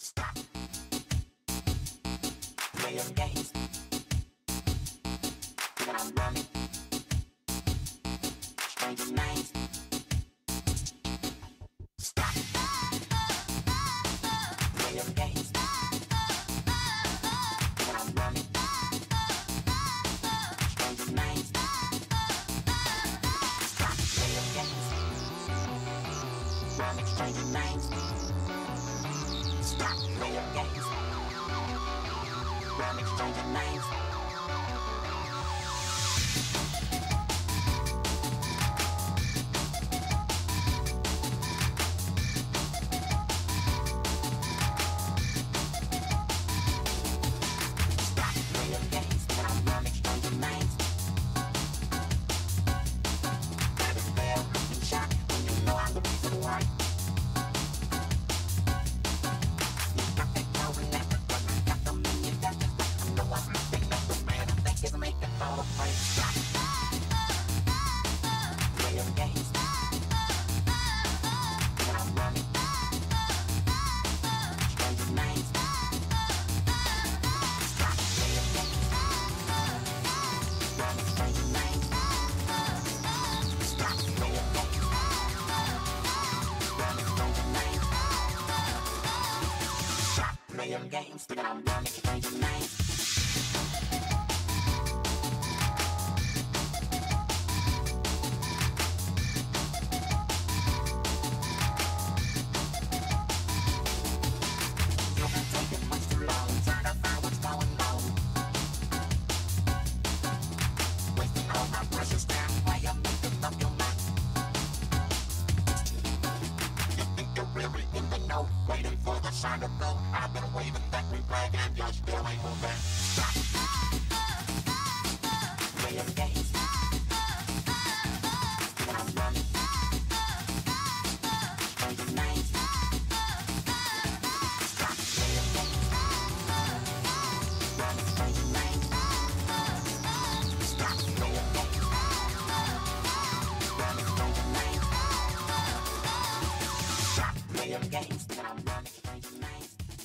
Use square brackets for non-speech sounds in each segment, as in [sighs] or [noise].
Stop. Playing games. I'm running. Stranger minds. Games. When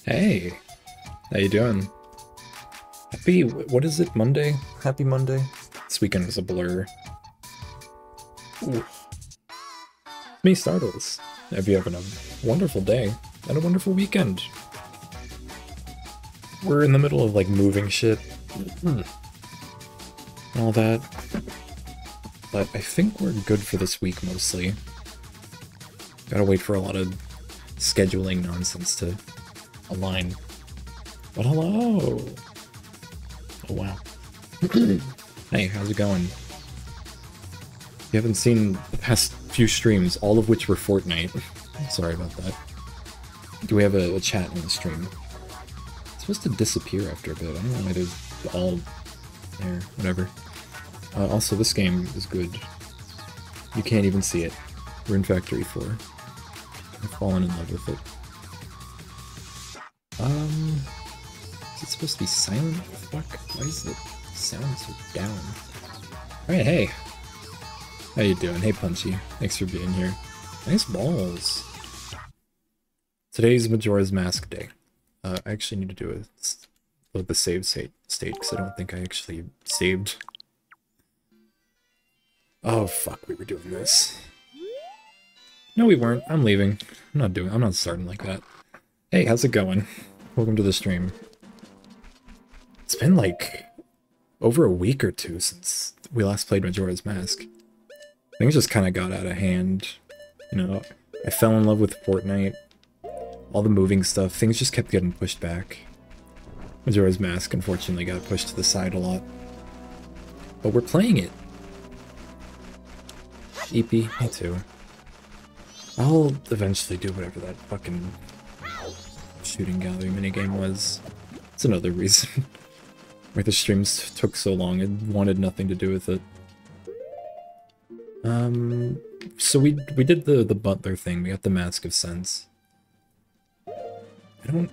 Hey, how you doing? Happy, what is it, Monday? Happy Monday? This weekend was a blur. Ooh. Me, Stardles. Hope you're having a wonderful day and a wonderful weekend. We're in the middle of like moving shit. and All that. But I think we're good for this week mostly. Gotta wait for a lot of scheduling nonsense to align. But hello! Oh wow. [clears throat] hey, how's it going? You haven't seen the past few streams, all of which were Fortnite. [laughs] Sorry about that. Do we have a, a chat in the stream? It's supposed to disappear after a bit. I don't know why there's all there. Whatever. Uh, also, this game is good. You can't even see it. We're in Factory 4. I've fallen in love with it. Um, is it supposed to be silent? Fuck? Why is the sound so down? Alright, hey. How you doing? Hey, Punchy. Thanks for being here. Nice balls. Today's Majora's Mask Day. Uh, I actually need to do a load the save state state because I don't think I actually saved. Oh fuck, we were doing this. No, we weren't. I'm leaving. I'm not doing. I'm not starting like that. Hey, how's it going? Welcome to the stream. It's been like over a week or two since we last played Majora's Mask. Things just kind of got out of hand. You know, I fell in love with Fortnite. All the moving stuff, things just kept getting pushed back. Majora's Mask, unfortunately, got pushed to the side a lot. But we're playing it. EP, me too. I'll eventually do whatever that fucking shooting gallery minigame was. It's another reason [laughs] why the streams took so long and wanted nothing to do with it. Um, so we we did the the butler thing. We got the Mask of Scents. I don't.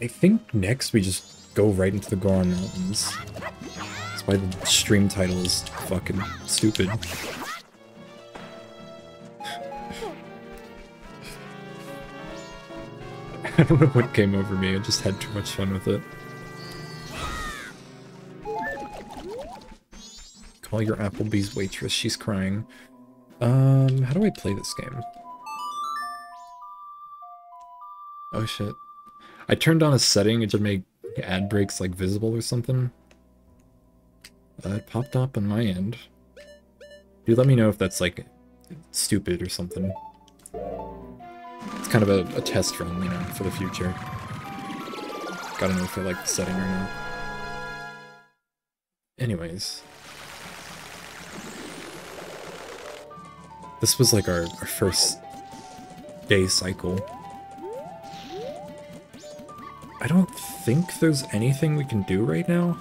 I think next we just go right into the Goron Mountains. That's why the stream title is fucking stupid. I don't know what came over me. I just had too much fun with it. Call your Applebee's waitress. She's crying. Um, how do I play this game? Oh shit. I turned on a setting it to make ad breaks like visible or something. Uh, it popped up on my end. Do let me know if that's like stupid or something. It's kind of a, a test run, you know, for the future. Gotta know if I like the setting or not. Anyways. This was like our, our first day cycle. I don't think there's anything we can do right now.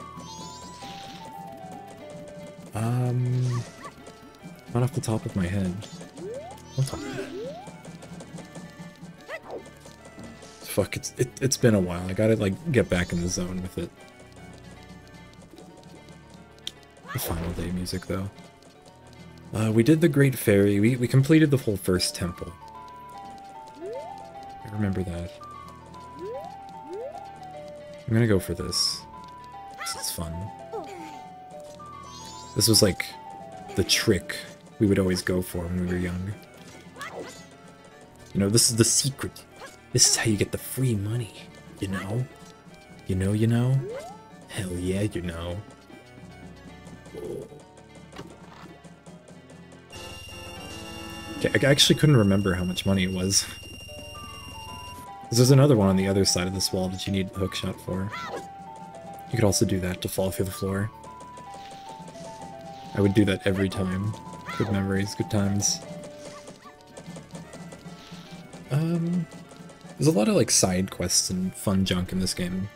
Um, not off the top of my head. Fuck, it's, it, it's been a while. I gotta, like, get back in the zone with it. The final day music, though. Uh, we did the Great Fairy. We, we completed the whole first temple. I remember that. I'm gonna go for this. This is fun. This was like the trick we would always go for when we were young. You know, this is the secret. This is how you get the free money, you know? You know, you know? Hell yeah, you know. Okay, I actually couldn't remember how much money it was. There's another one on the other side of this wall that you need the hook shot for. You could also do that to fall through the floor. I would do that every time. Good memories, good times. Um, there's a lot of like side quests and fun junk in this game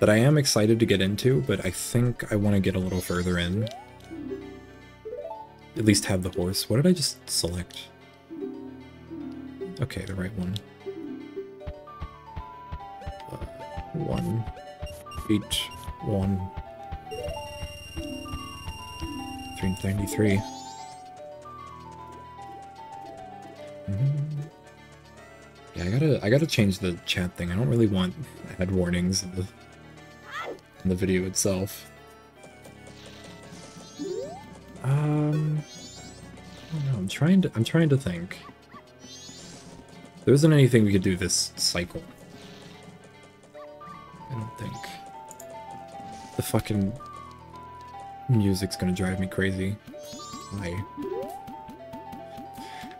that I am excited to get into, but I think I want to get a little further in. At least have the horse. What did I just select? Okay, the right one. one, eight, one, three ninety-three. Mm -hmm. Yeah, I gotta, I gotta change the chat thing. I don't really want ad warnings in the, in the video itself. Um, I don't know. I'm trying to, I'm trying to think. There isn't anything we could do this cycle. I don't think. The fucking music's gonna drive me crazy. Why?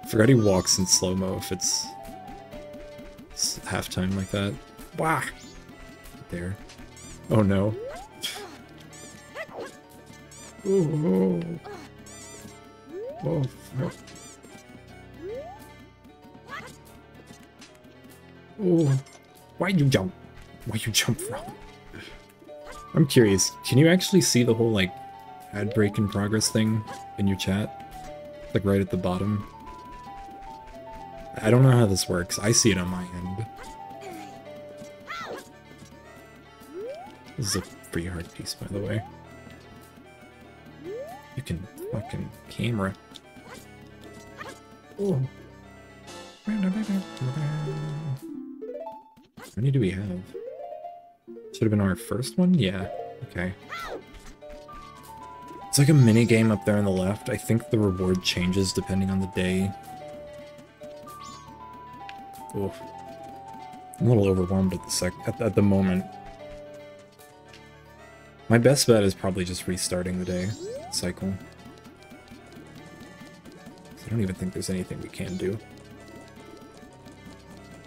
Forgot he walks in slow-mo if it's, it's halftime like that. Wah! There. Oh no. oh. Oh, no. Oh. Why'd you jump? Why'd you jump from? I'm curious, can you actually see the whole, like, ad break in progress thing in your chat? Like, right at the bottom? I don't know how this works. I see it on my end. This is a pretty hard piece, by the way. You can fucking camera. Oh. How many do we have? Should have been our first one? Yeah. Okay. It's like a mini game up there on the left. I think the reward changes depending on the day. Oof. I'm a little overwhelmed at the sec at, at the moment. My best bet is probably just restarting the day cycle. I don't even think there's anything we can do.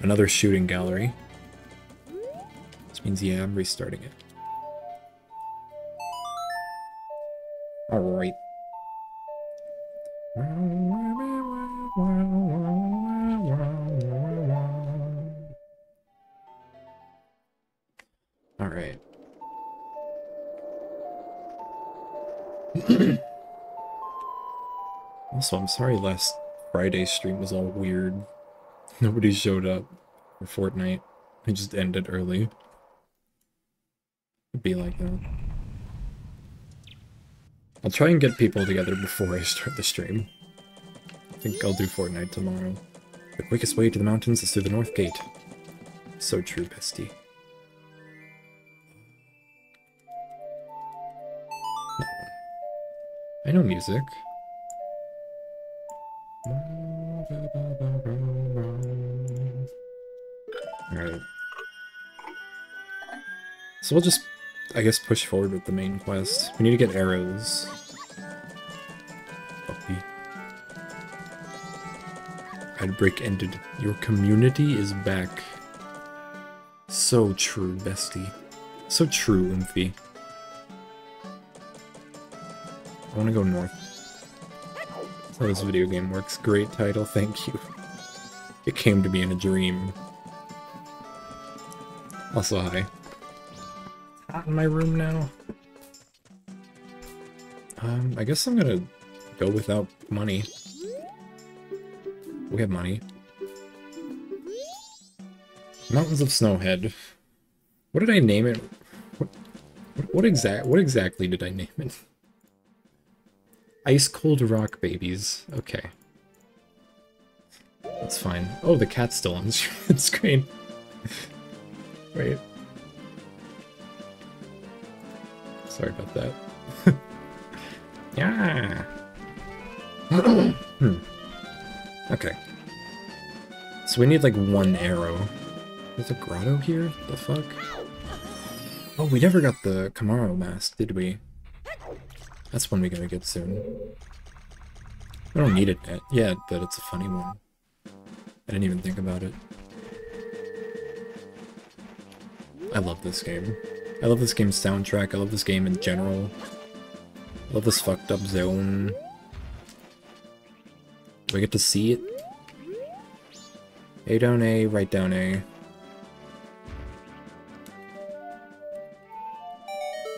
Another shooting gallery This means, yeah, I'm restarting it. Alright. Alright. Also, I'm sorry last Friday's stream was all weird. Nobody showed up for Fortnite. I just ended early It'd be like that. I'll try and get people together before I start the stream. I think I'll do Fortnite tomorrow. The quickest way to the mountains is through the north gate. So true, bestie. I know music. So we'll just, I guess, push forward with the main quest. We need to get arrows. Puppy. Outbreak ended. Your community is back. So true, bestie. So true, Umphy. I want to go north. That's how this video game works. Great title, [laughs] thank you. It came to me in a dream. Also, hi. In my room now. Um, I guess I'm gonna go without money. We have money. Mountains of Snowhead. What did I name it? What, what exact? What exactly did I name it? Ice cold rock babies. Okay. That's fine. Oh, the cat's still on the [laughs] screen. Wait. Sorry about that. [laughs] yeah. hmm. Okay. So we need like one arrow. There's a grotto here? The fuck? Oh, we never got the Kamaro mask, did we? That's one we gotta get soon. I don't need it yet, but it's a funny one. I didn't even think about it. I love this game. I love this game's soundtrack, I love this game in general. I love this fucked up zone. Do I get to see it? A down A, right down A.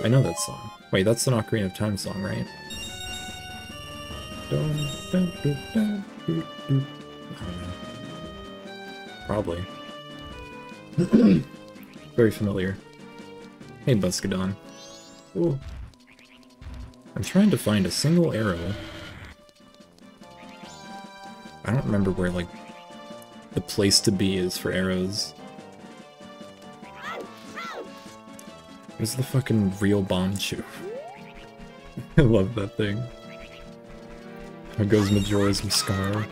I know that song. Wait, that's an Ocarina of Time song, right? Probably. [clears throat] Very familiar. Hey, Buscadon. Ooh. I'm trying to find a single arrow. I don't remember where, like, the place to be is for arrows. Where's the fucking real Bombchu? [laughs] I love that thing. How goes Majora's Mascara?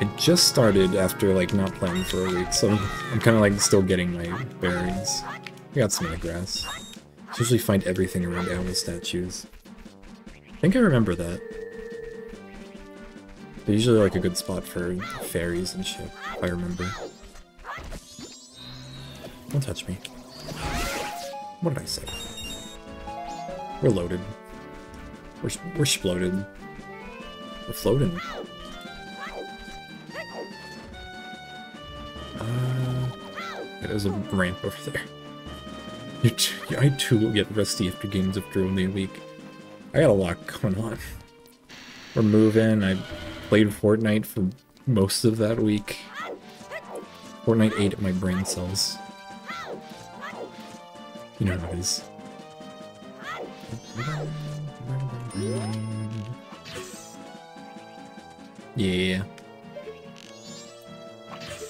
I just started after like not playing for a week, so [laughs] I'm kind of like still getting my bearings. I got some of the grass. Usually find everything around animal statues. I think I remember that. They're usually like a good spot for fairies and shit, if I remember. Don't touch me. What did I say? We're loaded. We're, we're exploded. We're floating. Uh, there's a ramp over there. I too get rusty after games after only a week. I got a lot going on. We're moving. I played Fortnite for most of that week. Fortnite ate at my brain cells. You know how it is. Yeah.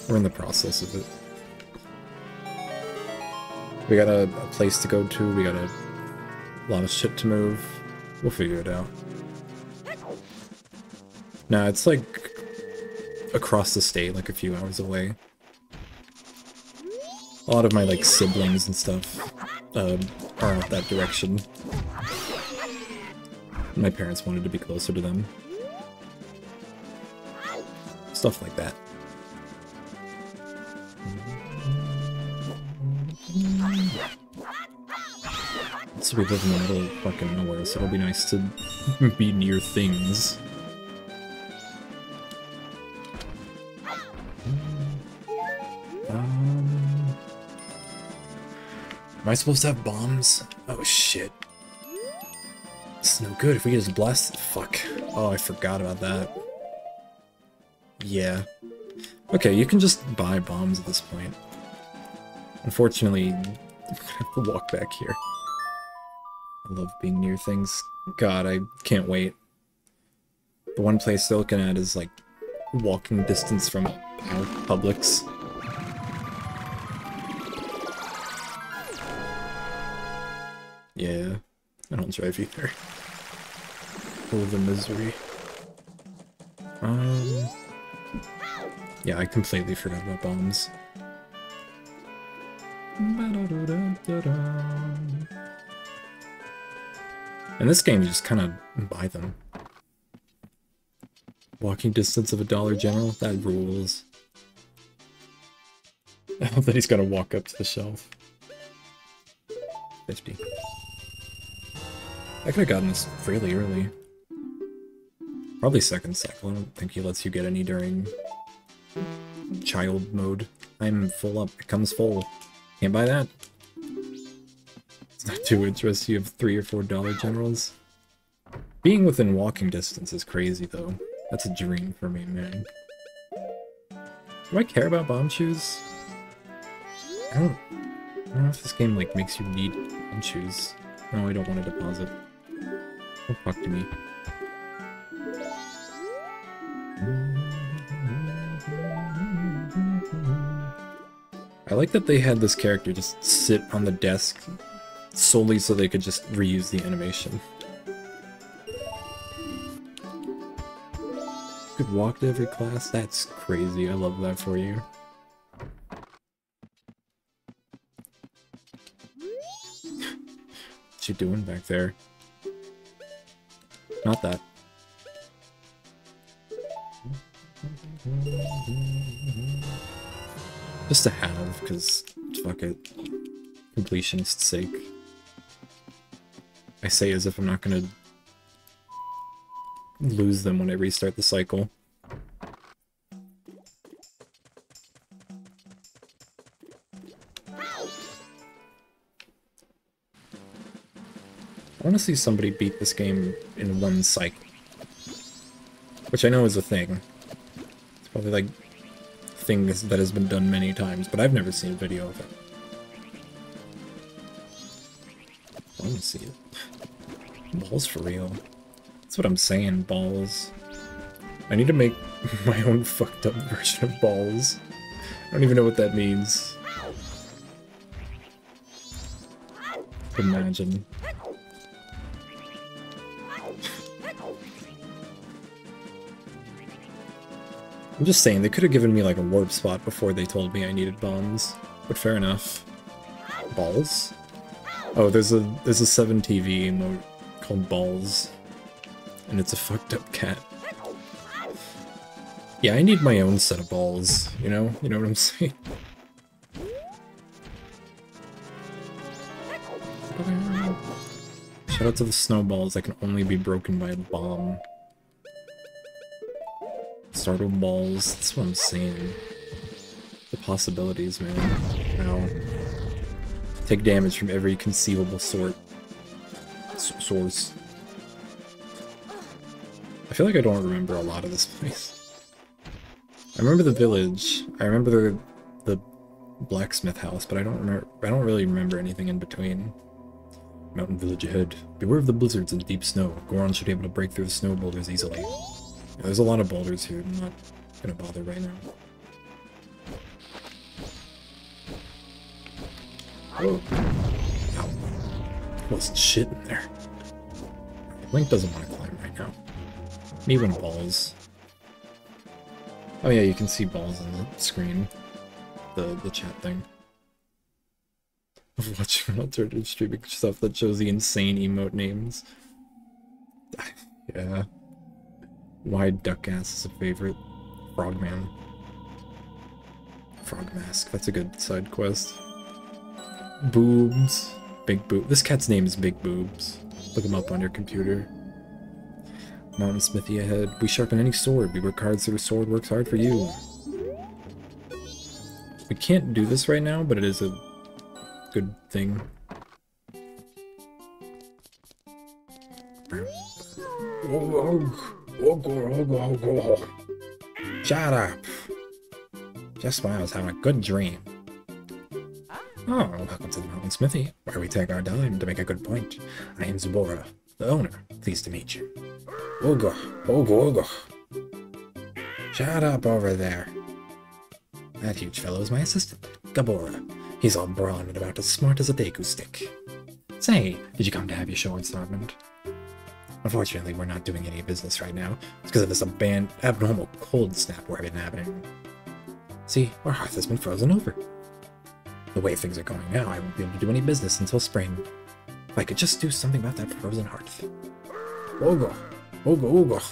We're in the process of it. We got a, a, place to go to, we got a lot of shit to move. We'll figure it out. Nah, it's like across the state, like a few hours away. A lot of my like siblings and stuff uh, are out that direction. My parents wanted to be closer to them. Stuff like that. So we live in the middle of fucking nowhere, so it'll be nice to [laughs] be near things. Um, am I supposed to have bombs? Oh shit. It's no good if we just blast- fuck. Oh, I forgot about that. Yeah. Okay, you can just buy bombs at this point. Unfortunately, [laughs] gonna have to walk back here. I love being near things. God, I can't wait. The one place they're looking at is, like, walking distance from our Publix. Yeah, I don't drive either. All the misery. Um... Yeah, I completely forgot about bombs. In this game, you just kind of buy them. Walking distance of a Dollar General? That rules. I hope that he's gonna walk up to the shelf. 50. I could have gotten this fairly early. Probably second cycle. I don't think he lets you get any during child mode. I'm full up. It comes full. Can't buy that. Too interesting. You have three or four dollar generals. Being within walking distance is crazy, though. That's a dream for me, man. Do I care about Bombchus? I don't, I don't know if this game, like, makes you need Bombchus. No, I don't want to deposit. Don't fuck to me. I like that they had this character just sit on the desk solely so they could just reuse the animation. Could walk to every class? That's crazy. I love that for you. what you doing back there? Not that. Just to have, because fuck it. Completionist's sake. I say as if I'm not gonna lose them when I restart the cycle. I want to see somebody beat this game in one cycle. Which I know is a thing. It's probably like thing that has been done many times, but I've never seen a video of it. I want to see it. Balls for real. That's what I'm saying, balls. I need to make [laughs] my own fucked up version of balls. I don't even know what that means. Imagine. I'm just saying, they could have given me like a warp spot before they told me I needed bombs. But fair enough. Balls? Oh, there's a there's a 7TV mode called Balls. And it's a fucked up cat. Yeah, I need my own set of balls, you know? You know what I'm [laughs] saying? Shout out to the snowballs that can only be broken by a bomb. Stardle balls, that's what I'm saying. The possibilities, man. Now, take damage from every conceivable sort. Source. I feel like I don't remember a lot of this place. I remember the village. I remember the the blacksmith house, but I don't remember. I don't really remember anything in between. Mountain village ahead. Beware of the blizzards and deep snow. Goron should be able to break through the snow boulders easily. Yeah, there's a lot of boulders here. I'm not gonna bother right now. Oh. Wasn't shit in there. Link doesn't want to climb right now. Me when balls. Oh yeah, you can see balls on the screen. The the chat thing. [laughs] Of watching an alternative streaming stuff that shows the insane emote names. [laughs] yeah. Why duck ass is a favorite. Frogman. Frog mask. That's a good side quest. Boobs. Big boob. This cat's name is Big Boobs. Look him up on your computer. Mountain smithy ahead. We sharpen any sword. We work hard so the sword works hard for you. We can't do this right now, but it is a good thing. Shut up. Just when I was having a good dream. Oh, welcome to the Mountain Smithy, where we take our time to make a good point. I am Zubora, the owner. Pleased to meet you. Ogo, ogo, ogo. Shut up over there. That huge fellow is my assistant, Gabora. He's all brawn and about as smart as a Deku stick. Say, did you come to have your show assortment? Unfortunately, we're not doing any business right now. It's because of this abnormal cold snap we're inhabiting. See, our hearth has been frozen over. The way things are going now, I won't be able to do any business until spring. If I could just do something about that frozen hearth. Ogo, ogo, ogo.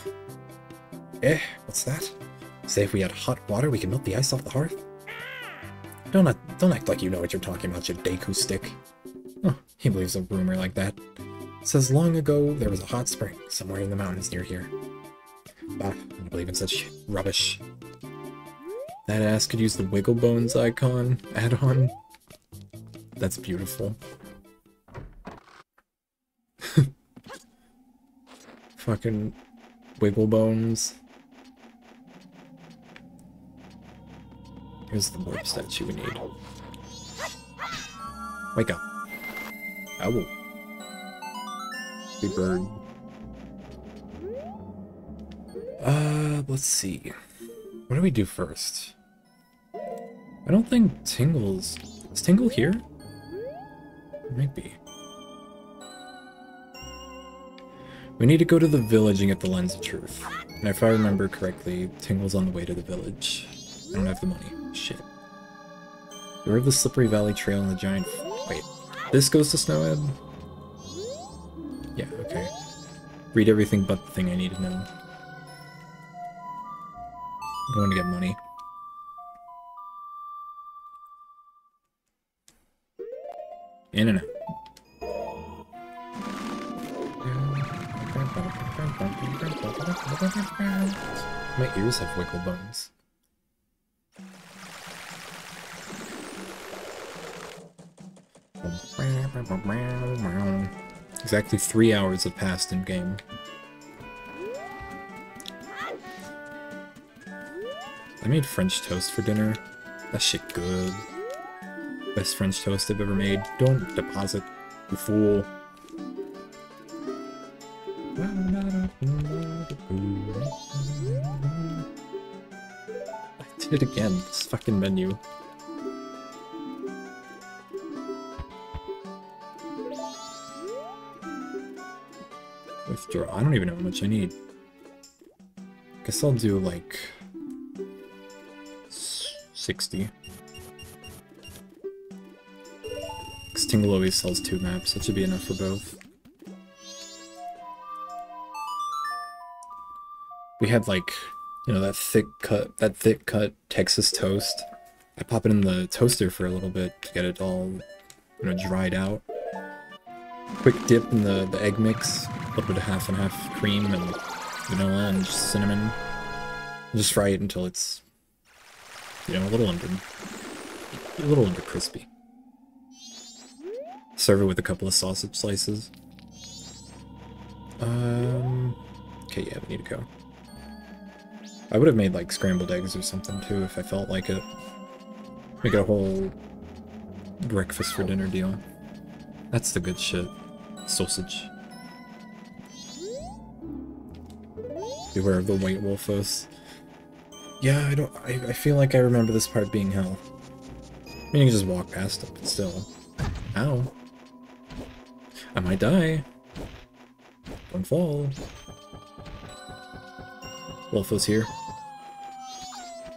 Eh, what's that? Say if we had hot water, we could melt the ice off the hearth? Don't act, don't act like you know what you're talking about, you Deku stick. He believes a rumor like that. Says long ago there was a hot spring somewhere in the mountains near here. Bah, I don't believe in such rubbish. That ass could use the Wiggle Bones icon add-on. That's beautiful. [laughs] Fucking Wiggle Bones. Here's the warp statue we need. Wake up. Owl. Big bird. Uh, let's see. What do we do first? I don't think Tingle's... Is Tingle here? Might be. We need to go to the village and get the Lens of Truth. And if I remember correctly, Tingle's on the way to the village. I don't have the money. Shit. Beware of the Slippery Valley Trail and the giant... Wait. This goes to Snowhead? Yeah, okay. Read everything but the thing I need to know. I'm going to get money. In and out. My ears have wiggle bones. Exactly three hours have passed in game. I made French toast for dinner. That shit good. Best French toast I've ever made. Don't deposit, you fool. I did it again. This fucking menu. Withdraw. I don't even know how much I need. Guess I'll do like 60. Because Tingle always sells two maps, that should be enough for both. We had like, you know, that thick cut, that thick cut Texas toast. I pop it in the toaster for a little bit to get it all, you know, dried out. Quick dip in the, the egg mix, a little bit of half and half cream and vanilla and just cinnamon. Just fry it until it's, you know, a little under, a little under crispy. Serve it with a couple of sausage slices. Um, okay, yeah, we need to go. I would have made like scrambled eggs or something too if I felt like it. Make a whole breakfast for dinner deal. That's the good shit. Sausage. Beware of the white wolfos. Yeah, I don't. I, I feel like I remember this part being hell. I mean, you can just walk past it, but still. Ow. I might die. Don't fall. Wolfos here.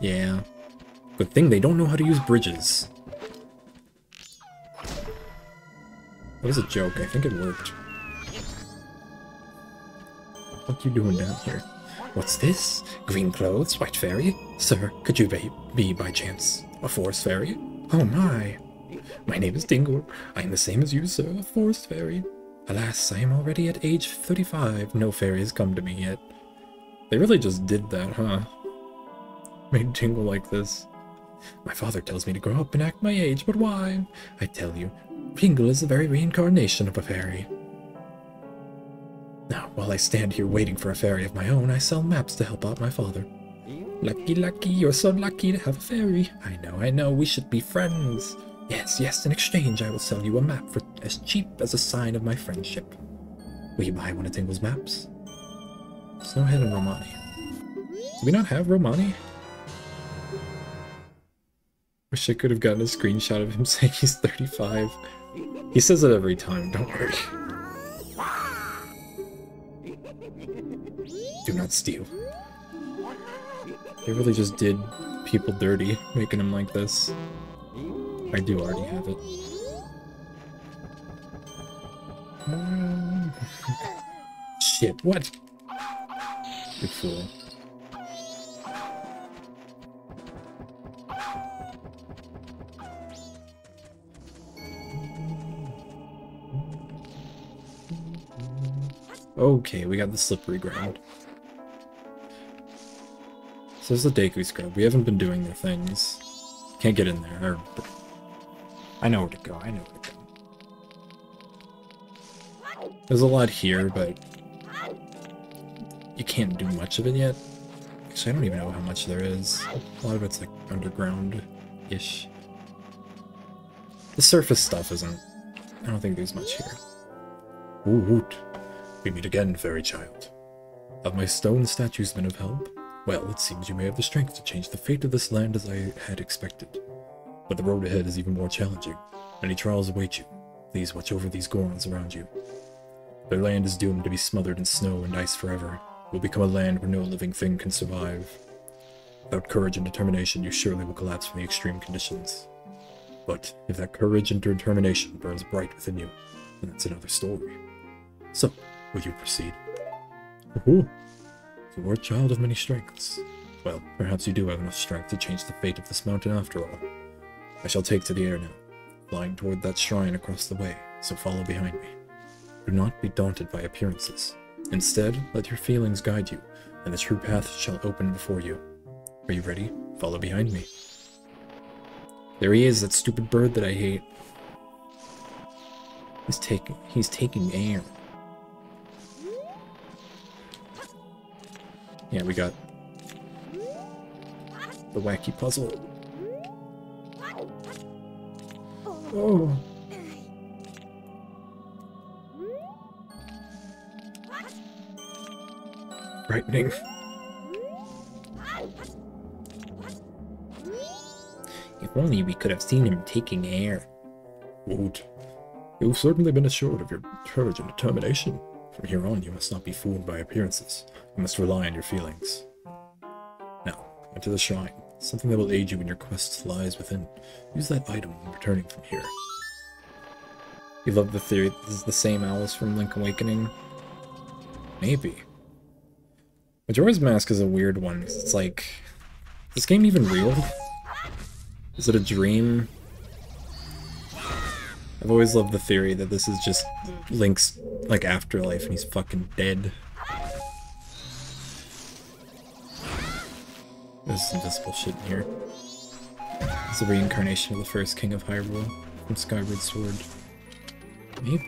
Yeah. Good thing they don't know how to use bridges. That was a joke. I think it worked. What you doing down here? What's this? Green clothes, white fairy? Sir, could you be, be by chance a forest fairy? Oh my. My name is Tingle. I am the same as you, sir, a forest fairy. Alas, I am already at age 35. No fairy has come to me yet. They really just did that, huh? Made Tingle like this. My father tells me to grow up and act my age, but why? I tell you, Tingle is the very reincarnation of a fairy. Now, while I stand here waiting for a fairy of my own, I sell maps to help out my father. Lucky, lucky, you're so lucky to have a fairy. I know, I know, we should be friends. Yes, yes, in exchange I will sell you a map for as cheap as a sign of my friendship. Will you buy one of Tingle's maps? Snowhead and Romani. Do we not have Romani? Wish I could have gotten a screenshot of him [laughs] saying he's 35. He says it every time, don't worry. Do not steal. They really just did people dirty, making him like this. I do already have it. [laughs] Shit, what? You fool. Okay, we got the slippery ground. So there's the Deku Scrub. We haven't been doing the things. Can't get in there. I know where to go. I know where to go. There's a lot here, but you can't do much of it yet. Actually, I don't even know how much there is. A lot of it's like underground-ish. The surface stuff isn't. I don't think there's much here. Ooh, woot. We meet again, fairy child. Have my stone statues been of help? Well, it seems you may have the strength to change the fate of this land as I had expected. But the road ahead is even more challenging. Many trials await you. Please watch over these Gorons around you. Their land is doomed to be smothered in snow and ice forever. It will become a land where no living thing can survive. Without courage and determination, you surely will collapse from the extreme conditions. But if that courage and determination burns bright within you, then that's another story. So, will you proceed? Ooh. You are a child of many strengths. Well, perhaps you do have enough strength to change the fate of this mountain after all. I shall take to the air now, flying toward that shrine across the way, so follow behind me. Do not be daunted by appearances. Instead, let your feelings guide you, and the true path shall open before you. Are you ready? Follow behind me. There he is, that stupid bird that I hate. He's taking he's taking air. Yeah, we got the wacky puzzle. Oh. Frightening. If only we could have seen him taking air. Woot. You've certainly been assured of your courage and determination. From here on, you must not be fooled by appearances. You must rely on your feelings. Now, into the shrine. Something that will aid you in your quest lies within. Use that item when returning from here. You love the theory that this is the same Alice from Link Awakening? Maybe. Majora's Mask is a weird one. It's like, is this game even real? Is it a dream? I've always loved the theory that this is just Link's, like, afterlife and he's fucking dead. There's invisible shit in here. It's a reincarnation of the first king of Hyrule from Skyward Sword. Maybe.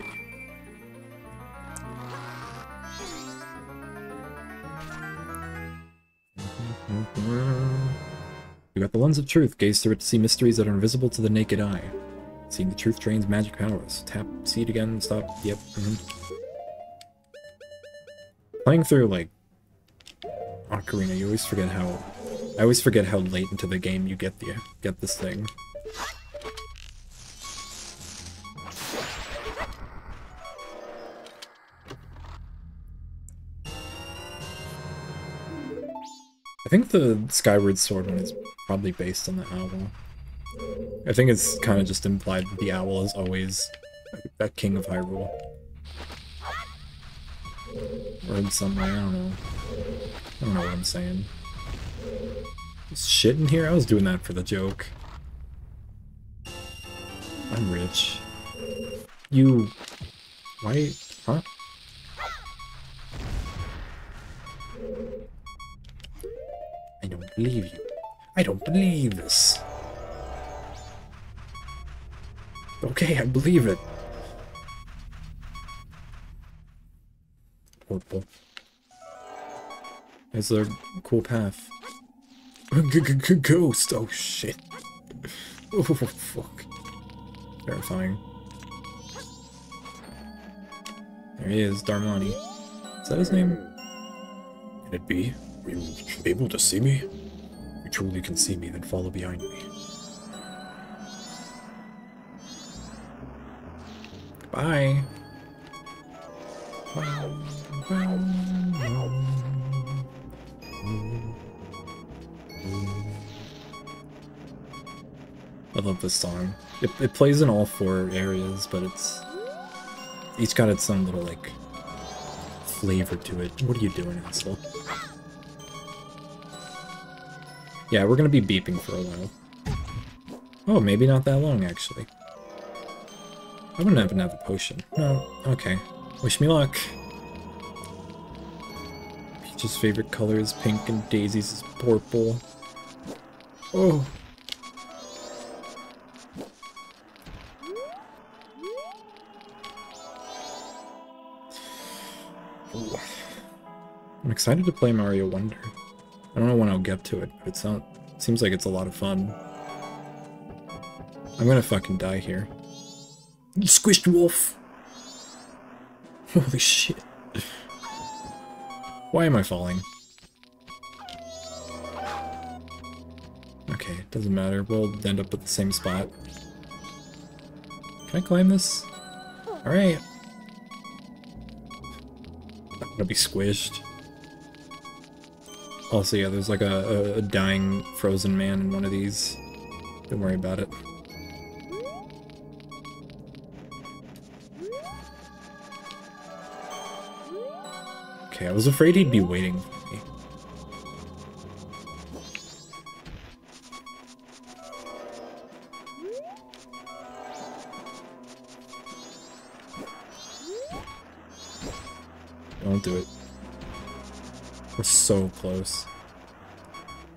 You got the lens of truth. Gaze through it to see mysteries that are invisible to the naked eye. Seeing the truth drains magic powers. Tap, see it again, stop. Yep. Mm -hmm. Playing through, like, Ocarina, you always forget how... I always forget how late into the game you get the get this thing. I think the Skyward Sword one is probably based on the owl. I think it's kind of just implied that the owl is always that king of Hyrule. Or in some way, I don't know. I don't know what I'm saying. Shit in here? I was doing that for the joke. I'm rich. You... Why... Huh? I don't believe you. I don't believe this. Okay, I believe it. Portal. It's a cool path. G -g -g Ghost! Oh shit. [laughs] Oh fuck. Terrifying. There he is, Darmani. Is that his name? Can it be? Are you able to see me? If you truly can see me, then follow behind me. Bye. I love this song. It, it plays in all four areas, but it's each got its own little like flavor to it. What are you doing, asshole? Yeah, we're gonna be beeping for a while. Oh, maybe not that long, actually. I wouldn't have a potion. No, okay. Wish me luck. Peach's favorite color is pink and Daisy's is purple. Oh. I'm excited to play Mario Wonder. I don't know when I'll get to it, but it's not, it seems like it's a lot of fun. I'm gonna fucking die here. You squished wolf! [laughs] Holy shit. Why am I falling? Okay, doesn't matter. We'll end up at the same spot. Can I climb this? Alright. I'm gonna be squished. Also, yeah, there's like a, a, a dying frozen man in one of these. Don't worry about it. Okay, I was afraid he'd be waiting so close.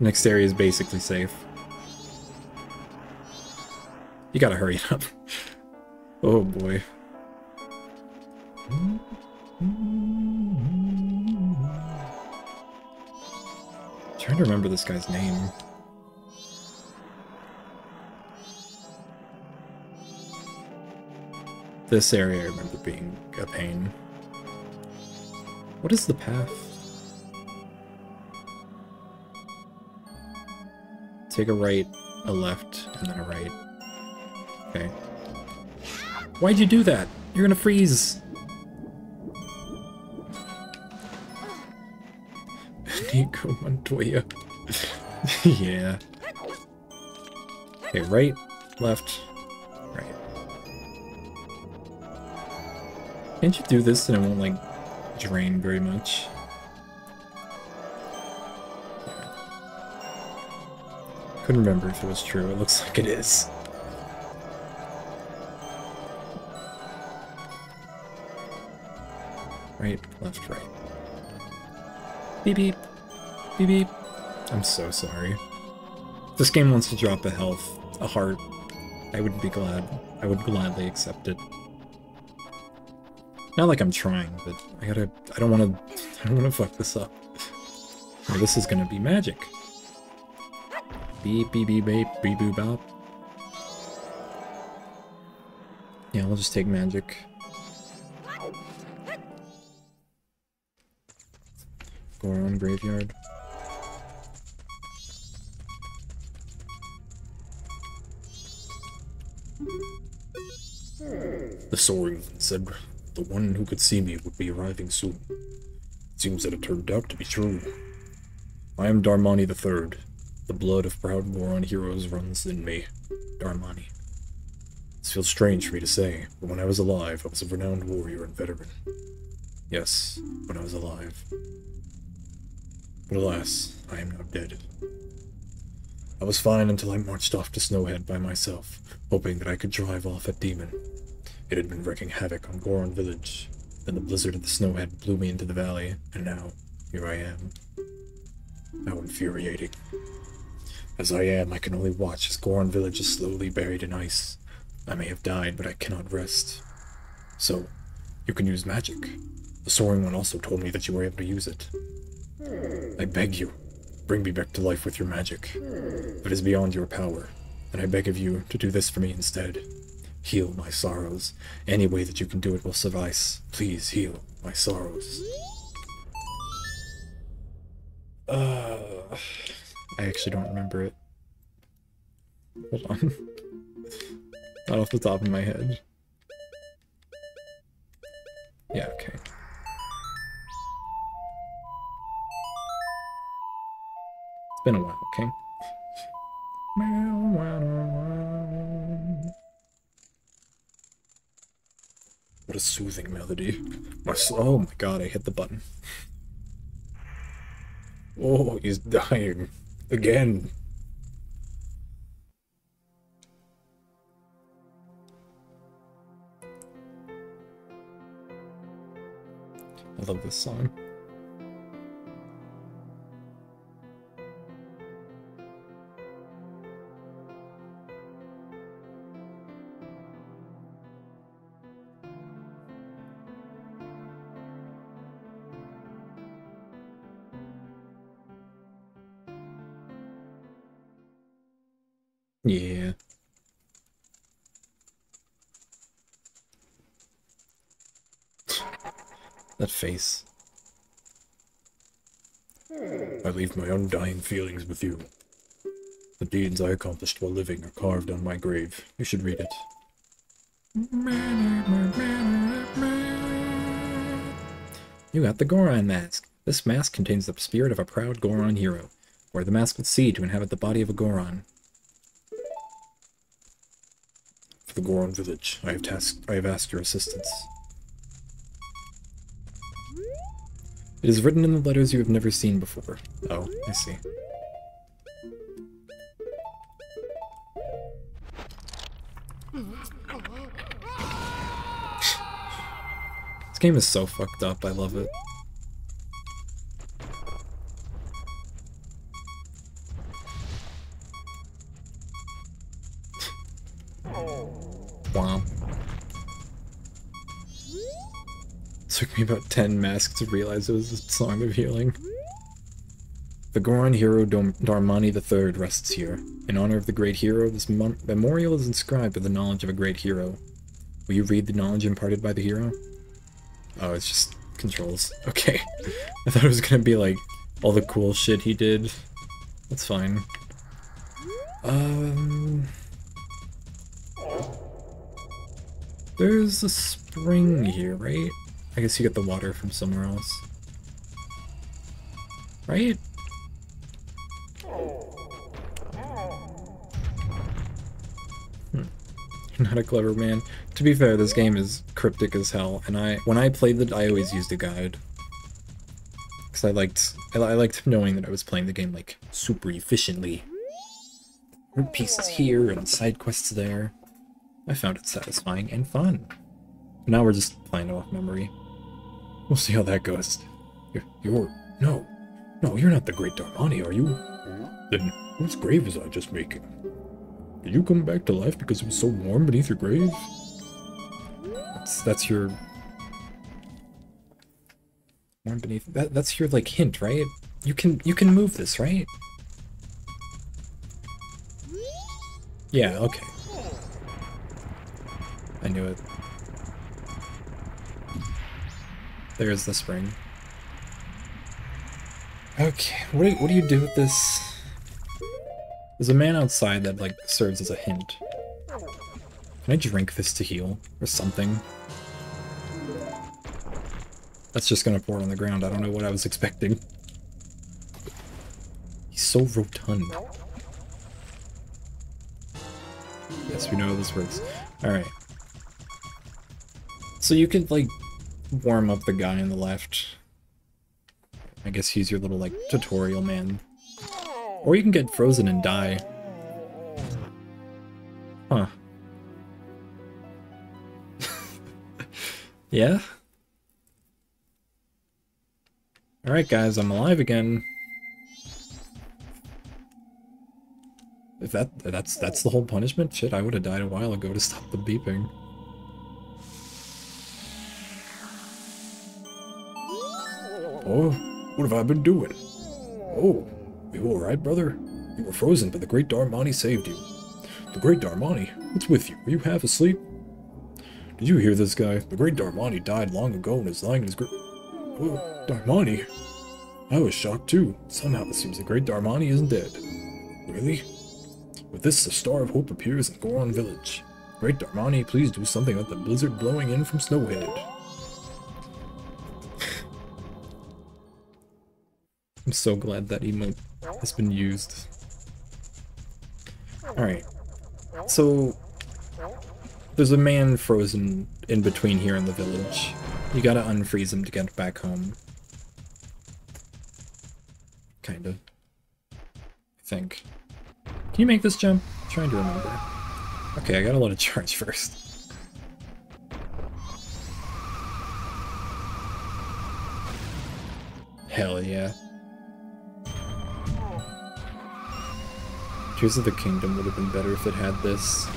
Next area is basically safe. You gotta hurry up. [laughs] oh boy. trying to remember this guy's name. This area I remember being a pain. What is the path? Take a right, a left, and then a right. Okay. Why'd you do that? You're gonna freeze! [laughs] Nico Montoya. [laughs] yeah. Okay, right, left, right. Can't you do this and it won't, like, drain very much? Couldn't remember if it was true. It looks [laughs] like it is. Right, left, right. Beep beep. Beep beep. I'm so sorry. This game wants to drop a health, a heart, I would be glad. I would gladly accept it. Not like I'm trying, but I gotta. I don't want to. [laughs] I don't want to fuck this up. Well, [laughs] this is gonna be magic. Beep beep beep beep beep boop bop. Yeah, we'll just take magic. Goron graveyard. The soaring said the one who could see me would be arriving soon. It seems that it turned out to be true. I am Darmani the Third. The blood of proud Goron heroes runs in me. Darmani. This feels strange for me to say, but when I was alive, I was a renowned warrior and veteran. Yes, when I was alive. But alas, I am now dead. I was fine until I marched off to Snowhead by myself, hoping that I could drive off that demon. It had been wreaking havoc on Goron Village. Then the blizzard of the Snowhead blew me into the valley, and now, here I am. How infuriating. As I am, I can only watch as Goron Village is slowly buried in ice. I may have died, but I cannot rest. So, you can use magic. The Soaring One also told me that you were able to use it. I beg you, bring me back to life with your magic. If it is beyond your power, then I beg of you to do this for me instead. Heal my sorrows. Any way that you can do it will suffice. Please heal my sorrows. Uh, I actually don't remember it. Hold on. [laughs] Not off the top of my head. Yeah, okay. It's been a while, okay? [laughs] What a soothing melody. My oh my god, I hit the button. Oh, he's dying. Again. I love this song. Face. I leave my undying feelings with you. The deeds I accomplished while living are carved on my grave. You should read it. You got the Goron mask. This mask contains the spirit of a proud Goron hero. Wear the mask with C to inhabit the body of a Goron. For the Goron village, I have tasked I have asked your assistance. It is written in the letters you have never seen before. Oh, I see. this game is so fucked up, I love it. Me about 10 masks to realize it was a song of healing. The Goron hero Darmani III rests here. In honor of the great hero, this memorial is inscribed with the knowledge of a great hero. Will you read the knowledge imparted by the hero? Oh, it's just controls. [laughs] Okay. I thought it was gonna be like all the cool shit he did. That's fine. Um... There's a spring here, right? I guess you get the water from somewhere else. Right? Hmm. You're not a clever man. To be fair, this game is cryptic as hell, and I when I played it, I always used a guide. Because I liked I, I liked knowing that I was playing the game like super efficiently. Root pieces here and side quests there. I found it satisfying and fun. Now we're just playing off memory. We'll see how that goes. You're, you're no, no, you're not the Great Darmani, are you? Then whose grave was I just making? Did you come back to life because it was so warm beneath your grave? That's that's your warm beneath. That that's your like hint, right? You can you can move this, right? Yeah. Okay. I knew it. There's the spring. Okay, what do, you, what do you do with this? There's a man outside that, like, serves as a hint. Can I drink this to heal? Or something? That's just gonna pour on the ground. I don't know what I was expecting. He's so rotund. Yes, we know how this works. Alright. So you can, like, warm up the guy on the left. I guess he's your little, like, tutorial man. Or you can get frozen and die. Huh. [laughs] yeah? Alright guys, I'm alive again. If that that's that's the whole punishment, shit, I would have died a while ago to stop the beeping. Oh, what have I been doing? Oh, you alright, brother? You were frozen, but the Great Darmani saved you. The Great Darmani? What's with you? Are you half asleep? Did you hear this guy? The Great Darmani died long ago and is lying in his grave. Oh, Darmani? I was shocked too. Somehow it seems the Great Darmani isn't dead. Really? With this, the Star of Hope appears in Goron Village. Great Darmani, please do something about the blizzard blowing in from Snowhead. I'm so glad that emote has been used. Alright. So, there's a man frozen in between here and the village. You gotta unfreeze him to get back home. Kinda. I think. Can you make this jump? I'm trying to remember. Okay, I gotta let it [laughs] charge first. Hell yeah. Tears of the Kingdom would have been better if it had this.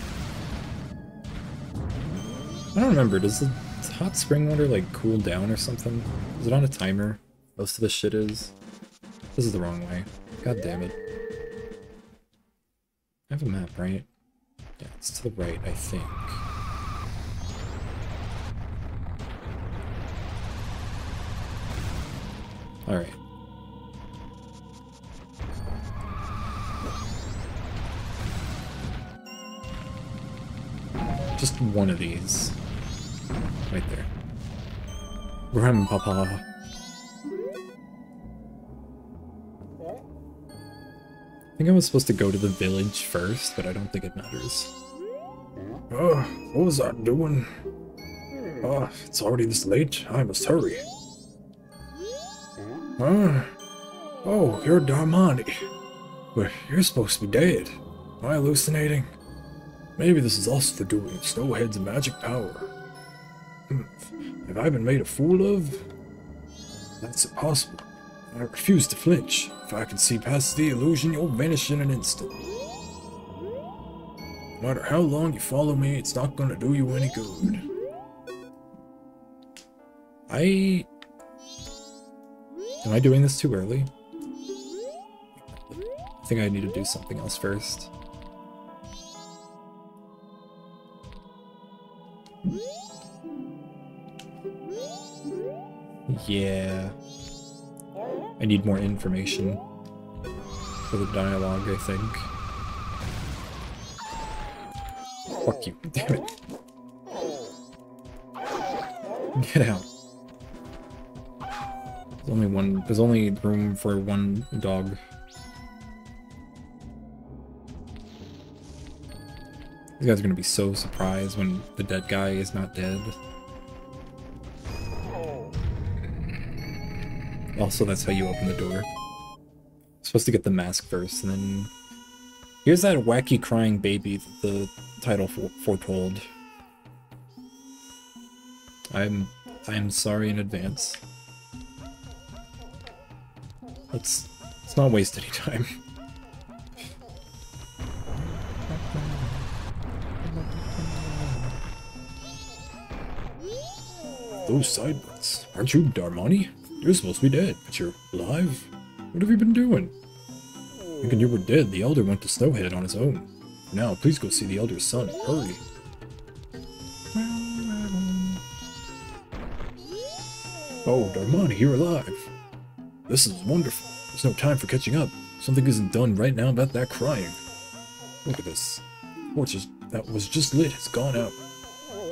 I don't remember, does the hot spring water like cool down or something? Is it on a timer? Most of the shit is. This is the wrong way. God damn it. I have a map, right? Yeah, it's to the right, I think. Alright. Just one of these. Right there. Grandpapa. I think I was supposed to go to the village first, but I don't think it matters. Uh, what was I doing? Ah, it's already this late. I must hurry. Uh, oh, you're Darmani. But you're supposed to be dead. Am I hallucinating? Maybe this is also the doing of Snowhead's magic power. Hmm, Have I been made a fool of? That's impossible. I refuse to flinch. If I can see past the illusion, you'll vanish in an instant. No matter how long you follow me, it's not gonna do you any good. I... Am I doing this too early? I think I need to do something else first. Yeah. I need more information for the dialogue, I think. Fuck you. [laughs] Damn it. Get out. There's only one. There's only room for one dog. These guys are gonna be so surprised when the dead guy is not dead. Also, that's how you open the door. Supposed to get the mask first, and then... Here's that wacky crying baby that the title for foretold. I'm... I'm sorry in advance. Let's... Let's not waste any time. [laughs] Those sideburns. Aren't you Darmani? You're supposed to be dead, but you're alive? What have you been doing? Thinking you were dead, the Elder went to Snowhead on his own. Now, please go see the Elder's son. Hurry. Oh, Darmani, you're alive. This is wonderful. There's no time for catching up. Something isn't done right now about that crying. Look at this. Torches that was just lit has gone out.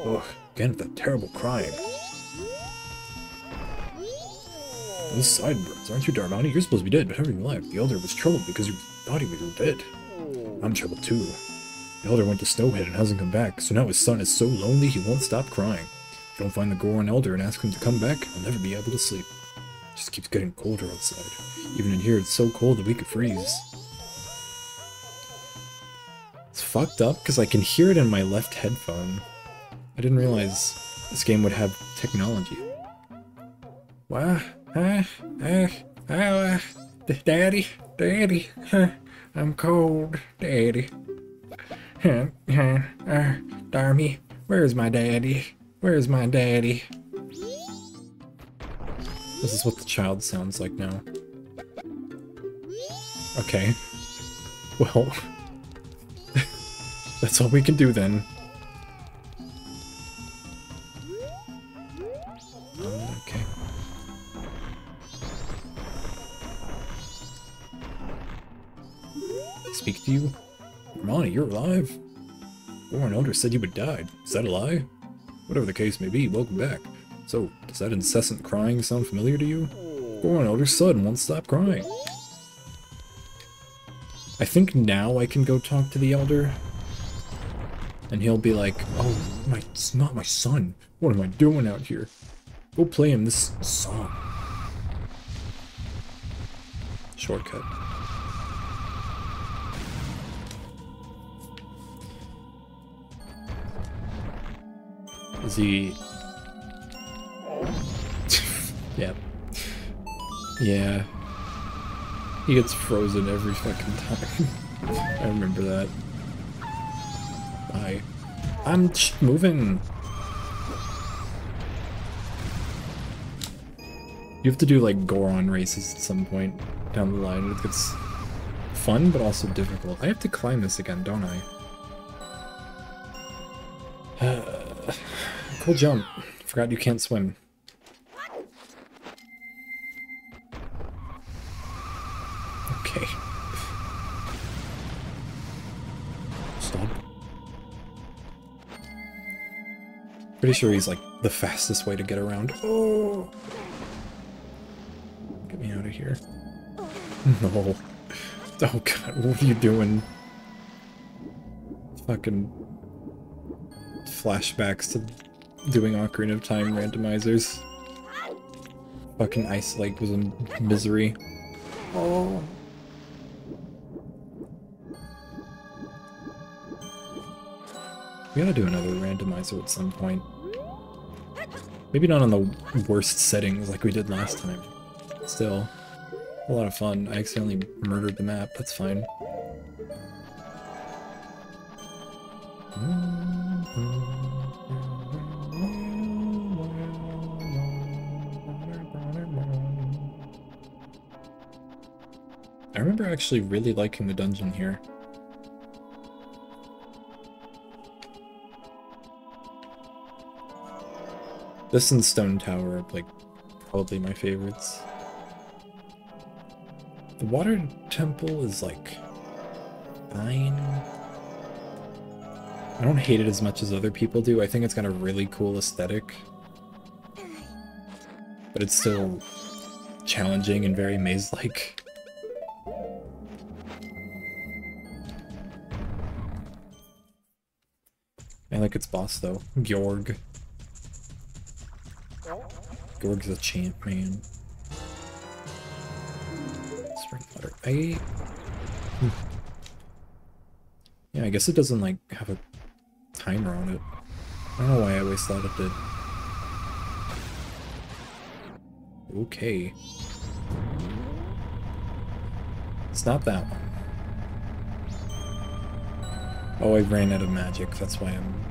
Ugh, again with that terrible crying. Those sideburns, aren't you Darmani? You're supposed to be dead, but you alive? The Elder was troubled because you thought he was dead. I'm troubled too. The Elder went to Snowhead and hasn't come back, so now his son is so lonely he won't stop crying. If I don't find the Goron Elder and ask him to come back, I'll never be able to sleep. It just keeps getting colder outside. Even in here, it's so cold that we could freeze. It's fucked up because I can hear it in my left headphone. I didn't realize this game would have technology. Why? Uh, uh, uh, Daddy, Daddy, I'm cold, Daddy. Uh, uh, uh, Darmy, where's my daddy? Where's my daddy? This is what the child sounds like now. Okay. Well, [laughs] that's all we can do then. You? Darmani, you're alive? Goron Elder said you had died. Is that a lie? Whatever the case may be, welcome back. So, does that incessant crying sound familiar to you? Goron Elder's son won't stop crying. I think now I can go talk to the elder. And he'll be like, Oh, my, it's not my son. What am I doing out here? Go play him this song. shortcut. Is he... yeah. Yeah. He gets frozen every fucking time. I remember that. Bye. I'm moving. You have to do like Goron races at some point down the line. It gets fun, but also difficult. I have to climb this again, don't I? Cool jump. Forgot you can't swim. Okay. Stop. Pretty sure he's like the fastest way to get around. Oh! [gasps] Get me out of here. [laughs] No. Oh god, what are you doing? Fucking flashbacks to doing Ocarina of Time randomizers. Fucking Ice Lake was a misery. Oh. We gotta do another randomizer at some point. Maybe not on the worst settings like we did last time. Still, a lot of fun. I accidentally murdered the map, that's fine. Hmm. I remember actually really liking the dungeon here. This and Stone Tower are like probably my favorites. The water temple is like fine. I don't hate it as much as other people do. I think it's got a really cool aesthetic. But it's still challenging and very maze-like. I like its boss though, Gyorg. Gyorg's a champ, man. Spring water. I. Hmm. Yeah, I guess it doesn't like have a timer on it. I don't know why I always thought it did. Okay. It's not that one. Oh, I ran out of magic. That's why I'm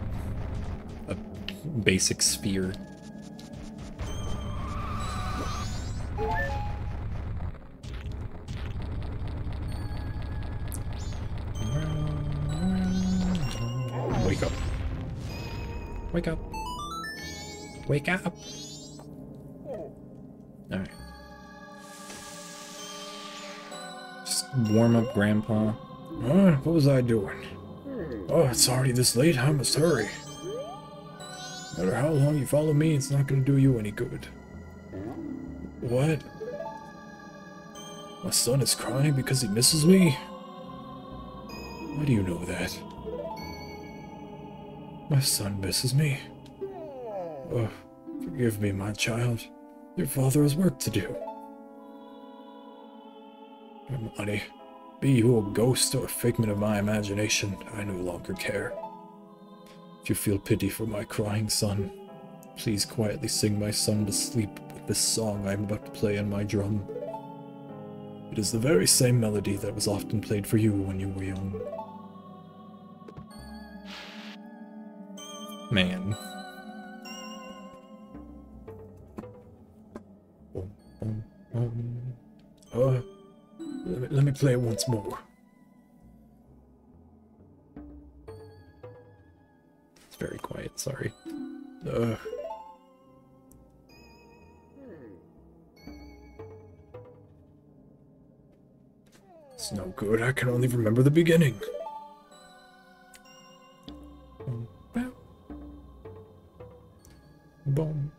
basic sphere. Wake up. Wake up. Wake up. Alright. Just warm up Grandpa. What was I doing? Oh, it's already this late. I must hurry. No matter how long you follow me, it's not going to do you any good. What? My son is crying because he misses me? Why do you know that? My son misses me. Oh, forgive me, my child. Your father has work to do. Darmani, be you a ghost or a figment of my imagination, I no longer care. If you feel pity for my crying son, please quietly sing my son to sleep with this song I am about to play on my drum. It is the very same melody that was often played for you when you were young. Man. Uh, let me, let me play it once more. It's very quiet, sorry. Uh, it's no good. I can only remember the beginning. Boom, boom,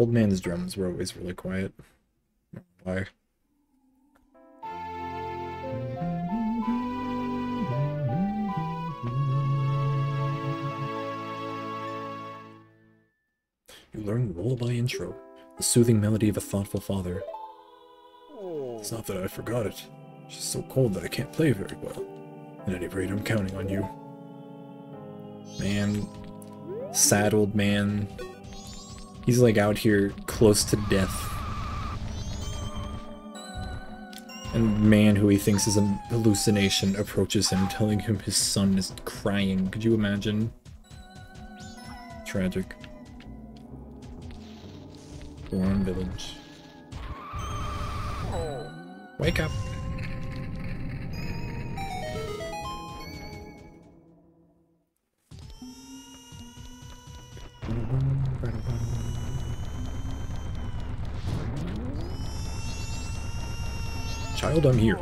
Old man's drums were always really quiet. Why? You learn the lullaby intro, the soothing melody of a thoughtful father. It's not that I forgot it. It's just so cold that I can't play very well. At any rate, I'm counting on you. Man, sad old man. He's like out here close to death. And man who he thinks is a hallucination approaches him, telling him his son is crying. Could you imagine? Tragic. Goron Village. Wake up. I'm here.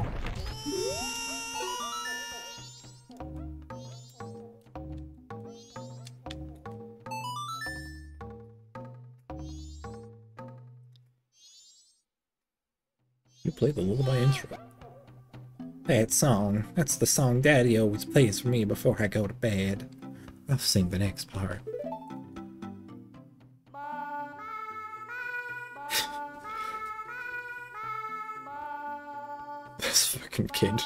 You play the lullaby intro. That song, that's the song Daddy always plays for me before I go to bed. I'll sing the next part. Kid.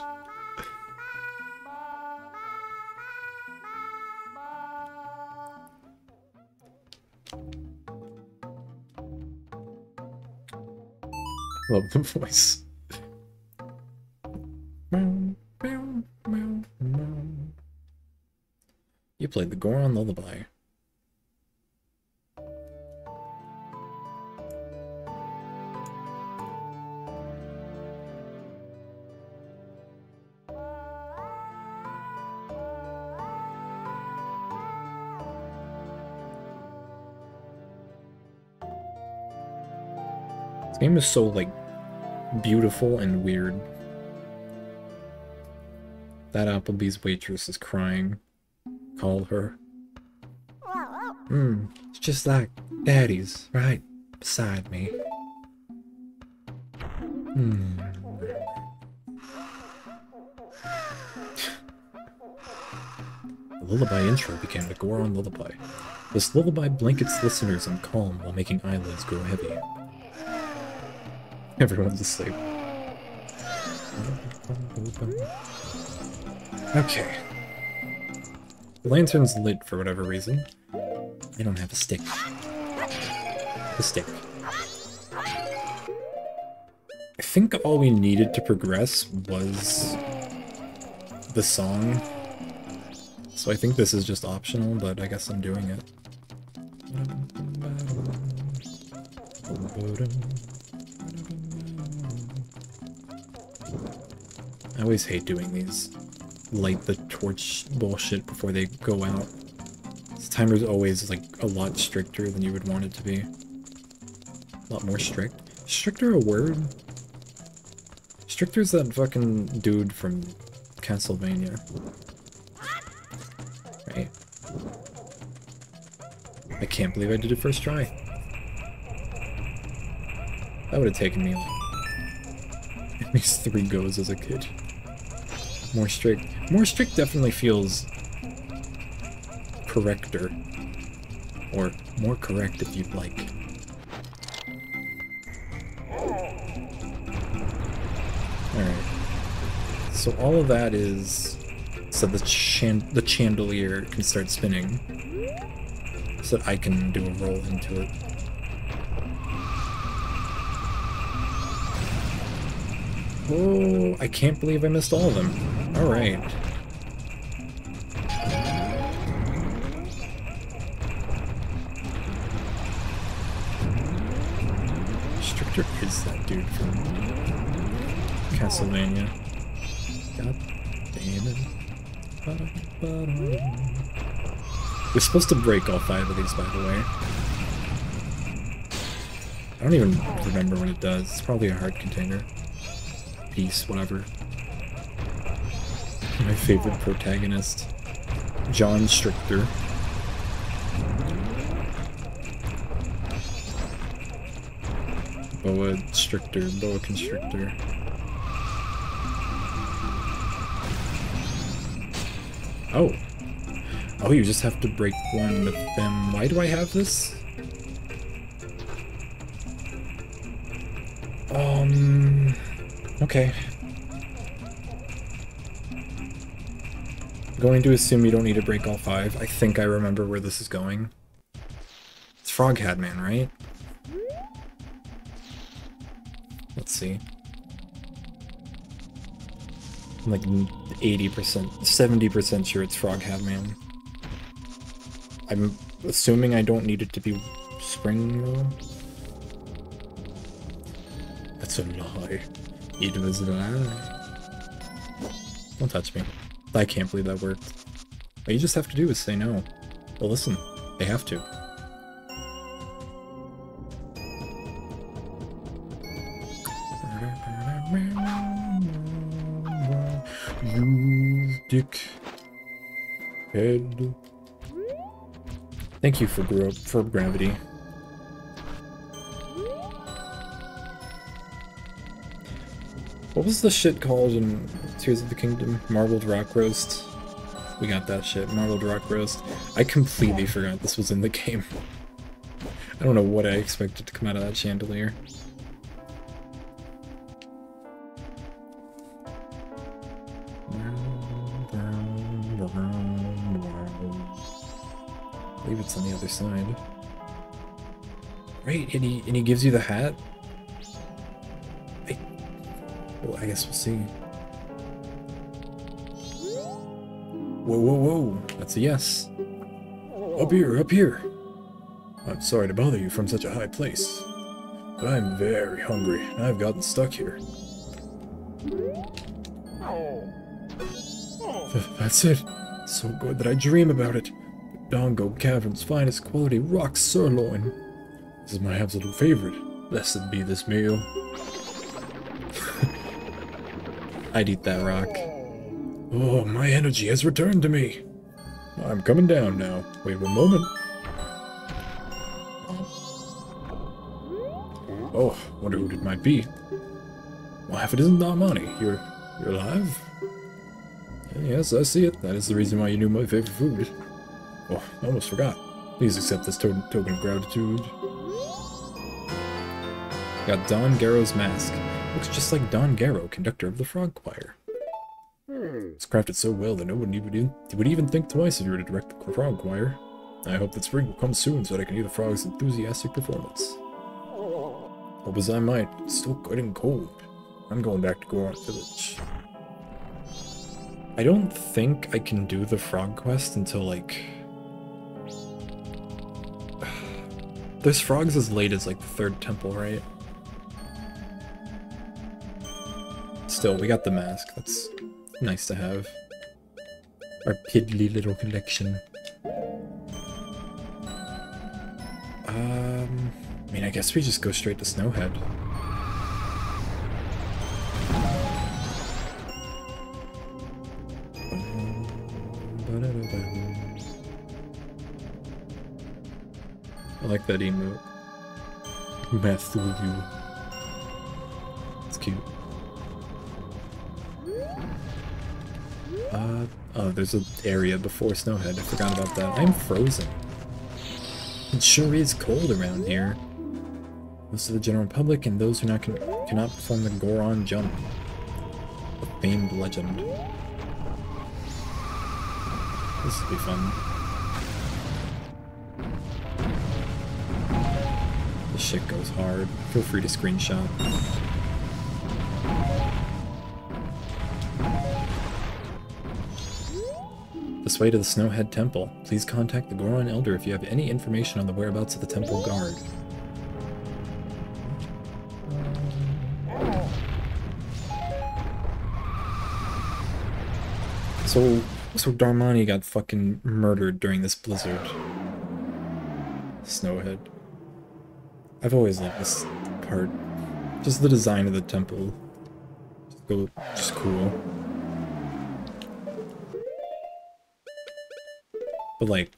Love the voice. You played the Goron Lullaby. Game is so, like, beautiful and weird. That Applebee's waitress is crying. Call her. Hmm, it's just like Daddy's right beside me. Hmm. The lullaby intro became the Goron lullaby. This lullaby blankets listeners in calm while making eyelids grow heavy. Everyone's asleep. Okay. The lantern's lit for whatever reason. I don't have a stick. The stick. I think all we needed to progress was the song. So I think this is just optional, but I guess I'm doing it. I always hate doing these light the torch bullshit before they go out. This timer's always like a lot stricter than you would want it to be. A lot more strict. Stricter a word? Stricter's that fucking dude from Castlevania. Right? I can't believe I did it first try. That would have taken me like [laughs] at least three goes as a kid. More strict. More strict definitely feels correcter. Or more correct if you'd like. Alright. So all of that is so the chan the chandelier can start spinning. So that I can do a roll into it. Oh, I can't believe I missed all of them. Alright. Stricter is that dude from Castlevania. God damn it. We're supposed to break all five of these, by the way. I don't even remember what it does. It's probably a hard container. Piece, whatever. Favorite protagonist. John Strichter. boa stricter, boa constrictor. Oh. Oh, you just have to break one with them. Why do I have this? Um... Okay. Going to assume you don't need to break all five. I think I remember where this is going. It's Froghat Man, right? Let's see. I'm like 80%, 70% sure it's Froghat Man. I'm assuming I don't need it to be spring. That's a lie. It was a lie. Don't touch me. I can't believe that worked. All you just have to do is say no. Well, listen, they have to. You dick head. Thank you for for gravity. What was the shit called in Tears of the Kingdom? Marbled Rock Roast? We got that shit, Marbled Rock Roast. I completely forgot this was in the game. [laughs] I don't know what I expected to come out of that chandelier. I believe it's on the other side. Right, and he, and he gives you the hat? I guess we'll see. Whoa, whoa, whoa. That's a yes. Up here, up here. I'm sorry to bother you from such a high place, but I'm very hungry and I've gotten stuck here. Th- [laughs] That's it. So good that I dream about it. Dongo Cavern's finest quality rock sirloin. This is my absolute favorite. Blessed be this meal. I'd eat that rock. Oh, my energy has returned to me. I'm coming down now. Wait one moment. Oh, wonder who it might be. Well, if it isn't Darmani, you're you're alive? Yes, I see it. That is the reason why you knew my favorite food. Oh, I almost forgot. Please accept this to token of gratitude. Got Don Gero's mask. Looks just like Don Gero, conductor of the Frog Choir. Hmm. It's crafted so well that no one even, would even think twice if you were to direct the Frog Choir. I hope that spring will come soon so that I can hear the frog's enthusiastic performance. Hope as I might, it's still getting cold. I'm going back to Goron Village. I don't think I can do the frog quest until like... [sighs] There's frogs as late as like the third temple, right? Still, we got the mask. That's nice to have. Our piddly little collection. Um, I mean, I guess we just go straight to Snowhead. I like that emote. Math with you. It's cute. Uh, oh, there's an area before Snowhead. I forgot about that. I'm frozen. It sure is cold around here. Most of the general public and those who not can, cannot perform the Goron jump. A famed legend. This will be fun. This shit goes hard. Feel free to screenshot. This way to the Snowhead Temple. Please contact the Goron Elder if you have any information on the whereabouts of the temple guard. So, so Darmani got fucking murdered during this blizzard. Snowhead. I've always loved this part. Just the design of the temple. Just, just cool. But like,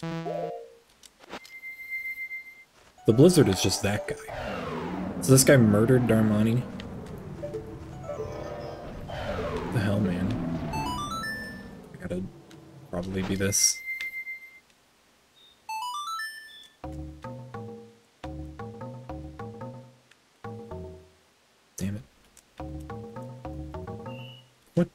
the blizzard is just that guy. So this guy murdered Darmani? the hell, man? I gotta probably be this. Damn it. What?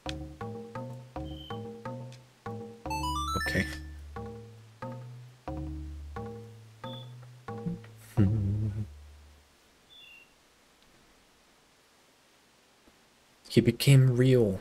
He became real.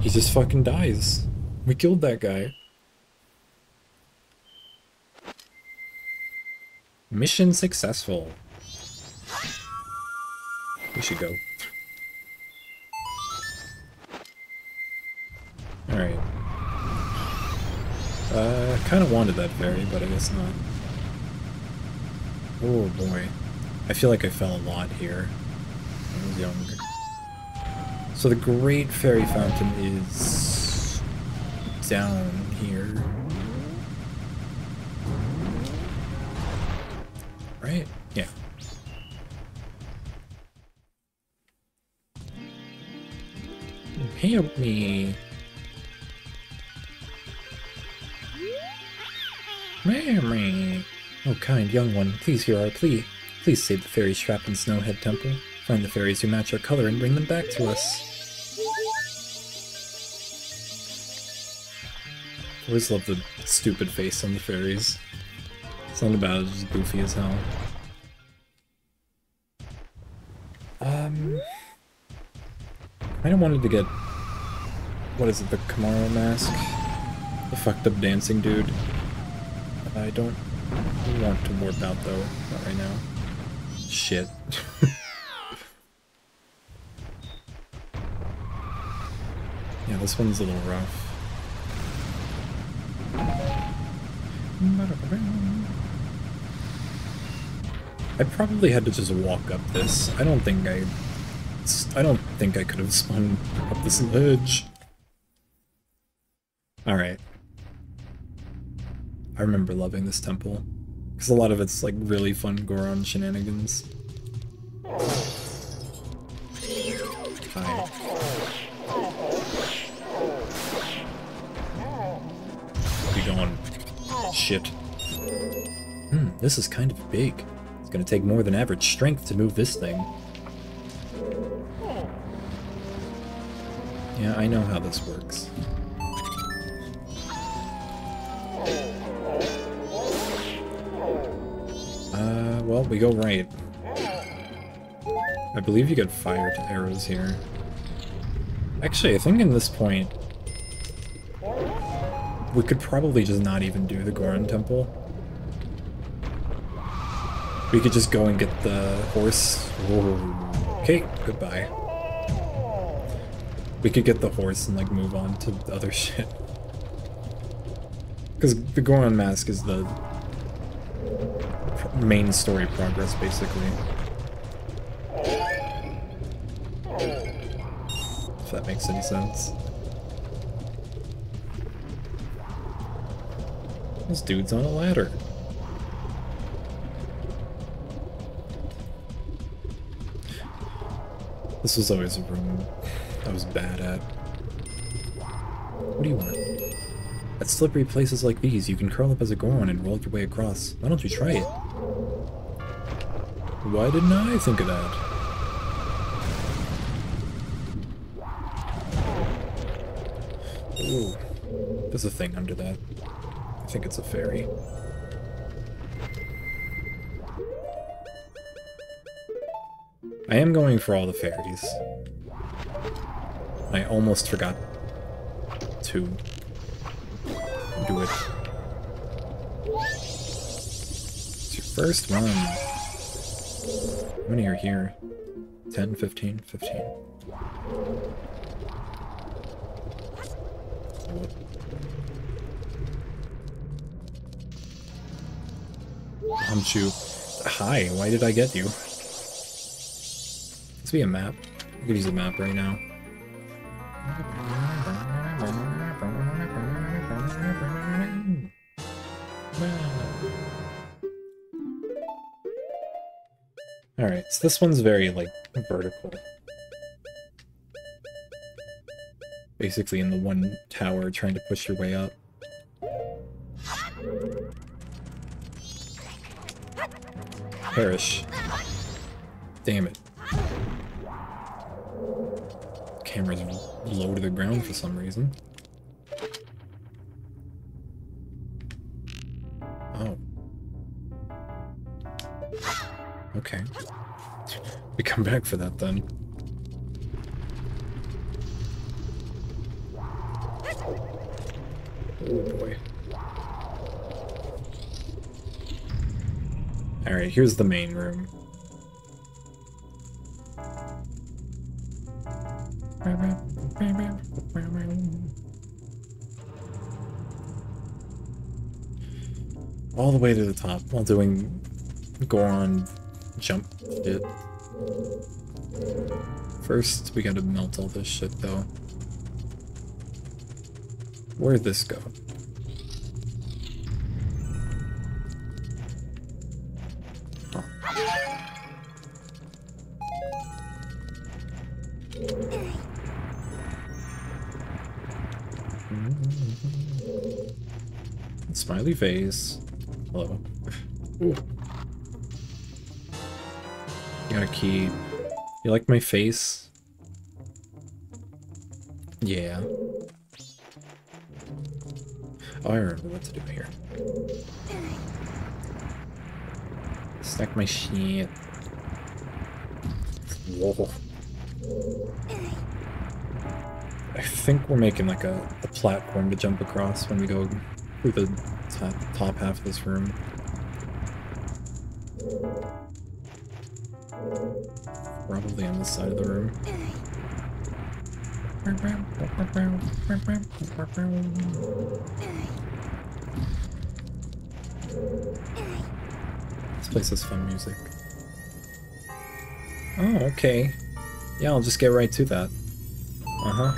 He just fucking dies. We killed that guy. Mission successful. Should go. Alright. Uh, kind of wanted that fairy, but I guess not. Oh boy. I feel like I fell a lot here I was. So the Great Fairy Fountain is down here. Help me. Mary. Oh, kind young one, please hear our plea. Please save the fairies trapped in Snowhead Temple. Find the fairies who match our color and bring them back to us. Always love the stupid face on the fairies. Something about it is goofy as hell. Um, I don't wanted to get what is it, the Kamaro mask, the fucked up dancing dude. I don't want to warp out though, not right now. Shit. [laughs] yeah, this one's a little rough. I probably had to just walk up this. I don't think I... I don't think I could have spun up this ledge. Alright. I remember loving this temple. Because a lot of it's like really fun Goron shenanigans. Be going. Shit. Hmm, this is kind of big. It's gonna take more than average strength to move this thing. Yeah, I know how this works. Well, we go right. I believe you get fire to arrows here. Actually, I think in this point, we could probably just not even do the Goron Temple. We could just go and get the horse. Whoa. Okay, goodbye. We could get the horse and like move on to other [laughs] shit. Because the Goron Mask is the main story progress, basically. If that makes any sense. This dude's on a ladder. This was always a room I was bad at. What do you want? At slippery places like these, you can curl up as a Goron and roll your way across. Why don't you try it? Why didn't I think of that? Ooh, there's a thing under that. I think it's a fairy. I am going for all the fairies. I almost forgot to do it. It's your first run. How many are here? 10, 15, 15. Haven't? Hi, why did I get you? This be a map. I could use a map right now. Alright, so this one's very, like, vertical. Basically in the one tower, trying to push your way up. Perish. Damn it. Camera's low to the ground for some reason. Oh. Okay. We come back for that then. Oh boy. Alright, here's the main room. All the way to the top while doing Goron jump it. First, we gotta melt all this shit though. Where'd this go? Smiley face. Hello. [laughs] Ooh. Got a key. You like my face? Yeah. Oh, I remember what to do here. Stack my shit. Whoa. I think we're making like a, a platform to jump across when we go through the top, top half of this room. Probably on this side of the room. This place has fun music. Oh, okay. Yeah, I'll just get right to that. Uh-huh.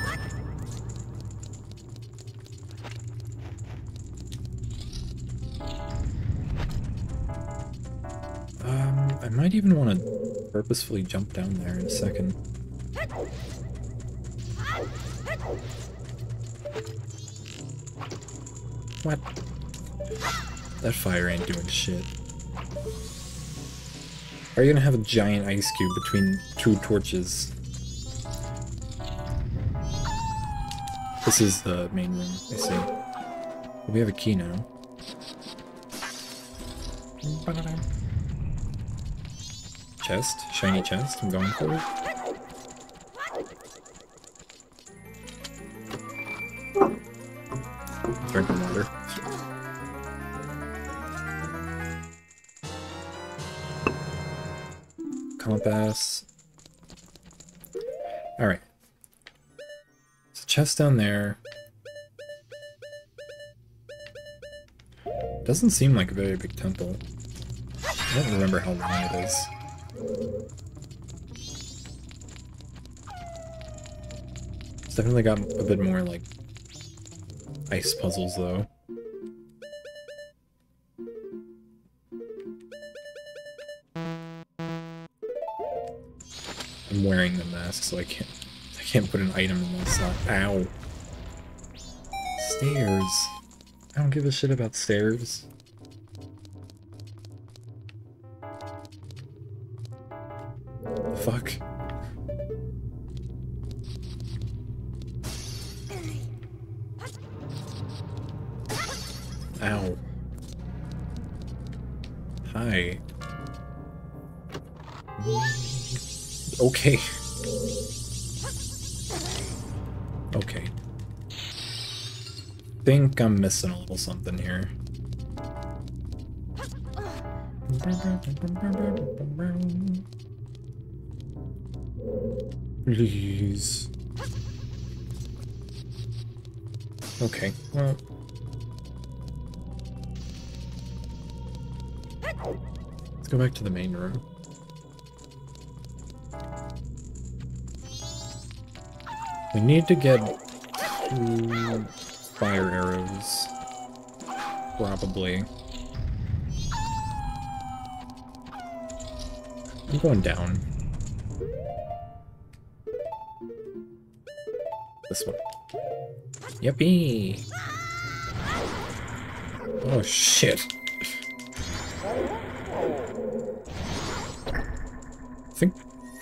Um, I might even want to purposefully jump down there in a second. What? That fire ain't doing shit. Are you gonna have a giant ice cube between two torches? This is the main room, I see. We have a key now. Chest? Shiny chest? I'm going for it. Drinking water. Compass. Alright. A chest down there. Doesn't seem like a very big temple. I don't remember how long it is. It's definitely got a bit more, like, ice puzzles, though. I'm wearing the mask, so I can't I can't put an item in one slot. Ow. Stairs. I don't give a shit about stairs. Fuck? Ow. Hi. Okay. Okay. Think I'm missing a little something here. Please. Okay, well. Let's go back to the main room. We need to get fire arrows. Probably. I'm going down. Yippee! Oh shit. I think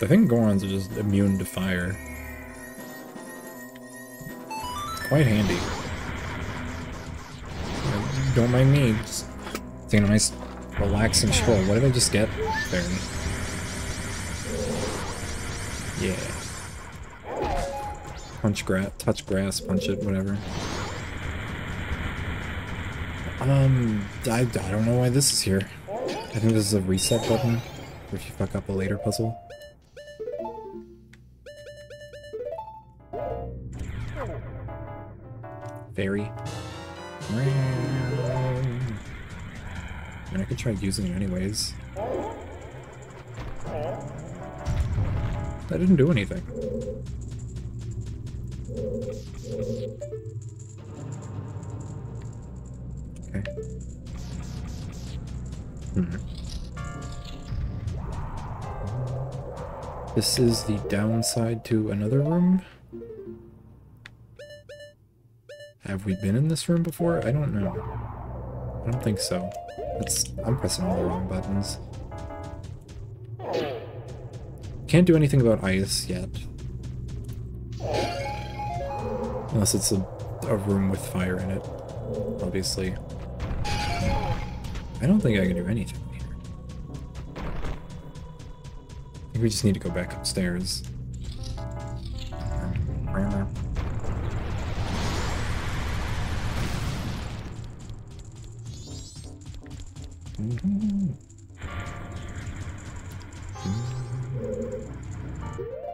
I think Gorons are just immune to fire. Quite handy. Don't mind me. Just taking a nice relaxing stroll. What did I just get? There. Yeah. Punch grass, touch grass, punch it, whatever. Um, I, I don't know why this is here. I think this is a reset button if you fuck up a later puzzle. Fairy. Mean, I could try using it anyways. That didn't do anything. This is the downside to another room? Have we been in this room before? I don't know. I don't think so. I'm pressing all the wrong buttons. Can't do anything about ice yet. Unless it's a, a room with fire in it, obviously. I don't think I can do anything we just need to go back upstairs.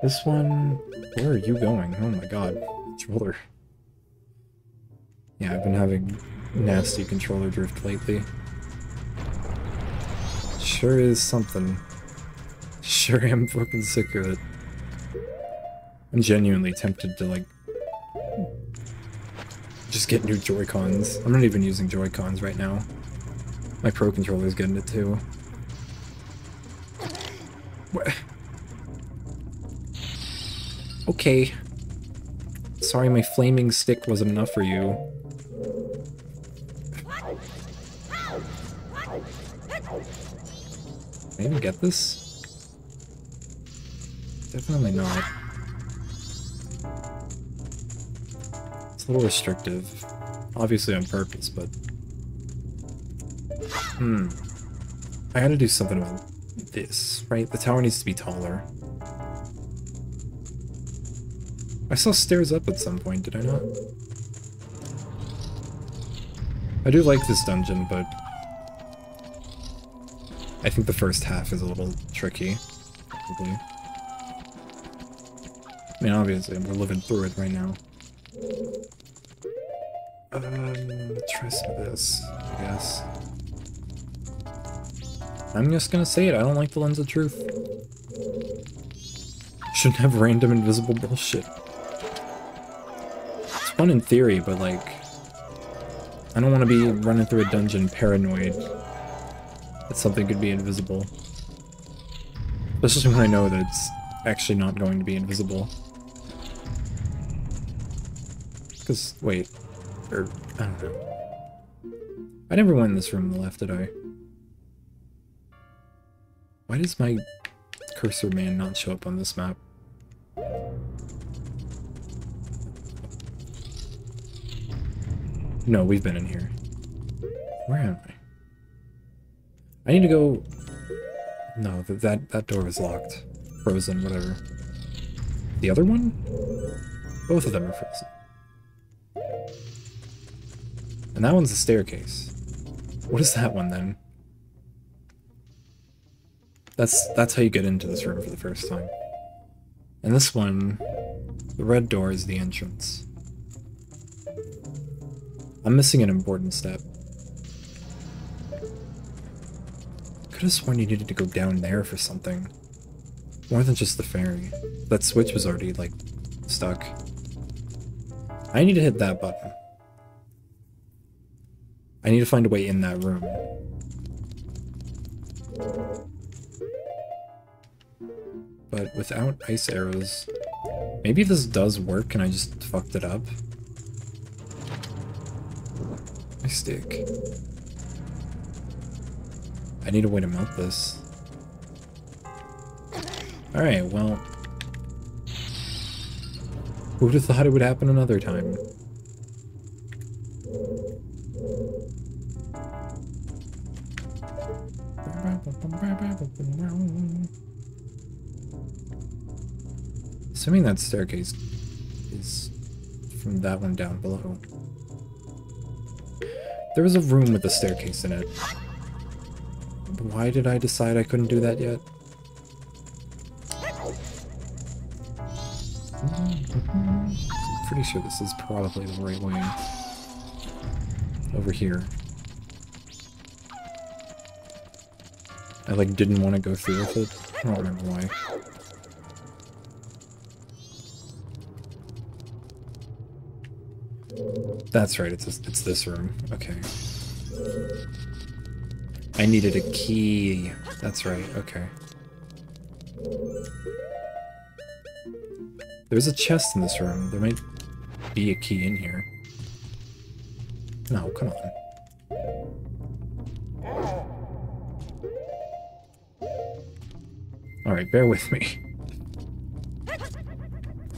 This one, where are you going? Oh my god, controller. Yeah, I've been having nasty controller drift lately. Sure is something. Sure am fucking sick of it. I'm genuinely tempted to like just get new Joy-Cons. I'm not even using Joy-Cons right now. My Pro controller's getting it too. What? Okay. Sorry my flaming stick wasn't enough for you. Can I even get this? Definitely not. It's a little restrictive. Obviously on purpose, but... Hmm. I gotta do something about this, right? The tower needs to be taller. I saw stairs up at some point, did I not? I do like this dungeon, but... I think the first half is a little tricky, probably. I mean, obviously, we're living through it right now. Um, try some of this, I guess. I'm just gonna say it, I don't like the Lens of Truth. Shouldn't have random invisible bullshit. It's fun in theory, but like... I don't want to be running through a dungeon paranoid that something could be invisible. Especially when I know that it's actually not going to be invisible. Wait. Or, I don't know. I never went in this room the left, did I? Why does my cursor man not show up on this map? No, we've been in here. Where am I? I need to go... No, that, that, that door is locked. Frozen, whatever. The other one? Both of them are frozen. And that one's the staircase. What is that one then? That's that's how you get into this room for the first time. And this one, the red door is the entrance. I'm missing an important step. Could have sworn you needed to go down there for something. More than just the fairy. That switch was already, like, stuck. I need to hit that button. I need to find a way in that room. But without ice arrows... Maybe this does work and I just fucked it up. My stick. I need a way to melt this. Alright, well... Who would have thought it would happen another time? Assuming that staircase is from that one down below. There was a room with a staircase in it. Why did I decide I couldn't do that yet? I'm pretty sure this is probably the right way. Over here. I like didn't want to go through with it. I don't remember why. That's right, it's it's this room. Okay. I needed a key. That's right, okay. There's a chest in this room. There might be a key in here. No, come on. Alright, bear with me. I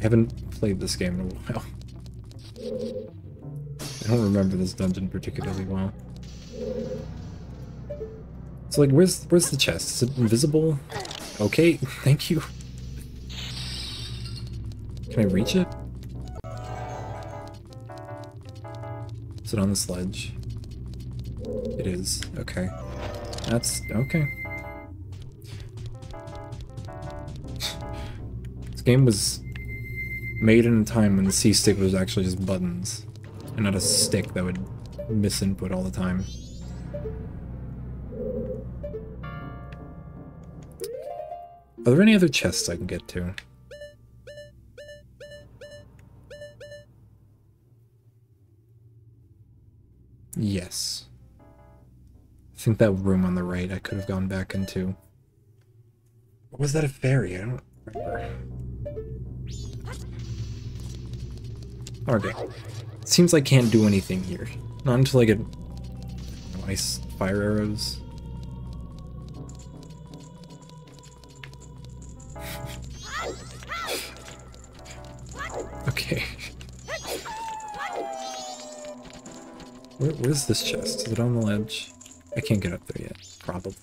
haven't played this game in a while. I don't remember this dungeon particularly well. So like, where's where's the chest? Is it invisible? Okay, thank you. Can I reach it? Is it on the sledge? It is. Okay. That's okay. Game was made in a time when the C-stick was actually just buttons and not a stick that would misinput all the time. Are there any other chests I can get to? Yes. I think that room on the right I could have gone back into. Or was that a fairy? I don't remember. Okay. Seems I can't do anything here. Not until I get ice fire arrows. okay. Where, where's this chest? Is it on the ledge? I can't get up there yet. Probably.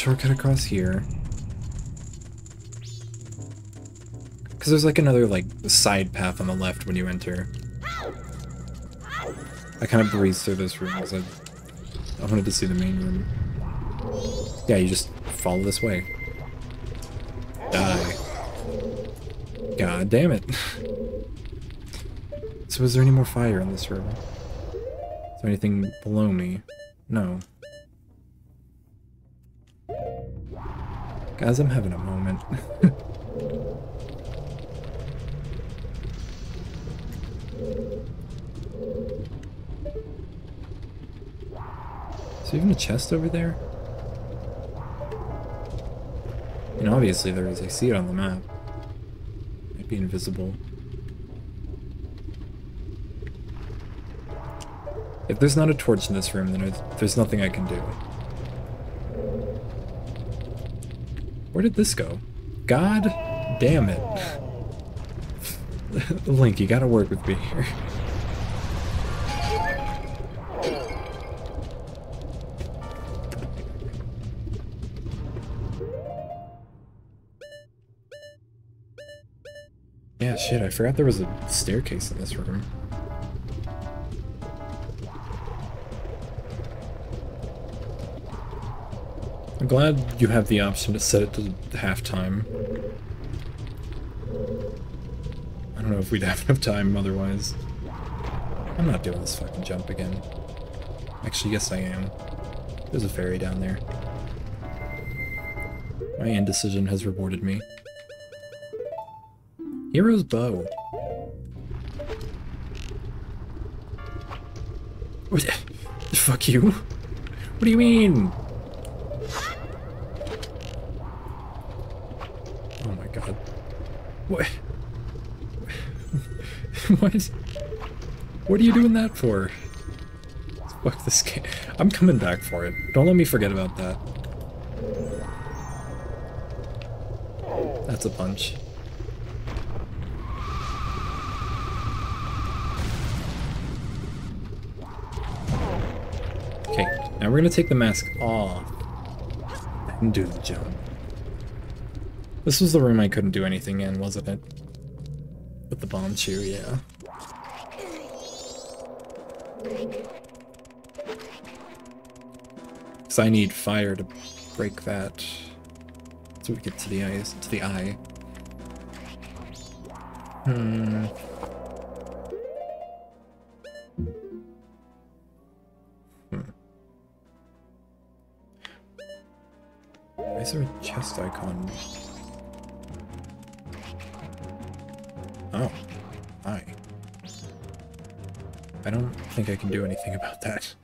Shortcut across here. Because there's like another like side path on the left when you enter. I kind of breezed through this room because I, I wanted to see the main room. Yeah, you just follow this way. Die. God damn it. [laughs] so is there any more fire in this room? Is there anything below me? No. Guys, I'm having a moment. [laughs] Is there even a chest over there? And obviously there is. I see it on the map. Might be invisible. If there's not a torch in this room, then there's nothing I can do. Where did this go? God damn it. [laughs] Link, you gotta work with me here. Yeah, shit, I forgot there was a staircase in this room. Glad you have the option to set it to halftime. I don't know if we'd [laughs] have enough time otherwise. I'm not doing this fucking jump again. Actually, yes I am. There's a fairy down there. My indecision has rewarded me. Hero's bow. [laughs] Fuck you. What do you mean? Oh my god. What? What is... What are you doing that for? Fuck this game. I'm coming back for it. Don't let me forget about that. That's a punch. Okay, now we're gonna take the mask off and do the jump. This was the room I couldn't do anything in, wasn't it? With the Bombchu, yeah. Because I need fire to break that. So we get to the eyes, to the eye. Hmm. Hmm. Is there a chest icon? Oh. Hi. I don't think I can do anything about that.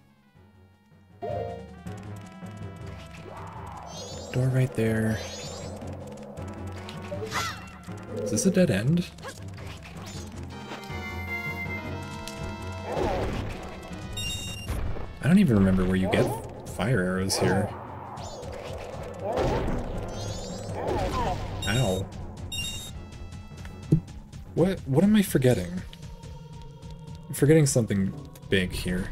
Door right there. Is this a dead end? I don't even remember where you get fire arrows here. Ow. What what am I forgetting? I'm forgetting something big here.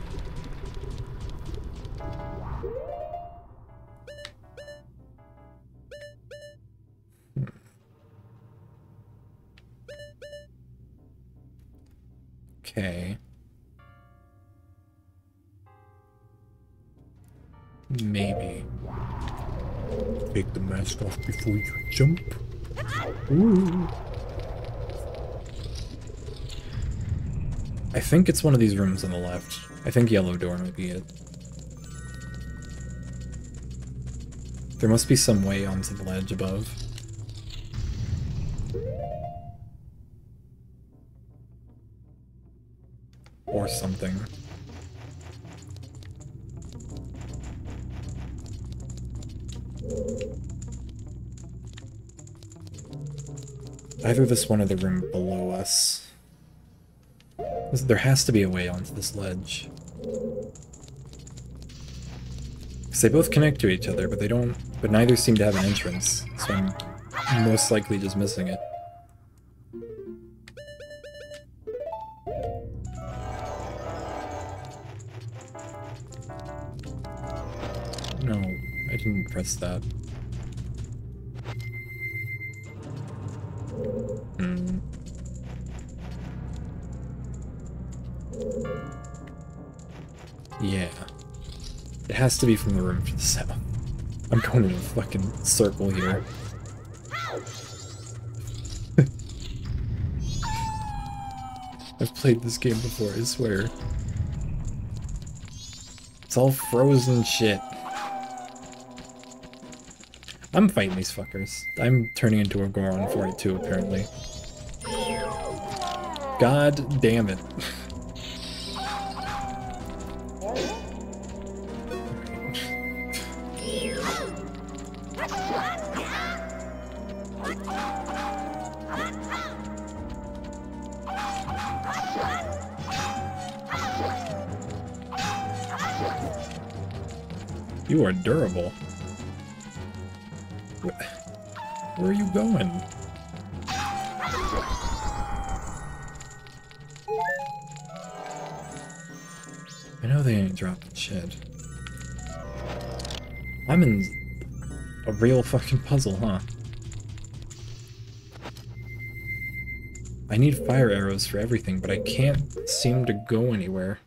Off before you jump. Ooh. I think it's one of these rooms on the left. I think yellow door might be it. There must be some way onto the ledge above. Either this one or the room below us. There has to be a way onto this ledge. Because they both connect to each other, but they don't. But neither seem to have an entrance, so I'm most likely just missing it. No, I didn't press that. Has to be from the room to the south. I'm going in a fucking circle here. [laughs] I've played this game before, I swear. It's all frozen shit. I'm fighting these fuckers. I'm turning into a Goron 42, apparently. God damn it. [laughs] durable. Wh- Where are you going? I know they ain't dropping shit. I'm in a real fucking puzzle, huh? I need fire arrows for everything, but I can't seem to go anywhere.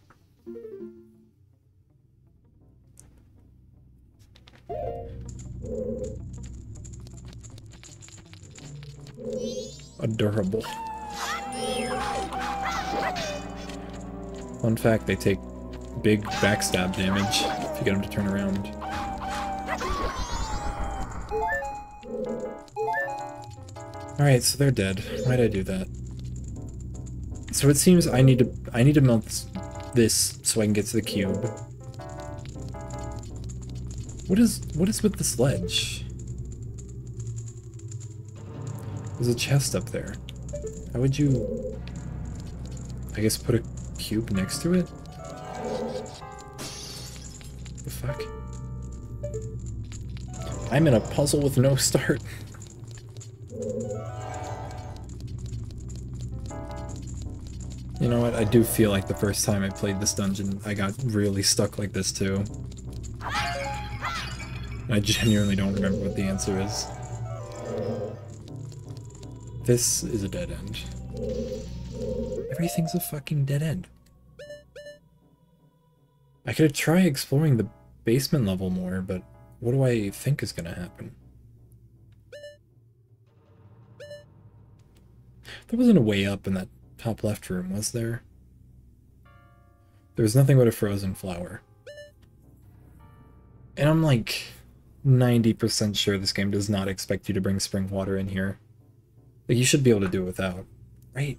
Adorable. Fun fact, they take big backstab damage if you get them to turn around. Alright, so they're dead. Why'd I do that? So it seems I need to I need to melt this so I can get to the cube. What is what is with the sledge? There's a chest up there. How would you I guess put a cube next to it? The fuck? I'm in a puzzle with no [laughs] start. You know what? I do feel like the first time I played this dungeon, I got really stuck like this too. I genuinely don't remember what the answer is. This is a dead end. Everything's a fucking dead end. I could try exploring the basement level more, but what do I think is gonna happen? There wasn't a way up in that top left room, was there? There was nothing but a frozen flower. And I'm like 90% sure this game does not expect you to bring spring water in here. Like, you should be able to do it without, right?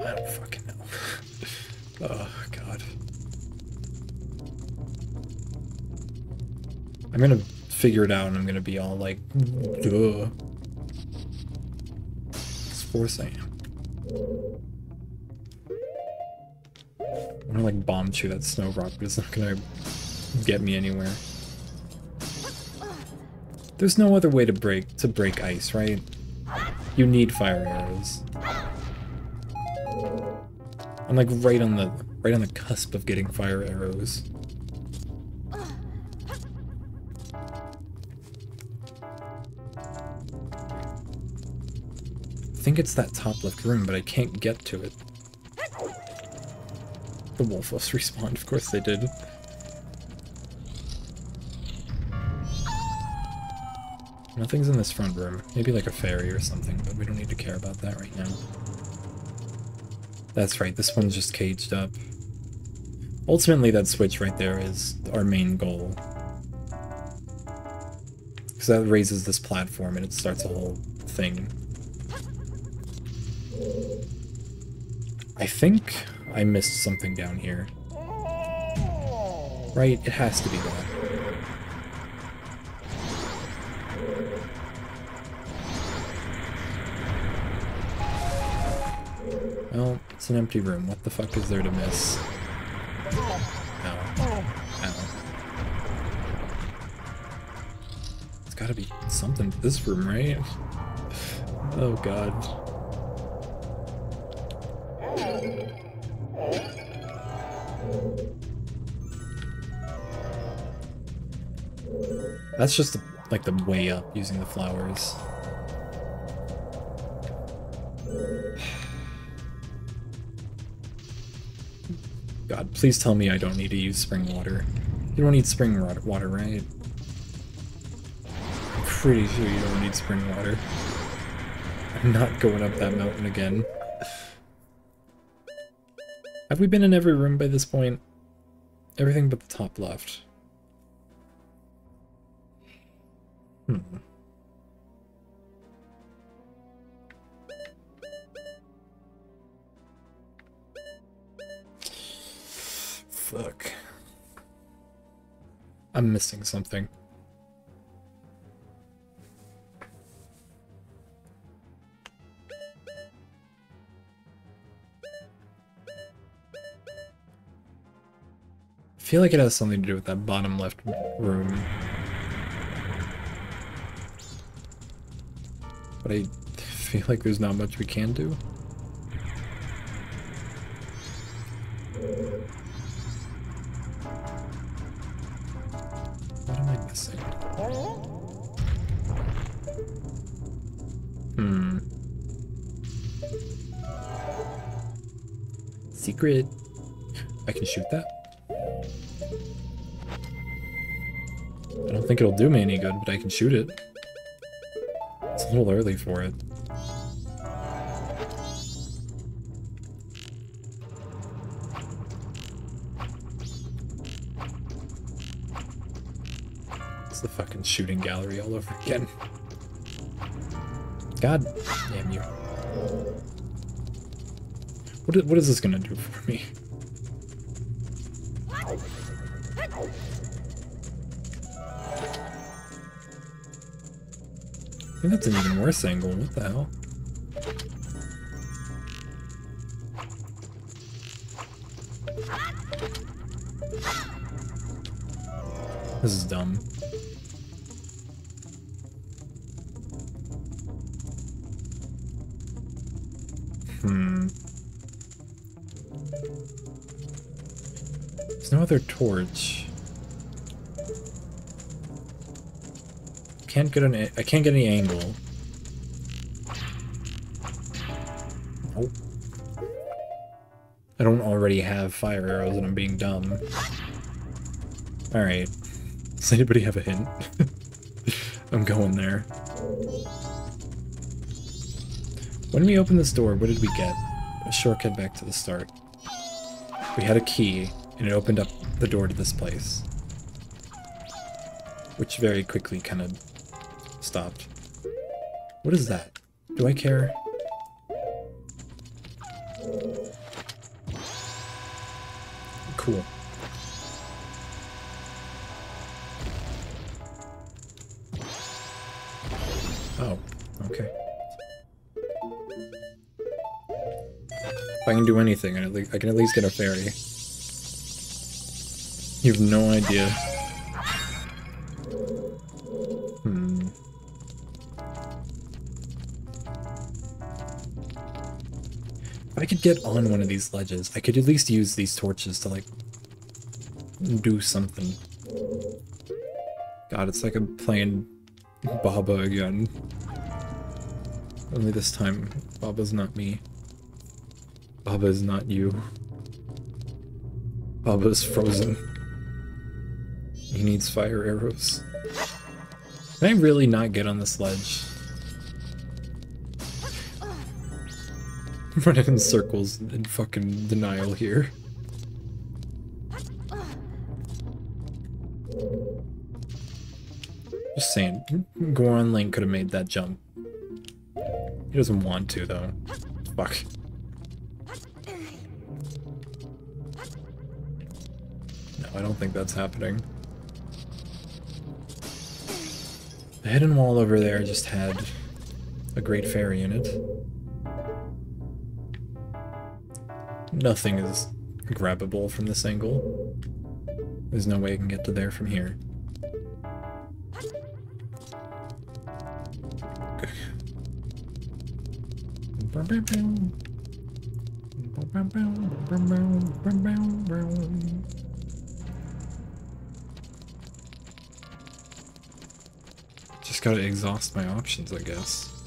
I don't fucking know. [laughs] oh, God. I'm gonna figure it out and I'm gonna be all like, duh. It's force I am. I'm gonna like bomb through that snow rock, but it's not gonna get me anywhere. There's no other way to break to break ice, right? You need fire arrows. I'm like right on the right on the cusp of getting fire arrows. I think it's that top left room, but I can't get to it. The wolf was respawned, of course they did. Nothing's in this front room. Maybe like a fairy or something, but we don't need to care about that right now. That's right, this one's just caged up. Ultimately, that switch right there is our main goal. Because that raises this platform and it starts a whole thing. I think I missed something down here. Right? It has to be that. Well, it's an empty room. What the fuck is there to miss? It's gotta be something to this room, right? [sighs] Oh god. That's just the, like the way up using the flowers. God, please tell me I don't need to use spring water. You don't need spring water, right? I'm pretty sure you don't need spring water. I'm not going up that mountain again. Have we been in every room by this point? Everything but the top left. Hmm. Fuck. I'm missing something. Feel like it has something to do with that bottom left room. But I feel like there's not much we can do. What am I missing? Hmm. Secret. I can shoot that? Think it'll do me any good, but I can shoot it. It's a little early for it. It's the fucking shooting gallery all over again. God damn you. What is, what is this gonna do for me? I think that's an even worse angle. What the hell? This is dumb. Hmm. There's no other torch. Can't get an. I can't get any angle. I don't already have fire arrows and I'm being dumb. Alright. Does anybody have a hint? [laughs] I'm going there. When we opened this door, what did we get? A shortcut back to the start. We had a key, and it opened up the door to this place. Which very quickly kind of stopped. What is that? Do I care? Cool. Oh, okay. If I can do anything, I, I can at least get a fairy. You have no idea. Get on one of these ledges, I could at least use these torches to, like, do something. God, it's like I'm playing Baba again. Only this time, Baba's not me. Baba's not you. Baba's frozen. He needs fire arrows. Can I really not get on this ledge? [laughs] running in circles in fucking denial here. Just saying, Goron Link could have made that jump. He doesn't want to, though. Fuck. No, I don't think that's happening. The hidden wall over there just had a great fairy in it. Nothing is grabbable from this angle. There's no way I can get to there from here. Just gotta exhaust my options, I guess.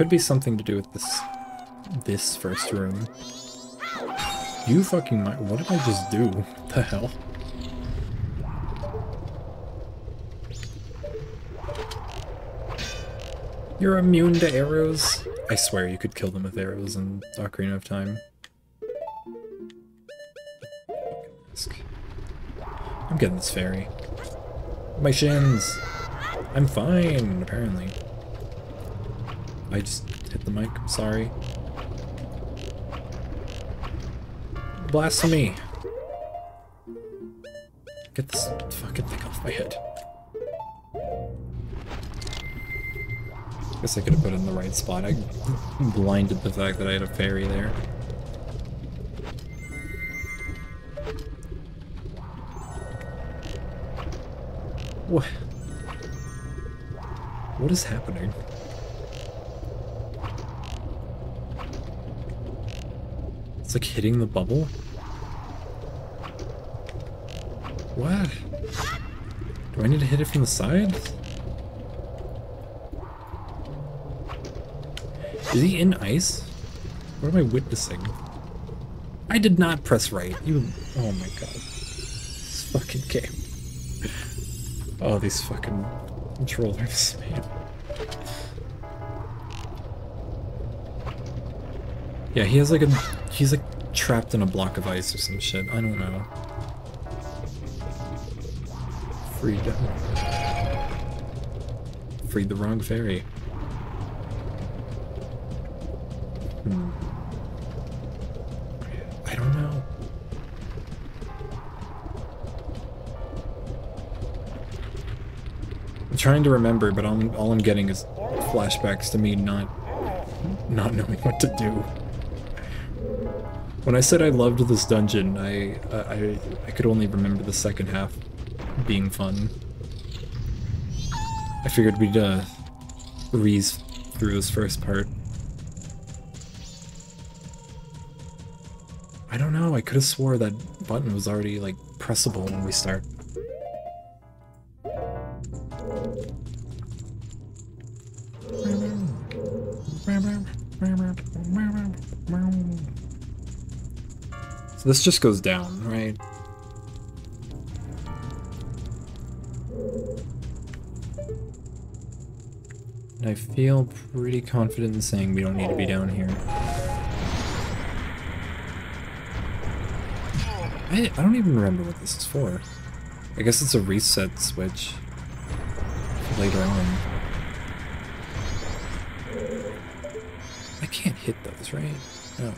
Could be something to do with this this first room. You fucking mi- what did I just do? What the hell? You're immune to arrows? I swear you could kill them with arrows in Ocarina of Time. I'm getting this fairy. My shins! I'm fine, apparently. I just hit the mic, I'm sorry. Blasphemy! Get this fucking thing off my head. Guess I could have put it in the right spot. I blinded the fact that I had a fairy there. What? What is happening? It's like hitting the bubble? What? Do I need to hit it from the side? Is he in ice? What am I witnessing? I did not press right. You. Oh my god. This fucking game. Oh, these fucking controllers, [laughs] man. Yeah, he has like a. He's like trapped in a block of ice or some shit. I don't know. Freedom. Freed the wrong fairy. Hmm. I don't know. I'm trying to remember, but all, all I'm getting is flashbacks to me not not knowing what to do. When I said I loved this dungeon, I I I could only remember the second half being fun. I figured we'd uh, breeze through this first part. I don't know, I could have swore that button was already, like, pressable when we start. So this just goes down, right? And I feel pretty confident in saying we don't need to be down here. I, I don't even remember what this is for. I guess it's a reset switch later on. I can't hit those, right? No.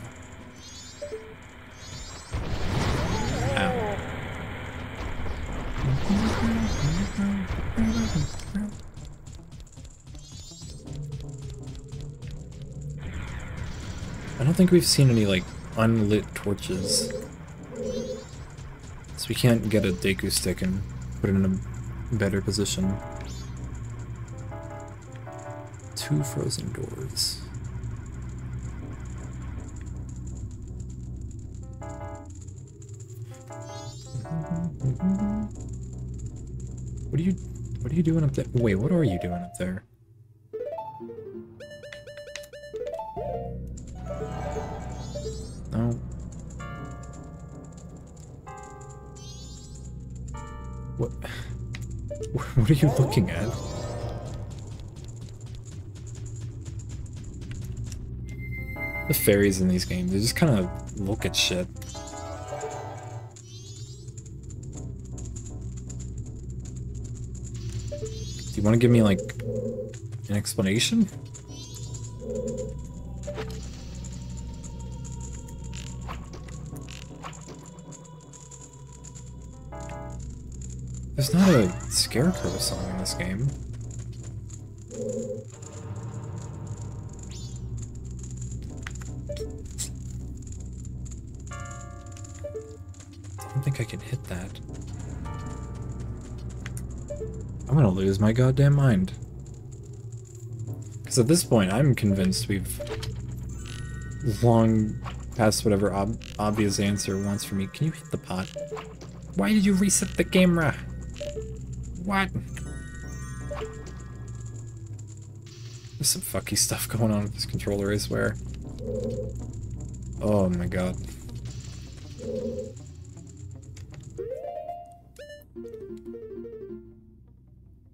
Think we've seen any, like, unlit torches. So we can't get a Deku stick and put it in a better position. Two frozen doors. What are you what are you doing up there? Wait, what are you doing up there? [laughs] What are you looking at? The fairies in these games, they just kind of look at shit. Do you want to give me, like, an explanation? Scarecrow song in this game. I don't think I can hit that. I'm gonna lose my goddamn mind. Because at this point, I'm convinced we've long past whatever ob obvious answer wants from me. Can you hit the pot? Why did you reset the camera? What? There's some fucky stuff going on with this controller, I swear. Oh my god.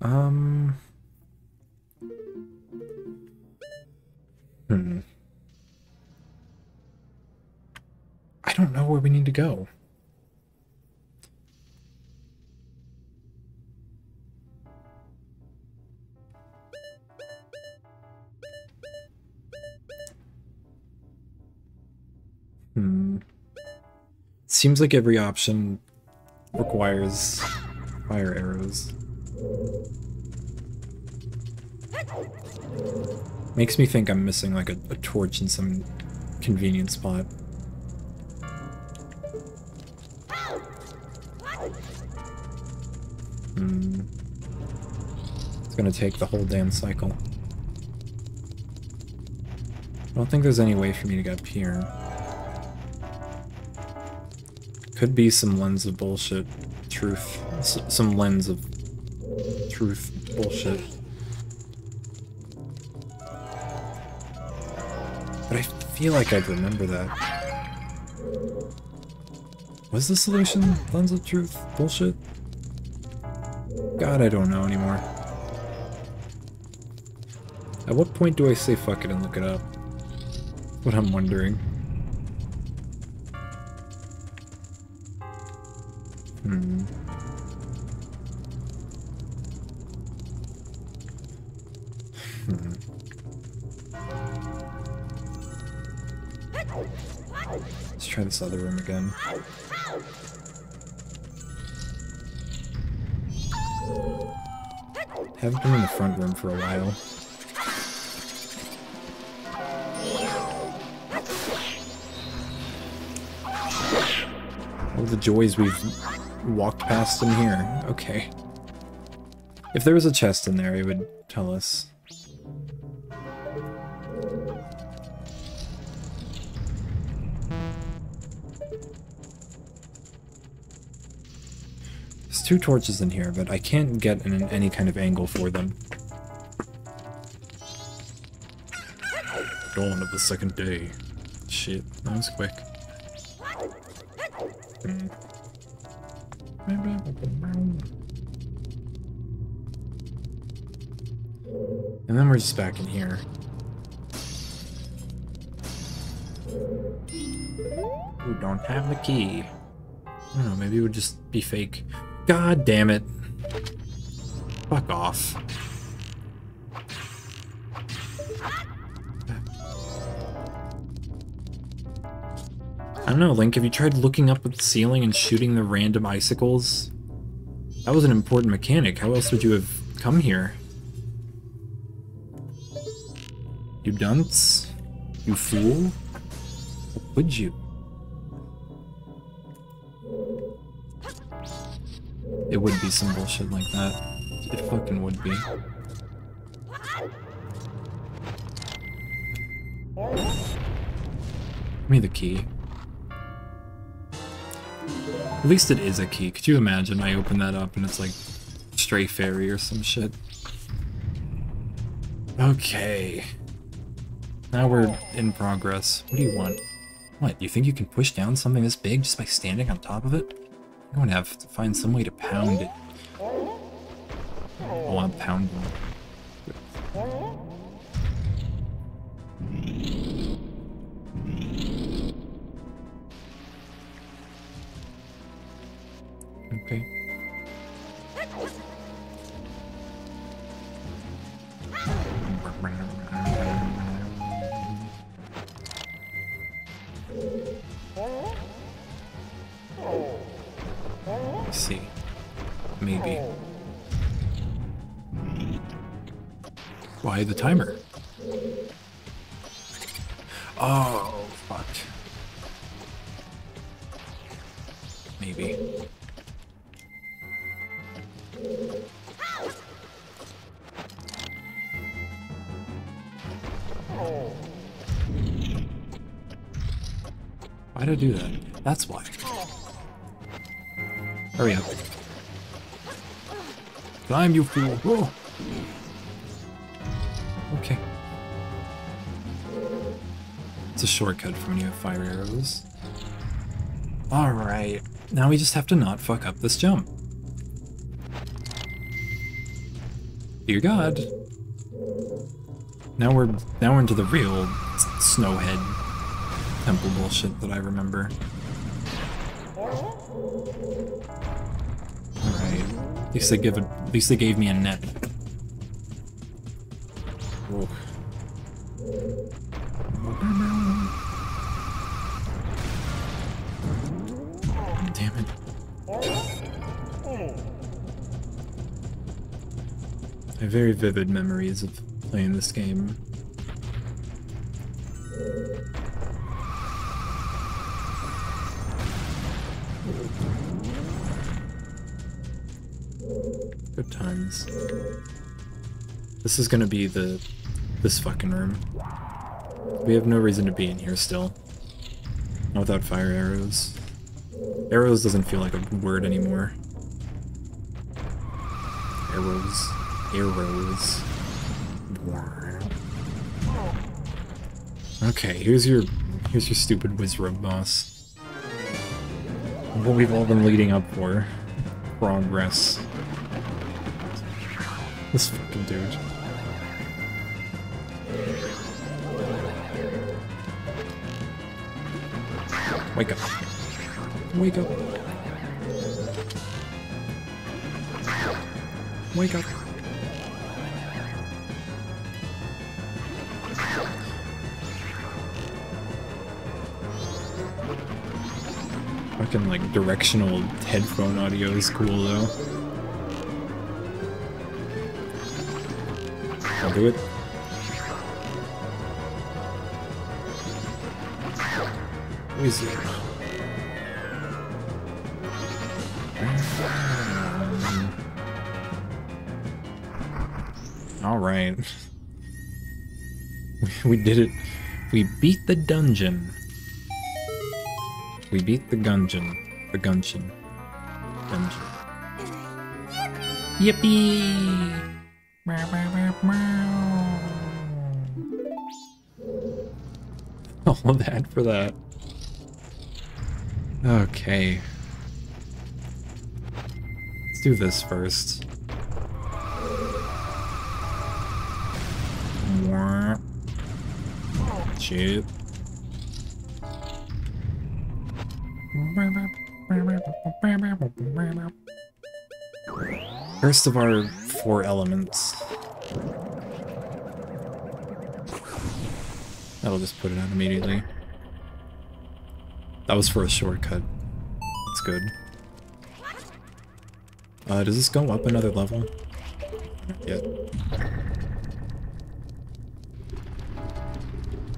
Um... Hmm. I don't know where we need to go. Seems like every option requires fire arrows. Makes me think I'm missing like a, a torch in some convenient spot. Hmm. It's gonna take the whole damn cycle. I don't think there's any way for me to get up here. Could be some lens of bullshit. Truth. S some lens of truth bullshit. But I feel like I'd remember that. Was the solution lens of truth bullshit? God, I don't know anymore. At what point do I say fuck it and look it up? What I'm wondering. Other room again. Haven't been in the front room for a while. All the joys we've walked past in here. Okay. If there was a chest in there, it would tell us. Two torches in here, but I can't get in any kind of angle for them. Dawn of the second day. Shit, that was quick. And then we're just back in here. We don't have the key. I don't know, maybe it would just be fake. God damn it. Fuck off. I don't know, Link, have you tried looking up at the ceiling and shooting the random icicles? That was an important mechanic. How else would you have come here? You dunce? You fool? How would you? Would be some bullshit like that. It fucking would be. Give me the key. At least it is a key. Could you imagine I open that up and it's like Stray Fairy or some shit? Okay. Now we're in progress. What do you want? What, you think you can push down something this big just by standing on top of it? I'm to have to find some way to pound it. Oh, I'm pounding. Do that? That's why. Hurry up. Climb, you fool. Whoa. Okay. It's a shortcut for when you have fire arrows. Alright. Now we just have to not fuck up this jump. Dear God. Now we're now we're into the real snowhead temple bullshit that I remember. Alright. At least they give it at least they gave me a net. Whoa. Damn it. I have very vivid memories of playing this game. This is gonna be the this fucking room. We have no reason to be in here still. Not without fire arrows. Arrows doesn't feel like a word anymore. Arrows. Arrows. Okay, here's your here's your stupid Wizrobe boss. What we've all been leading up for. Progress. This fucking dude. Wake up. Wake up. Wake up. Fucking like directional headphone audio is cool though. Do it. Who is it? All right. [laughs] We did it. We beat the dungeon. We beat the gungeon. The gungeon. Dungeon. Yippee! [laughs] All of that for that. Okay. Let's do this first. Shit. First of our four elements. That'll just put it on immediately. That was for a shortcut. That's good. Uh, does this go up another level? Yet.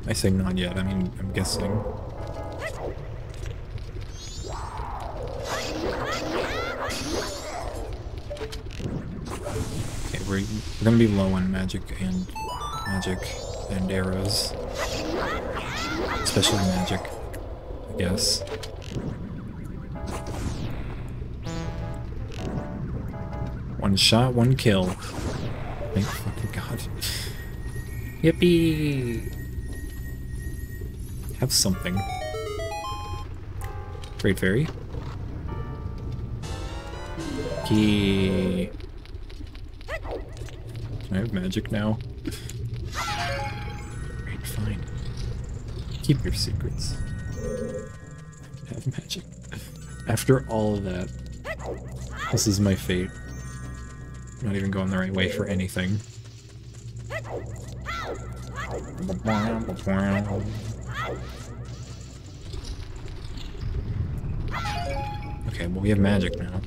I say not yet, I mean, I'm guessing. Okay, we're, we're gonna be low on magic and magic and arrows. Especially magic, I guess. One shot, one kill. Thank fucking god. Yippee! Have something. Great fairy. Key. I have magic now? Keep your secrets. Have magic. After all of that, this is my fate. I'm not even going the right way for anything. Okay, well we have magic now.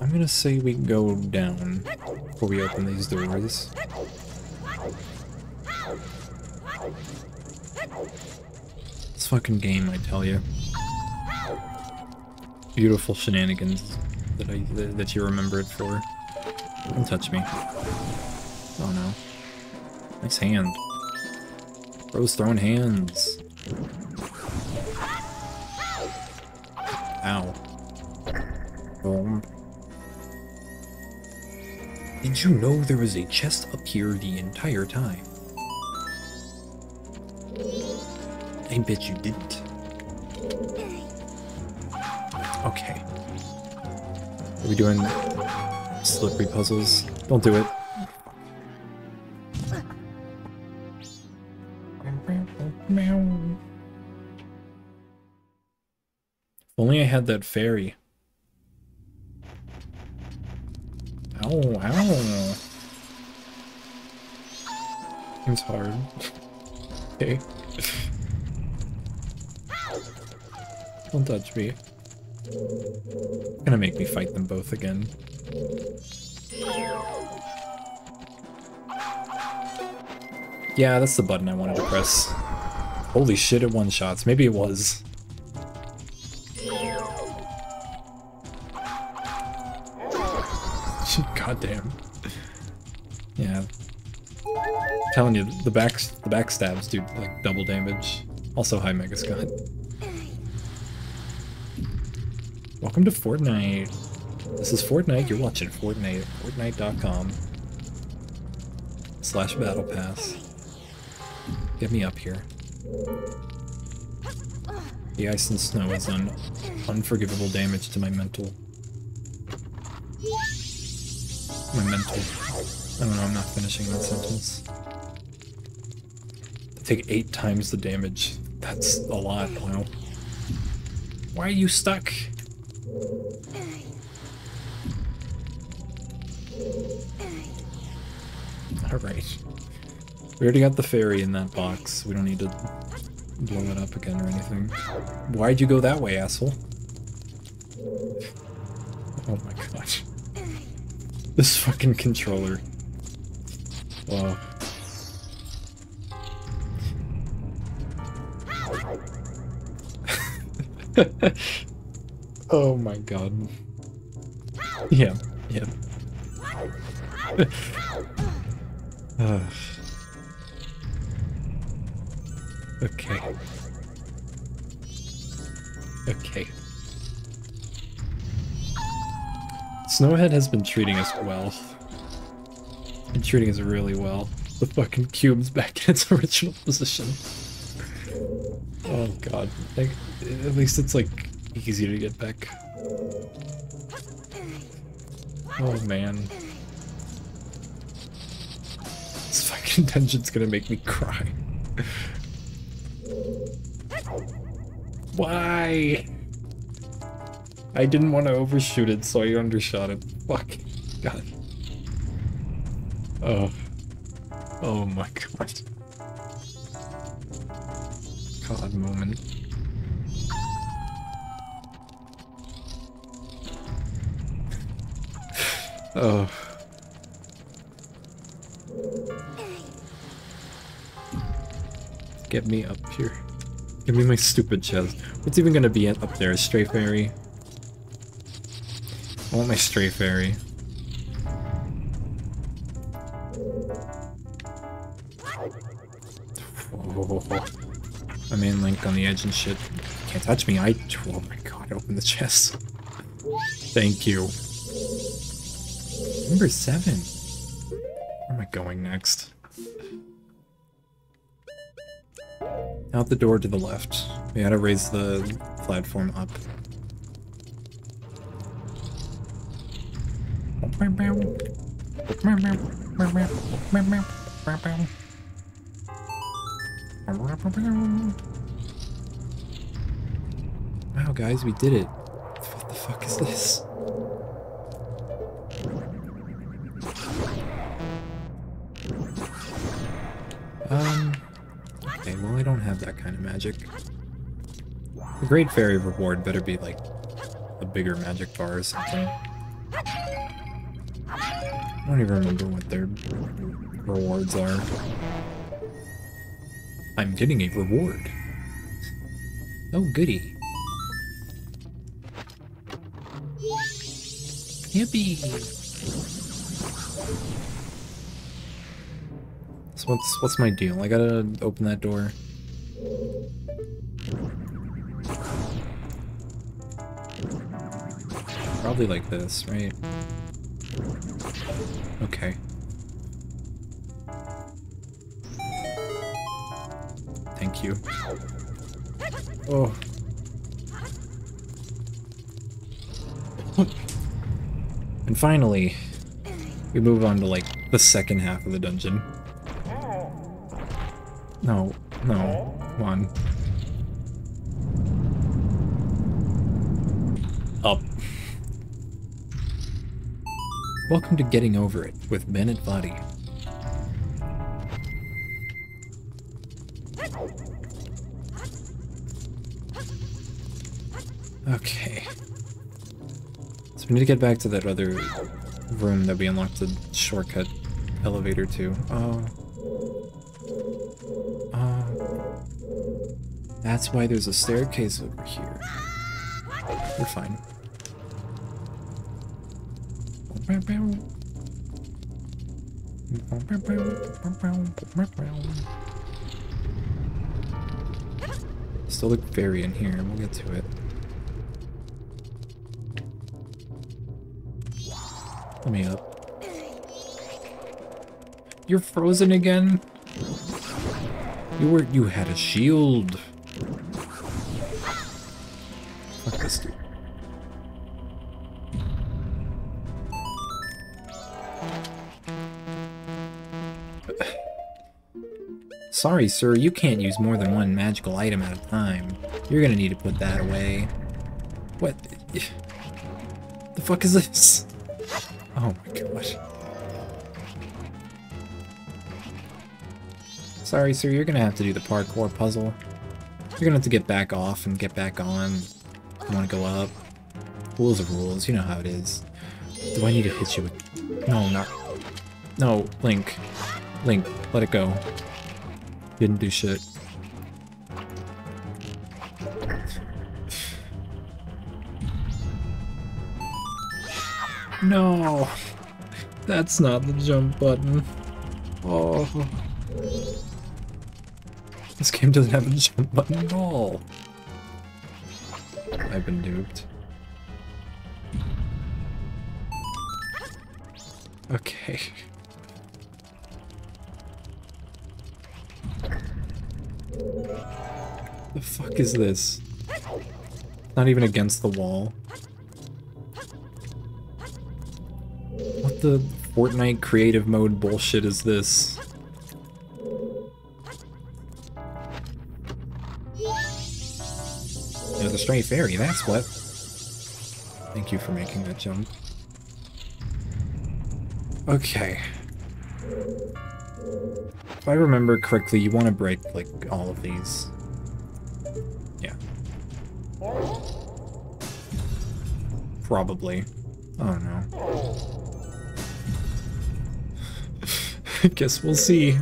I'm gonna say we go down before we open these doors. Fucking game, I tell you. Beautiful shenanigans that I that, you remember it for. Don't touch me. Oh no. Nice hand. Bro's throwing hands. Ow. Boom. Did you know there was a chest up here the entire time? I bet you didn't. Okay. Are we doing slippery puzzles? Don't do it. If only I had that fairy. Touch me. Gonna make me fight them both again. Yeah, that's the button I wanted to press. Holy shit, it one shots. Maybe it was. [laughs] Goddamn. Yeah. telling you, the back the backstabs do like double damage. Also, hi Mega Scott. Welcome to Fortnite. This is Fortnite. You're watching Fortnite. Fortnite.com slash battle pass. Get me up here. The ice and snow has done unforgivable damage to my mental. My mental. I don't know, I'm not finishing that sentence. take eight times the damage. That's a lot, wow. Why are you stuck? We already got the fairy in that box. We don't need to blow it up again or anything. Why'd you go that way, asshole? [laughs] Oh my gosh. [laughs] This fucking controller. Wow. [laughs] oh my god. Yeah, Snowhead has been treating us well. Been treating us really well. The fucking cube's back in its [laughs] original position. Oh god. At least it's like easy to get back. Oh man. This fucking dungeon's gonna make me cry. [laughs] Why? I didn't want to overshoot it, so I undershot it. Fuck. God. Oh. Oh my god. God moment. oh. Get me up here. Give me my stupid chest. What's even gonna be up there? A stray fairy? I want my stray fairy. Oh, I mean, Link on the edge and shit. Can't touch me. I. Oh my god, open the chest. Thank you. Number seven. Where am I going next? Out the door to the left. We gotta raise the platform up. Wow, guys, we did it. What the fuck is this? Um, okay, well, I don't have that kind of magic. The Great Fairy reward better be like a bigger magic bar or something. I don't even remember what their rewards are. I'm getting a reward. Oh, goody. Yippee! So what's what's my deal? I gotta open that door. Probably like this, right? Okay. You. Oh. and finally, we move on to like the second half of the dungeon. No, no, one. Up. Welcome to Getting Over It with Bennett Foddy. Okay. Need to get back to that other room that we unlocked the shortcut elevator to. Oh. Oh. That's why there's a staircase over here. We're fine. Still look very in here, we'll get to it. Let me up. You're frozen again? You were you had a shield. Fuck this dude. Sorry, sir, you can't use more than one magical item at a time. You're gonna need to put that away. What? The fuck is this? Oh my gosh. Sorry, sir, you're gonna have to do the parkour puzzle. You're gonna have to get back off and get back on. You wanna go up? Rules are rules, you know how it is. Do I need to hit you with... No, not... No, Link. Link, let it go. Didn't do shit. No! That's not the jump button. Oh. This game doesn't have a jump button at all. I've been duped. Okay. The fuck is this? Not even against the wall. The Fortnite creative mode bullshit is this? You're the stray fairy, that's what. Thank you for making that jump. Okay. If I remember correctly, you want to break, like, all of these. Yeah. Probably. Guess we'll see.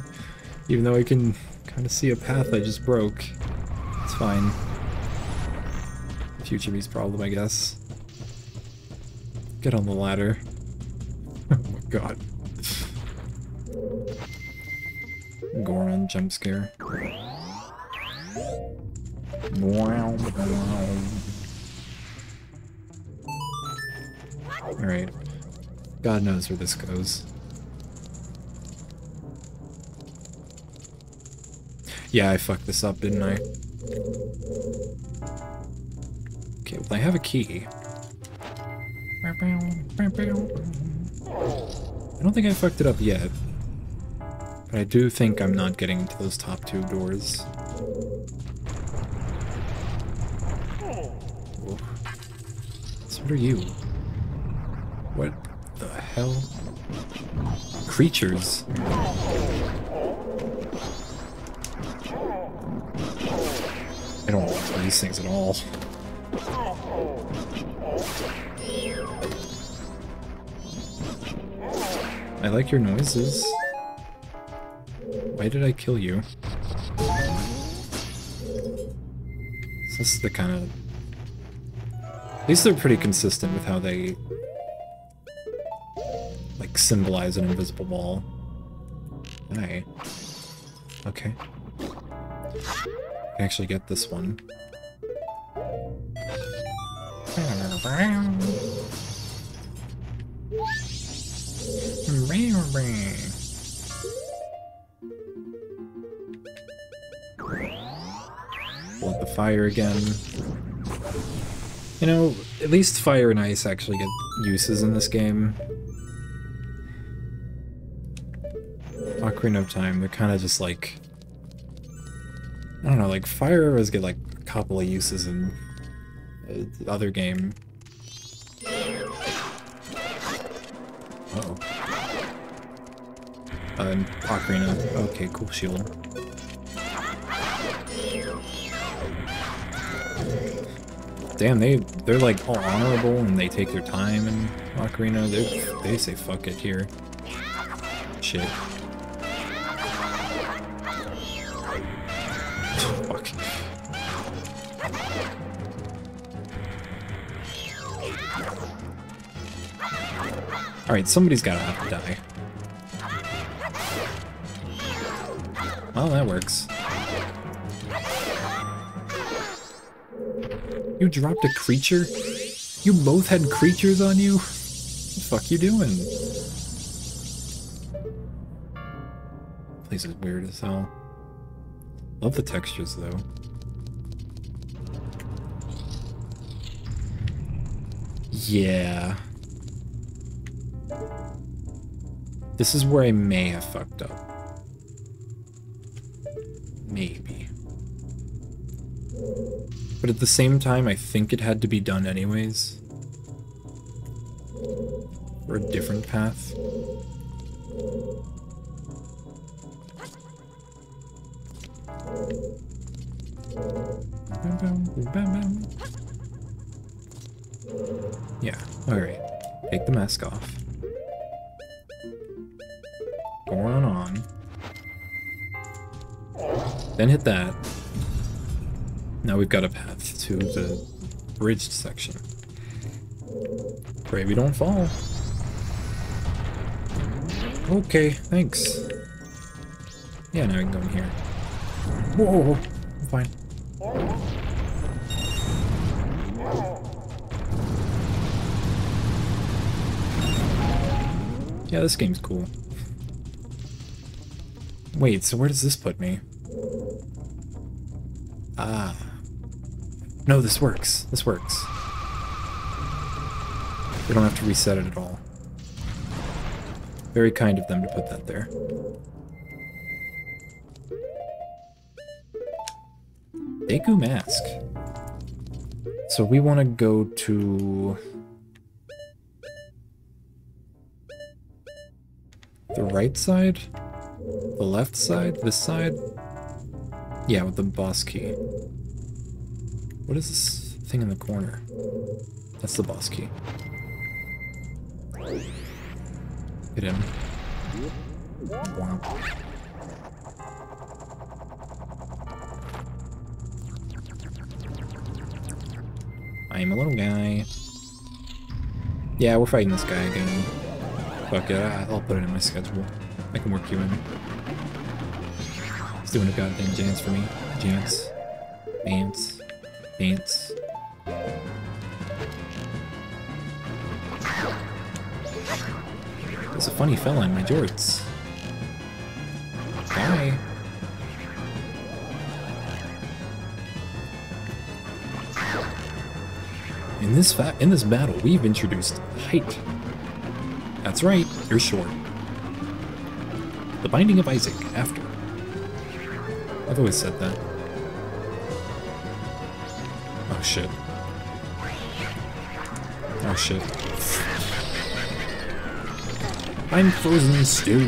Even though I can kind of see a path I just broke. It's fine. Future me's problem, I guess. Get on the ladder. [laughs] oh my god. Goron jump scare. Alright. God knows where this goes. Yeah, I fucked this up, didn't I? Okay, well I have a key. I don't think I fucked it up yet. But I do think I'm not getting into those top two doors. So what are you? What the hell? Creatures. I don't like these things at all. I like your noises. Why did I kill you? Is this is the kind of... At least they're pretty consistent with how they... Like, symbolize an invisible wall. Hi. Okay. I can actually get this one. Want the fire again. You know, at least fire and ice actually get uses in this game. Ocarina of Time, they're kind of just like... I don't know, like fire arrows get like a couple of uses in uh, other game. Uh oh. Uh, Ocarina. Okay, cool shield. Damn, they they're like all honorable and they take their time in Ocarina. They they say fuck it here. Shit. Alright, somebody's gotta have to die. Well, that works. You dropped a creature? You both had creatures on you? What the fuck you doing? Place is weird as hell. Love the textures though. Yeah. This is where I may have fucked up. Maybe. But at the same time, I think it had to be done anyways. Or a different path. Got a path to the bridged section. Pray we don't fall. Okay, thanks. Yeah, now we can go in here. Whoa. I'm fine. Yeah, this game's cool. Wait, so where does this put me? No, this works. This works. We don't have to reset it at all. Very kind of them to put that there. Deku Mask. So we want to go to... The right side? The left side? This side? Yeah, with the boss key. What is this thing in the corner? That's the boss key. Get him. I'm a little guy. Yeah, we're fighting this guy again. Fuck it, I'll put it in my schedule. I can work you in. He's doing a goddamn dance for me. Dance. Dance. Dance. There's a funny fella in my jorts. Bye. In this in this battle, we've introduced height. That's right, you're short. The Binding of Isaac, after. I've always said that. Oh shit. Oh shit. I'm frozen stew.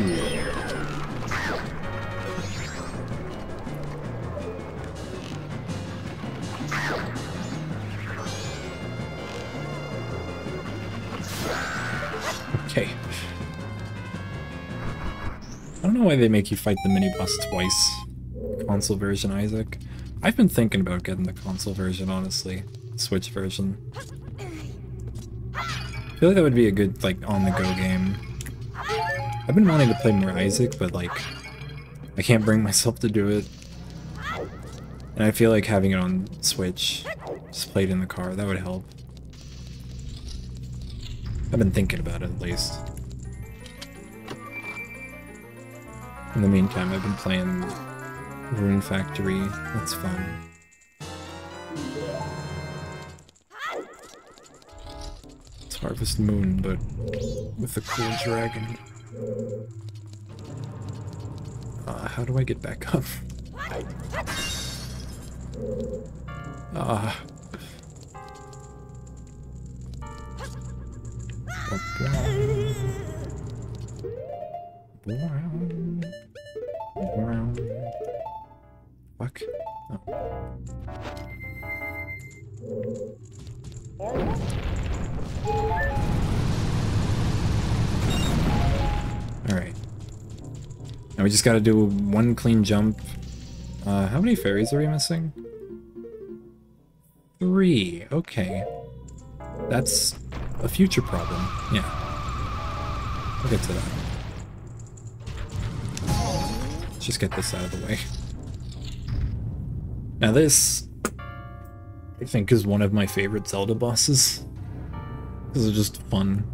Okay. I don't know why they make you fight the mini boss twice. Console version Isaac. I've been thinking about getting the console version, honestly. Switch version. I feel like that would be a good, like, on-the-go game. I've been wanting to play more Isaac, but, like, I can't bring [laughs] myself to do it. And I feel like having it on Switch, just played in the car, that would help. I've been thinking about it, at least. In the meantime, I've been playing Rune Factory. That's fun. It's Harvest Moon, but with a cool dragon. Uh, how do I get back up? Ah. Fuck. We just gotta do one clean jump. Uh, how many fairies are we missing? Three. Okay. That's a future problem. Yeah. We'll get to that. Let's just get this out of the way. Now this, I think, is one of my favorite Zelda bosses. This is just fun.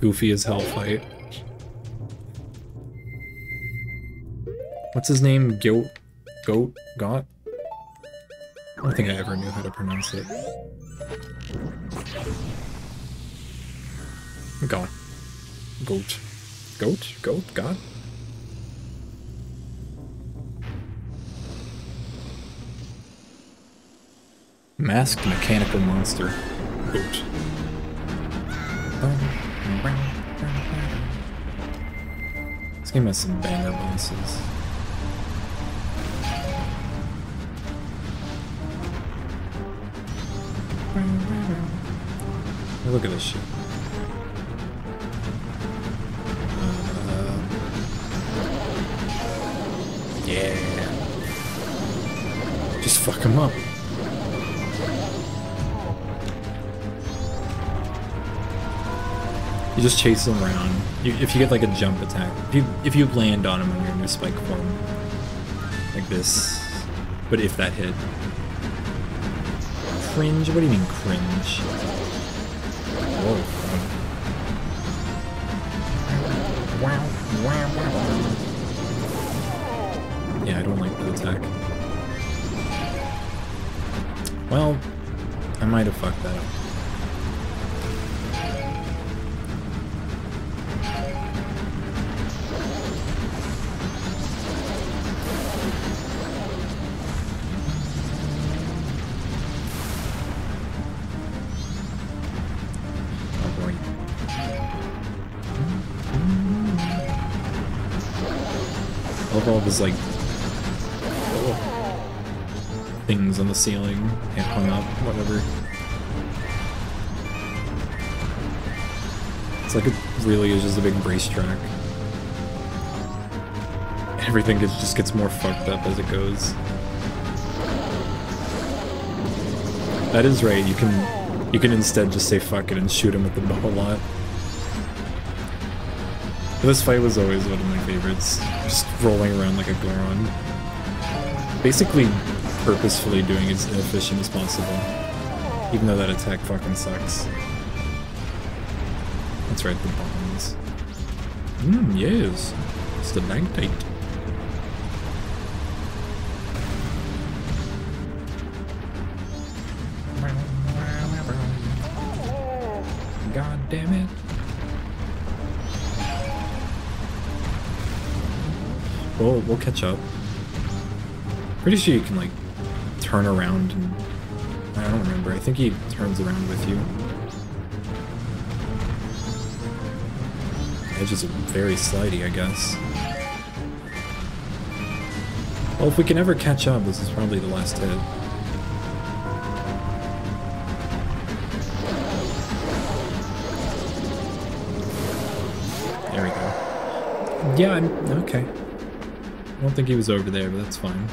Goofy as hell fight. What's his name? Goat? Goat? Got? I don't think I ever knew how to pronounce it. God. Goat. Goat? Goat? God? Masked mechanical monster. Goat. This game has some banger bosses. Look at this shit. Uh, yeah. Just fuck him up. You just chase him around. You, if you get like a jump attack, if you if you land on him when you're in your spike form, like this, but if that hit, cringe. What do you mean cringe? Yeah, I don't like that attack. Well, I might have fucked that up. Like things on the ceiling and hung up, whatever. It's like it really is just a big racetrack. Everything gets, just gets more fucked up as it goes. That is right, you can you can instead just say fuck it and shoot him with the bow a lot. This fight was always one of my favorites. Just rolling around like a Goron. Basically purposefully doing as inefficient as possible. Even though that attack fucking sucks. That's right, the bombs. Mmm, yes. It's the night God damn it. We'll, we'll catch up. Pretty sure you can, like, turn around and... I don't remember. I think he turns around with you. Edge is very slidey, I guess. Well, if we can ever catch up, this is probably the last hit. There we go. Yeah, I'm okay. I don't think he was over there, but that's fine. [laughs]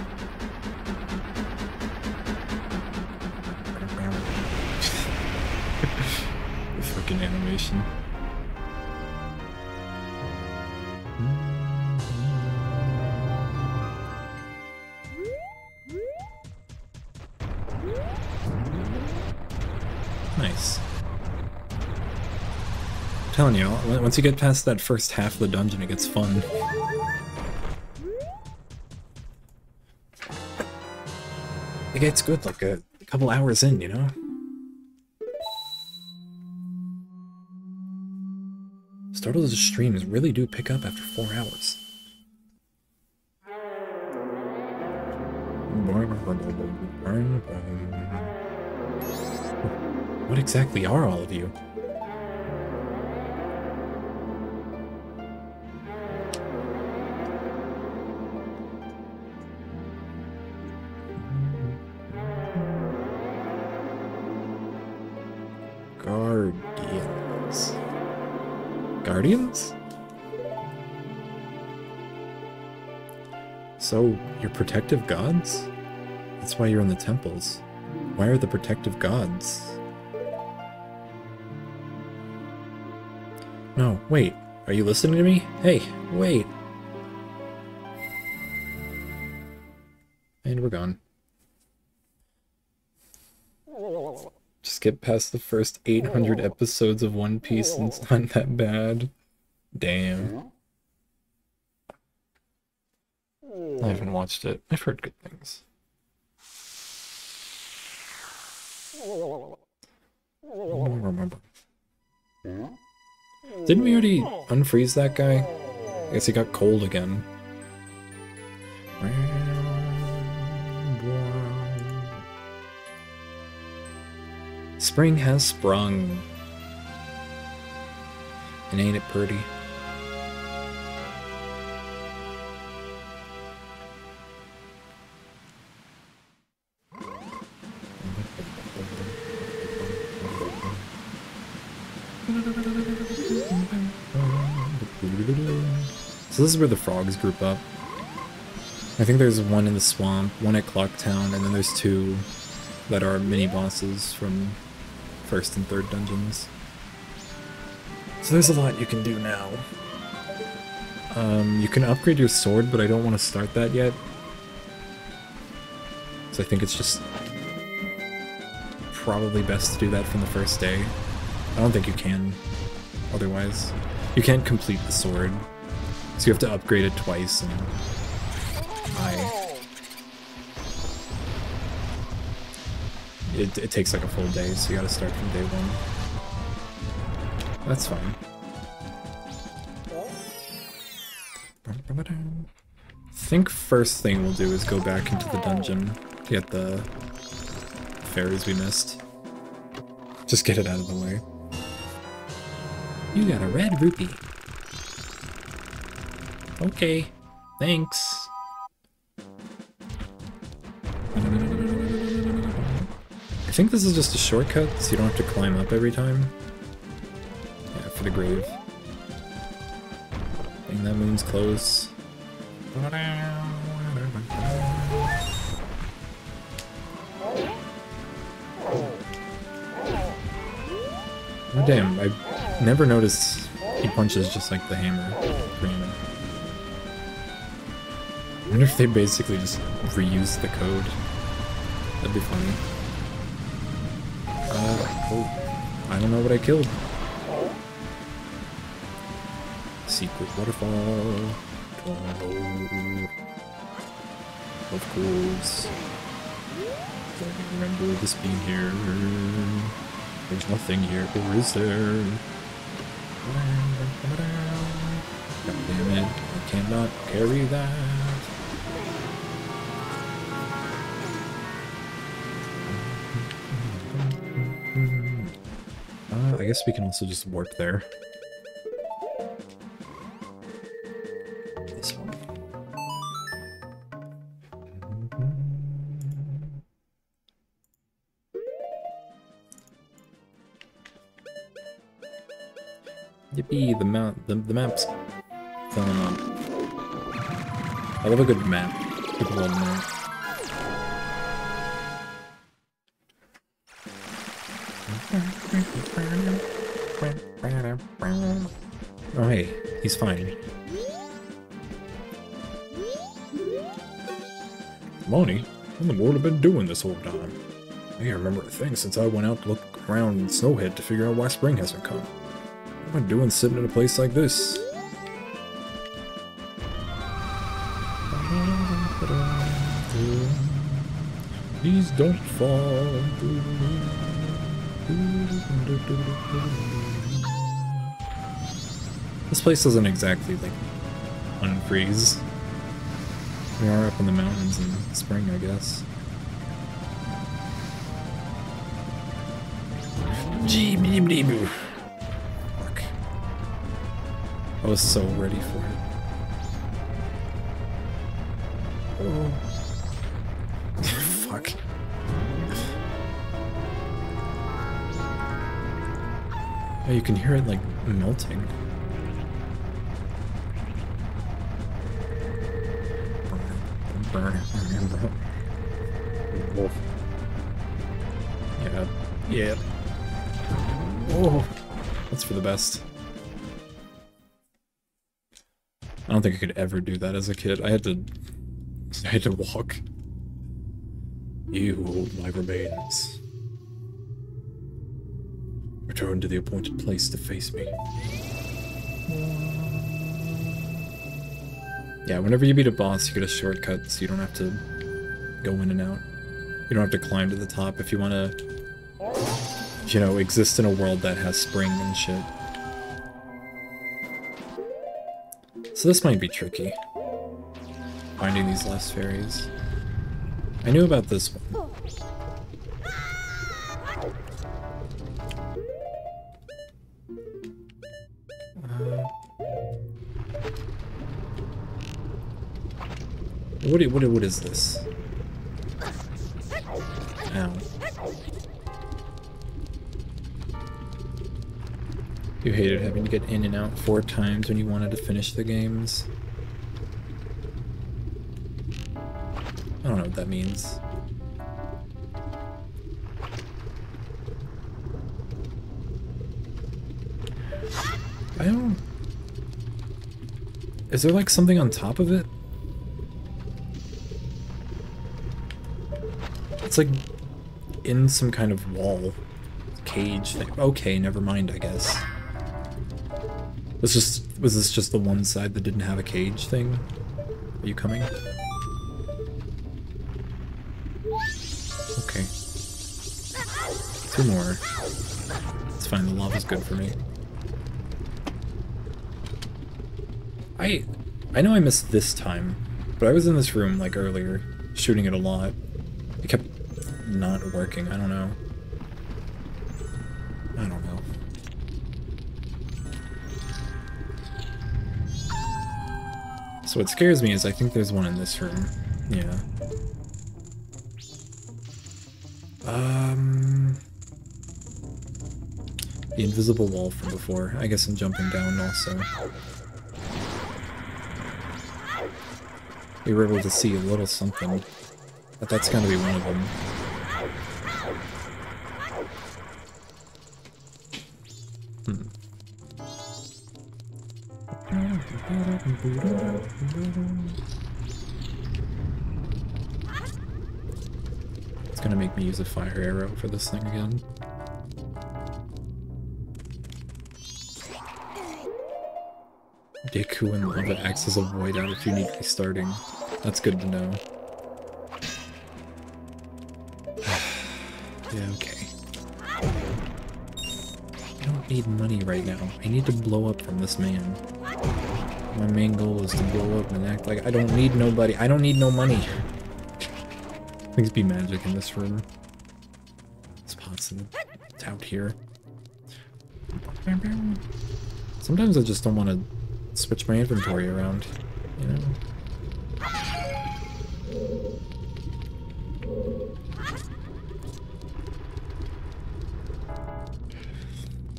fucking animation. Nice. I'm telling you, once you get past that first half of the dungeon, it gets fun. It gets good like a, a couple hours in, you know? Stardle's streams really do pick up after four hours. What exactly are all of you? So, you're protective gods? That's why you're in the temples. Why are the protective gods? No, wait. Are you listening to me? Hey, wait. And we're gone. Just get past the first 800 episodes of One Piece and it's not that bad. Damn. I haven't watched it. I've heard good things. I remember. Didn't we already unfreeze that guy? I guess he got cold again. Spring has sprung. And ain't it pretty? So this is where the frogs group up. I think there's one in the swamp, one at Clocktown, and then there's two that are mini bosses from first and third dungeons. So there's a lot you can do now. Um, you can upgrade your sword, but I don't want to start that yet. So I think it's just probably best to do that from the first day. I don't think you can otherwise. You can't complete the sword. So you have to upgrade it twice and I it, it takes like a full day, so you gotta start from day one. That's fine. think first thing we'll do is go back into the dungeon, to get the fairies we missed. Just get it out of the way. You got a red rupee. Okay, thanks. I think this is just a shortcut, so you don't have to climb up every time. Yeah, for the grave. And that moon's close. Oh damn, I never noticed he punches just like the hammer. I wonder if they basically just reuse the code. That'd be funny. Uh, oh, I don't know what I killed. Secret waterfall. Oh, of course. Don't remember this being here. There's nothing here, or is there? God damn it, I cannot carry that. I guess we can also just warp there. This one. Yippee, the map, the, the map's filling up. I love a good map, [laughs] Money? What in the world have been doing this whole time? I can't remember a thing since I went out to look around Snowhead to figure out why spring hasn't come. What am I doing sitting in a place like this? Please don't fall. This place doesn't exactly, like, unfreeze. We are up in the mountains in spring, I guess. Fuck. I was so ready for it. Oh. [laughs] Fuck. Oh, you can hear it, like, melting. Yeah. Yeah. Oh, that's for the best. I don't think I could ever do that as a kid. I had to, I had to walk. You hold my remains. Return to the appointed place to face me. Yeah, whenever you beat a boss, you get a shortcut, so you don't have to go in and out. You don't have to climb to the top if you want to you know, exist in a world that has spring and shit. So this might be tricky. Finding these last fairies. I knew about this one. What, what, what is this? Ow. You hated having to get in and out four times when you wanted to finish the games. I don't know what that means. I don't... Is there like something on top of it? It's like in some kind of wall cage thing. Okay, never mind, I guess. Was just was this just the one side that didn't have a cage thing? Are you coming? Okay. Two more. It's fine, the lava's good for me. I I know I missed this time, but I was in this room like earlier, shooting it a lot. I kept not working, I don't know. I don't know. So what scares me is I think there's one in this room. Yeah. Um the invisible wall from before. I guess I'm jumping down also. We were able to see a little something. But that's gotta be one of them. It's gonna make me use a fire arrow for this thing again. Deku and Lava acts as a void out if you need restarting. That's good to know. [sighs] yeah, okay. I don't need money right now. I need to blow up from this man. My main goal is to blow up and act like I don't need nobody. I don't need no money. Things be magic in this room. Possible. It's out here. Sometimes I just don't want to switch my inventory around, you know?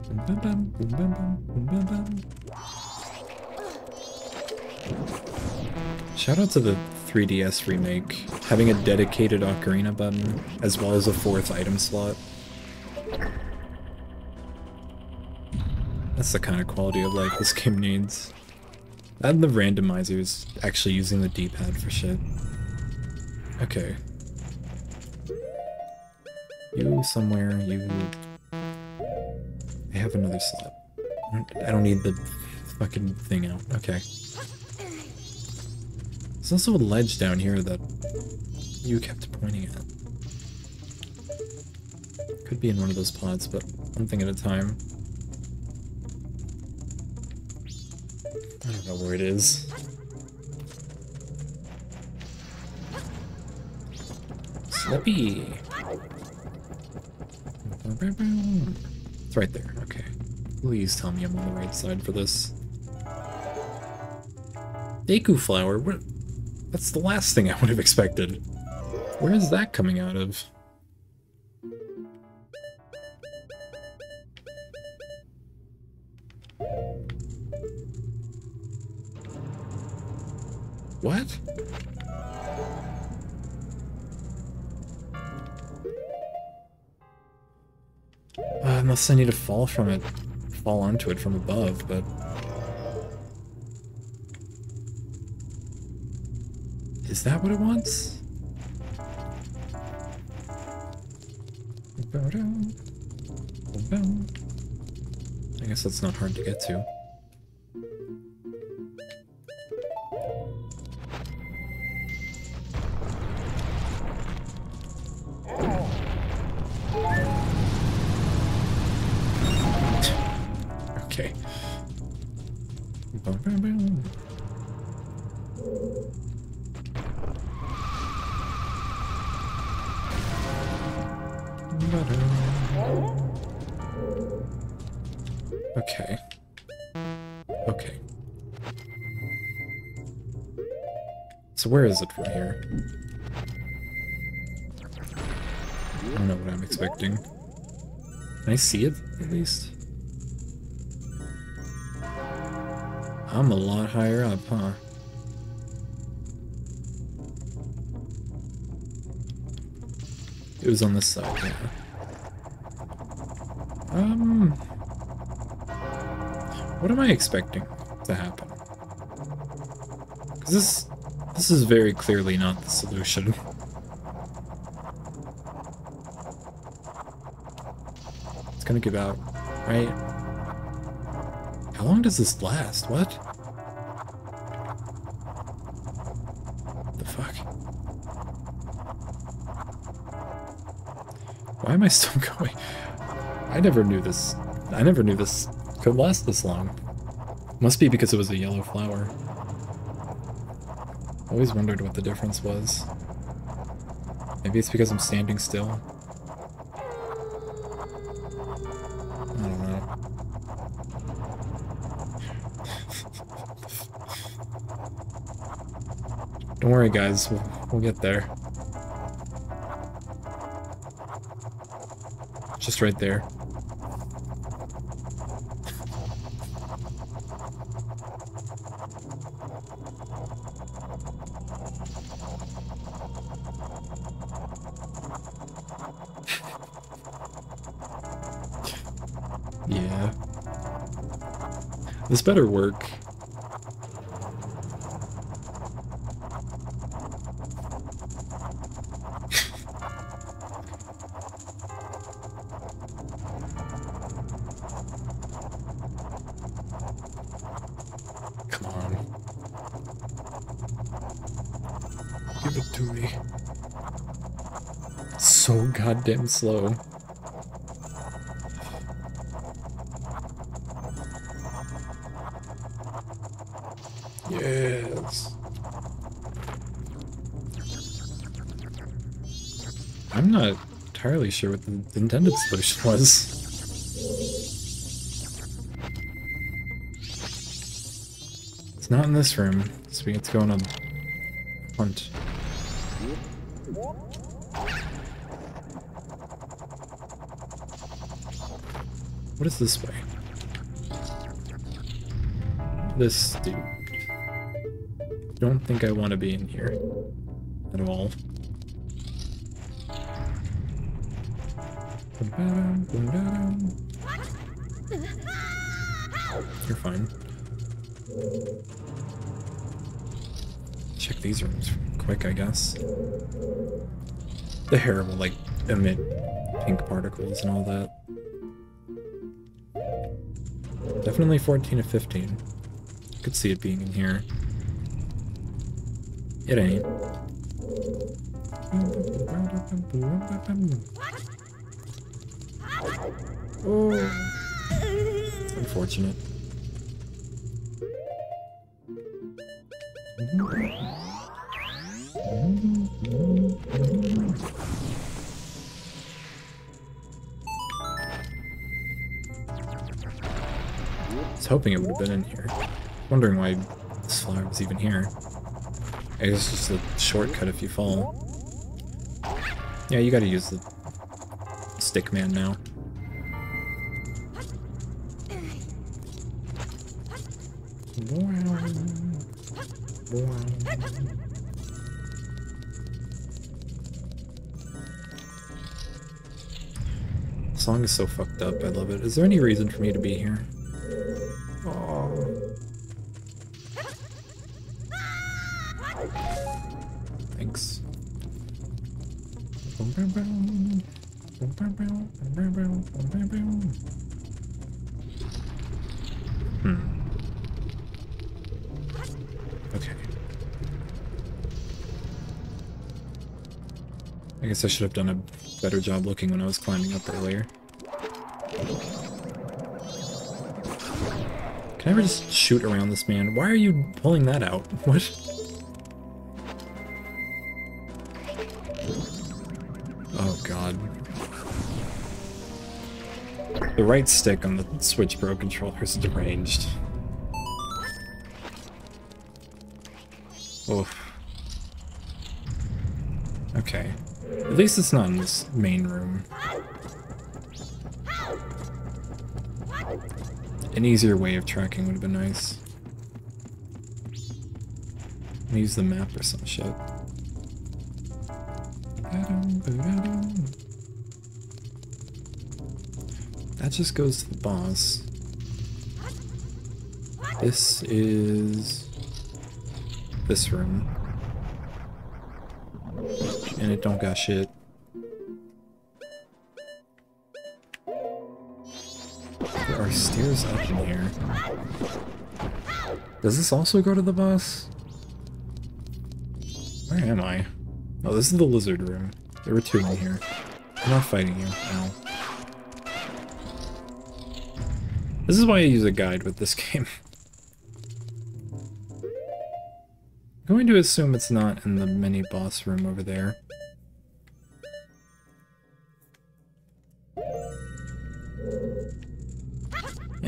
Boom, bam, bam, boom, bam, bam, boom, Shout out to the 3DS remake, having a dedicated ocarina button, as well as a fourth item slot. That's the kind of quality of life this game needs. And the randomizers actually using the D-pad for shit. Okay. You somewhere, you... I have another slot. I don't- need the fucking thing out. Okay. There's also a ledge down here that you kept pointing at. Could be in one of those pods, but one thing at a time. I don't know where it is. Slippy! It's right there, okay. Please tell me I'm on the right side for this. Deku flower? What? That's the last thing I would have expected. Where is that coming out of? What? Uh, unless I need to fall from it, fall onto it from above, but... Is that what it wants? I guess that's not hard to get to. okay. So where is it from here? I don't know what I'm expecting. Can I see it, at least? I'm a lot higher up, huh? It was on this side, yeah. Um... What am I expecting to happen? Because this, this is very clearly not the solution. It's gonna give out, right? How long does this last? What? The fuck? Why am I still [laughs] going? I never knew this. I never knew this could last this long. Must be because it was a yellow flower. Always wondered what the difference was. Maybe it's because I'm standing still. I don't know. [laughs] Don't worry, guys. We'll, we'll get there. Just right there. Better work. Come on. Give it to me. So goddamn slow. Entirely sure what the intended solution was. It's not in this room, so we get to go on a hunt. What is this way? This dude. Don't think I want to be in here at all. You're fine. Check these rooms quick, I guess. The hair will, like, emit pink particles and all that. Definitely 14 to 15. Could see it being in here. It ain't. Unfortunate. I was hoping it would have been in here. Wondering why this flower was even here. It's just a shortcut if you fall. Yeah, you gotta use the stick man now. So fucked up, I love it. Is there any reason for me to be here? Oh. Thanks. Hmm. Okay. I guess I should have done a better job looking when I was climbing up earlier. Can I ever just shoot around this man? Why are you pulling that out? [laughs] What? Oh god. The right stick on the Switch Pro controller is deranged. Oof. Okay. At least it's not in this main room. An easier way of tracking would have been nice. Use the map or some shit. That just goes to the boss. This is this room. And it don't got shit. In here. Does this also go to the boss? Where am I? Oh, this is the lizard room. There were two in here. I'm not fighting you. Ow. This is why I use a guide with this [laughs] game. I'm going to assume it's not in the mini boss room over there.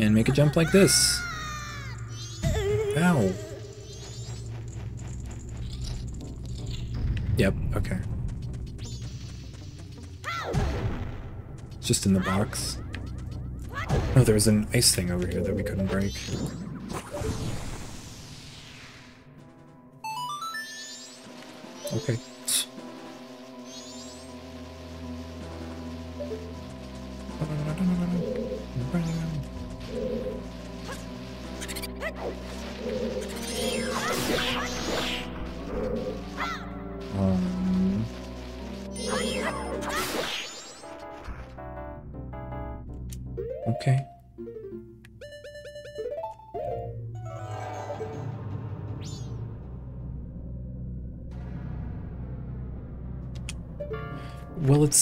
And make a jump like this. Ow. Yep, okay. It's just in the box. Oh, there was an ice thing over here that we couldn't break.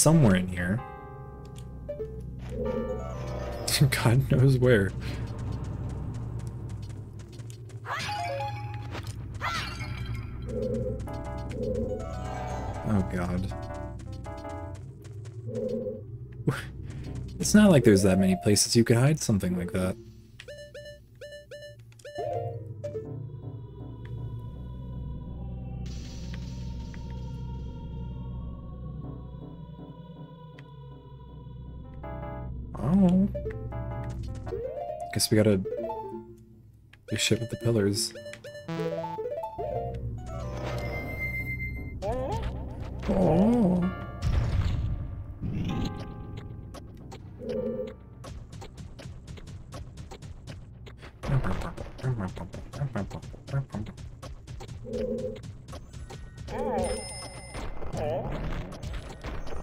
Somewhere in here. [laughs] God knows where. Oh god. [laughs] It's not like there's that many places you could hide something like that. We gotta do shit with the pillars. Oh.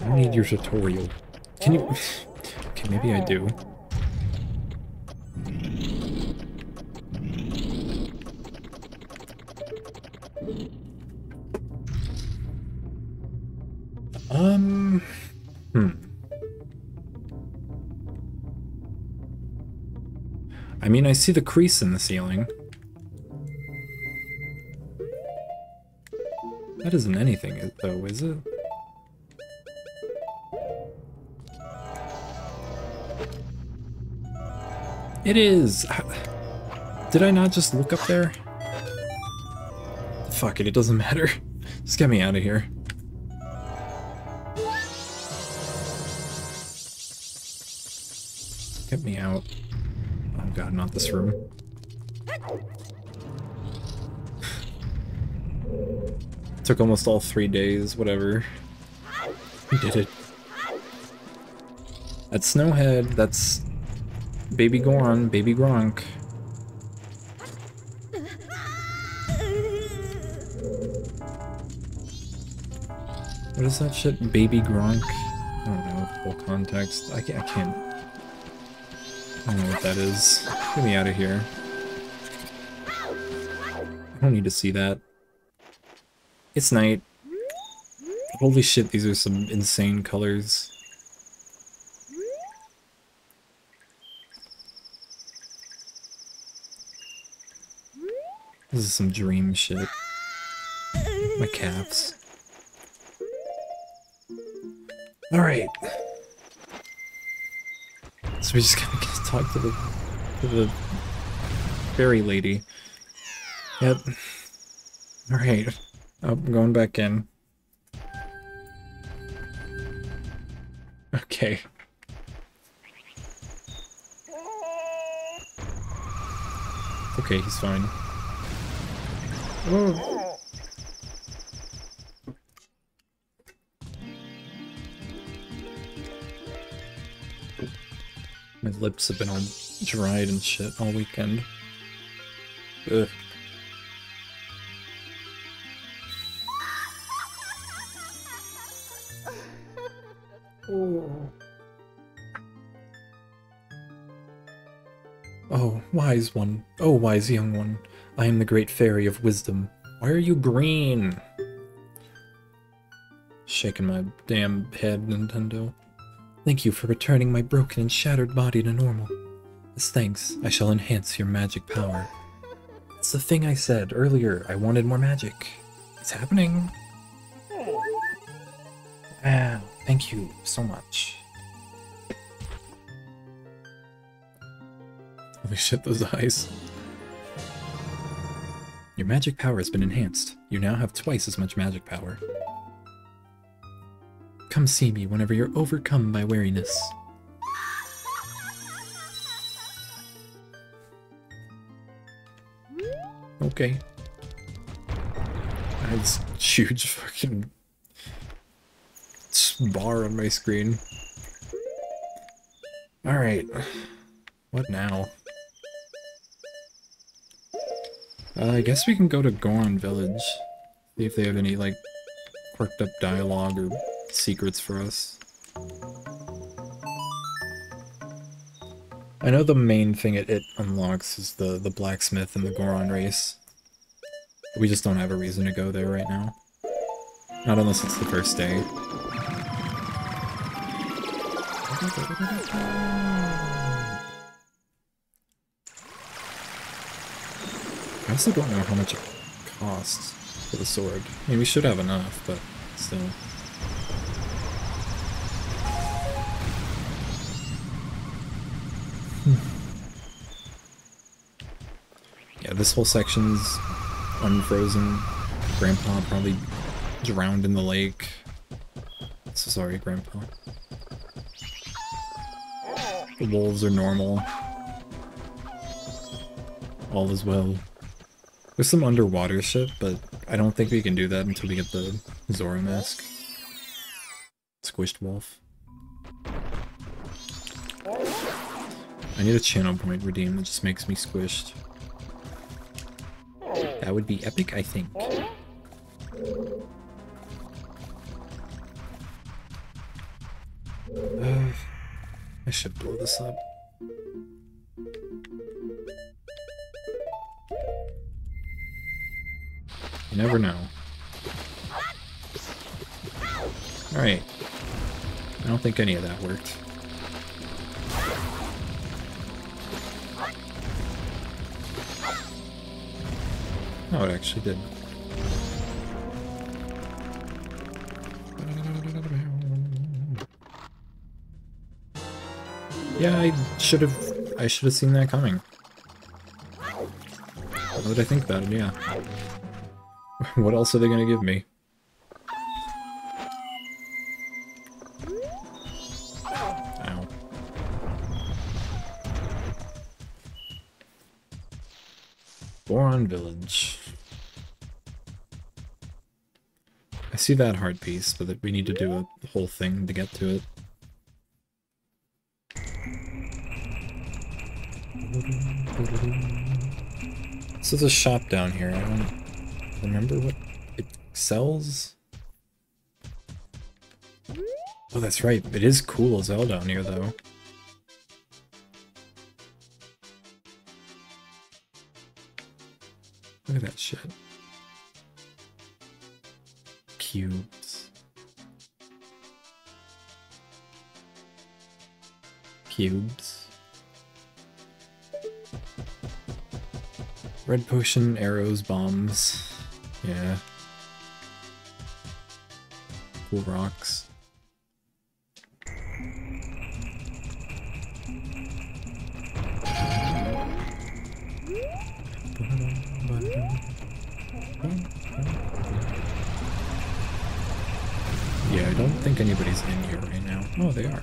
I need your tutorial. Can you... [sighs] Okay, maybe I do. See the crease in the ceiling. That isn't anything, though, is it? It is! [sighs] Did I not just look up there? Fuck it, it doesn't [laughs] matter. Just get me out of here. Took almost all three days, whatever. We did it. That's Snowhead, that's Baby Goron, Baby Gronk. What is that shit? Baby Gronk? I don't know, full context. I can't, I can't. I don't know what that is. Get me out of here. I don't need to see that. It's night. Holy shit, these are some insane colors. This is some dream shit. My calves. Alright. So we just gotta get- talk to the to the fairy lady. Yep. Alright. Oh, I'm going back in. Okay. Okay, he's fine. Oh. My lips have been all dried and shit all weekend. Ugh. Wise one. Oh, wise young one. I am the great fairy of wisdom. Why are you green? Shaking my damn head, Nintendo. Thank you for returning my broken and shattered body to normal. As thanks, I shall enhance your magic power. It's the thing I said earlier. I wanted more magic. It's happening. Wow, thank you so much. Holy shit, those eyes. Your magic power has been enhanced. You now have twice as much magic power. Come see me whenever you're overcome by weariness. Okay. I have this huge fucking bar on my screen. Alright. What now? Uh, I guess we can go to Goron Village. See if they have any, like, quirked up dialogue or secrets for us. I know the main thing it, it unlocks is the, the blacksmith and the Goron race. We just don't have a reason to go there right now. Not unless it's the first day. Also don't know how much it costs for the sword. I mean, we should have enough, but still. Hmm. Yeah, this whole section's unfrozen. Grandpa probably drowned in the lake. So sorry, Grandpa. The wolves are normal. All is well. There's some underwater shit, but I don't think we can do that until we get the Zora mask. Squished wolf. I need a channel point redeem that just makes me squished. That would be epic, I think. [sighs] I should blow this up. You never know. Alright. I don't think any of that worked. No, it actually did. Yeah, I should have I should have seen that coming. Now that I think about it, yeah. [laughs] what else are they gonna give me? Ow. Goron Village. I see that heart piece, but that we need to do a whole thing to get to it. This is a shop down here. Remember what it sells. Oh, that's right. It is cool as hell down here, though. Look at that shit. Cubes. Cubes. Red potion, arrows, bombs. Yeah. Cool rocks. Yeah, I don't think anybody's in here right now. Oh, they are.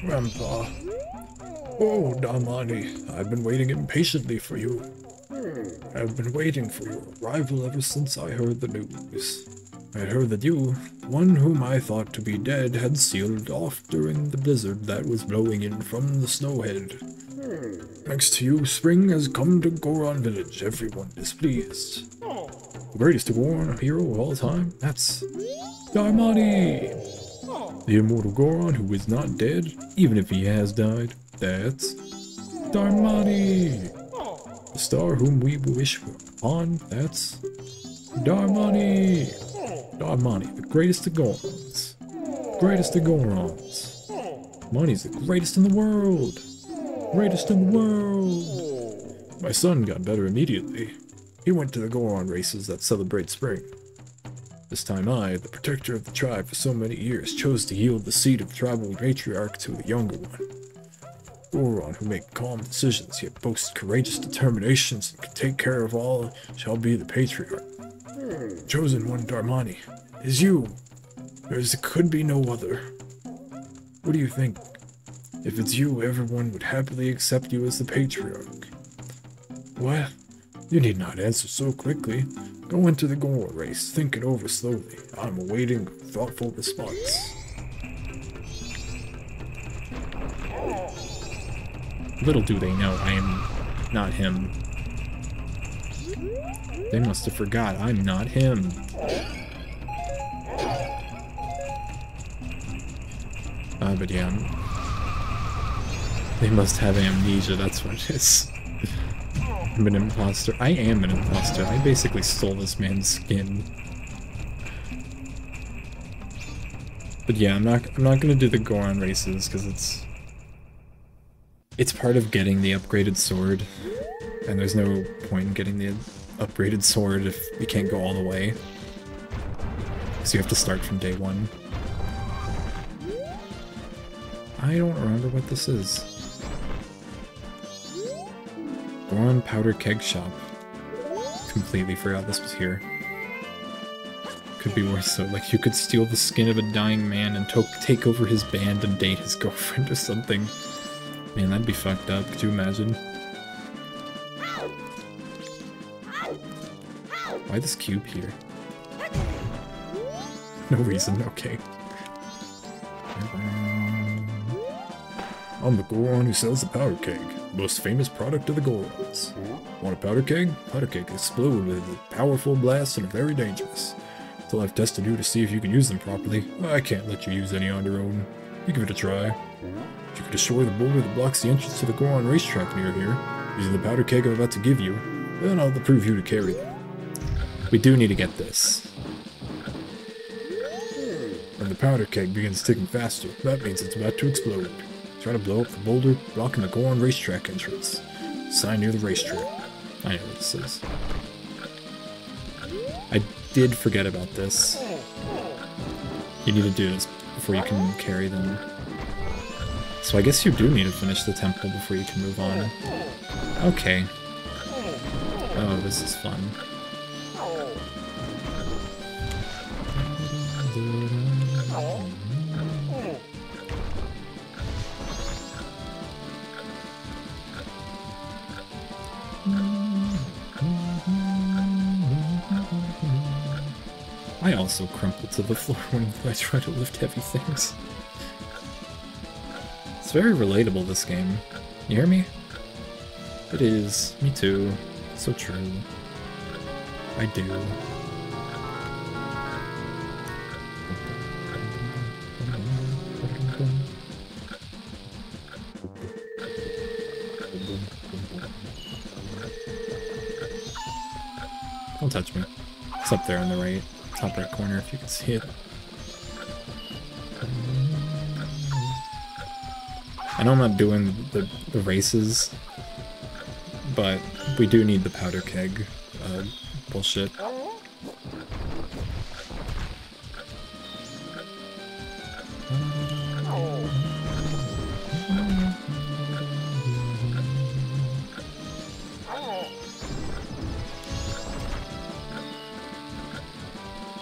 Grandpa. Oh, Darmani, I've been waiting impatiently for you. I've been waiting for your arrival ever since I heard the news. I heard that you, one whom I thought to be dead, had sealed off during the blizzard that was blowing in from the snowhead. Hmm. Next to you, spring has come to Goron Village. Everyone is pleased. Oh. The greatest Goron hero of all time? That's Darmani! Oh. The immortal Goron who is not dead, even if he has died. That's Darmani! The star whom we wish upon, that's Darmani! Darmani, the greatest of Gorons. Greatest of Gorons. Money's the greatest in the world. Greatest in the world. My son got better immediately. He went to the Goron races that celebrate spring. This time I, the protector of the tribe for so many years, chose to yield the seat of tribal matriarch to the younger one. Goron, who make calm decisions yet boast courageous determinations and can take care of all, shall be the patriarch. Chosen one, Darmani, is you. There could be no other. What do you think? If it's you, everyone would happily accept you as the patriarch. What? You need not answer so quickly. Go into the Goron race, think it over slowly. I'm awaiting thoughtful response. Little do they know I am not him. They must have forgot I'm not him. Uh, but yeah. They must have amnesia, that's what it is. I'm an imposter. I am an imposter. I basically stole this man's skin. But yeah, I'm not I'm not gonna do the Goron races because it's it's part of getting the upgraded sword. And there's no point in getting the upgraded sword if you can't go all the way. So you have to start from day one. I don't remember what this is. Goron Powder Keg Shop. Completely forgot this was here. Could be worse though, like you could steal the skin of a dying man and take over his band and date his [laughs] girlfriend or something. Man, that'd be fucked up, could you imagine? Why this cube here? No reason, okay. I'm the Goron who sells the powder keg, most famous product of the Gorons. Want a powder keg? Powder keg explode with a powerful blast and are very dangerous. Until I've tested you to see if you can use them properly, I can't let you use any on your own. You give it a try. Destroy the boulder that blocks the entrance to the Goron racetrack near here, using the powder keg I'm about to give you, then I'll approve you to carry them. We do need to get this. When the powder keg begins ticking faster, that means it's about to explode. Try to blow up the boulder blocking the Goron racetrack entrance. Sign near the racetrack. I know what this is. I did forget about this. You need to do this before you can carry them. So I guess you do need to finish the temple before you can move on. Okay. Oh, this is fun. I also crumple to the floor [laughs] when I try to lift heavy things. Very relatable, this game. You hear me? It is. Me too. So true. I do. Don't touch me. It's up there on the right, top right corner if you can see it. I know I'm not doing the, the races, but we do need the powder keg uh, bullshit.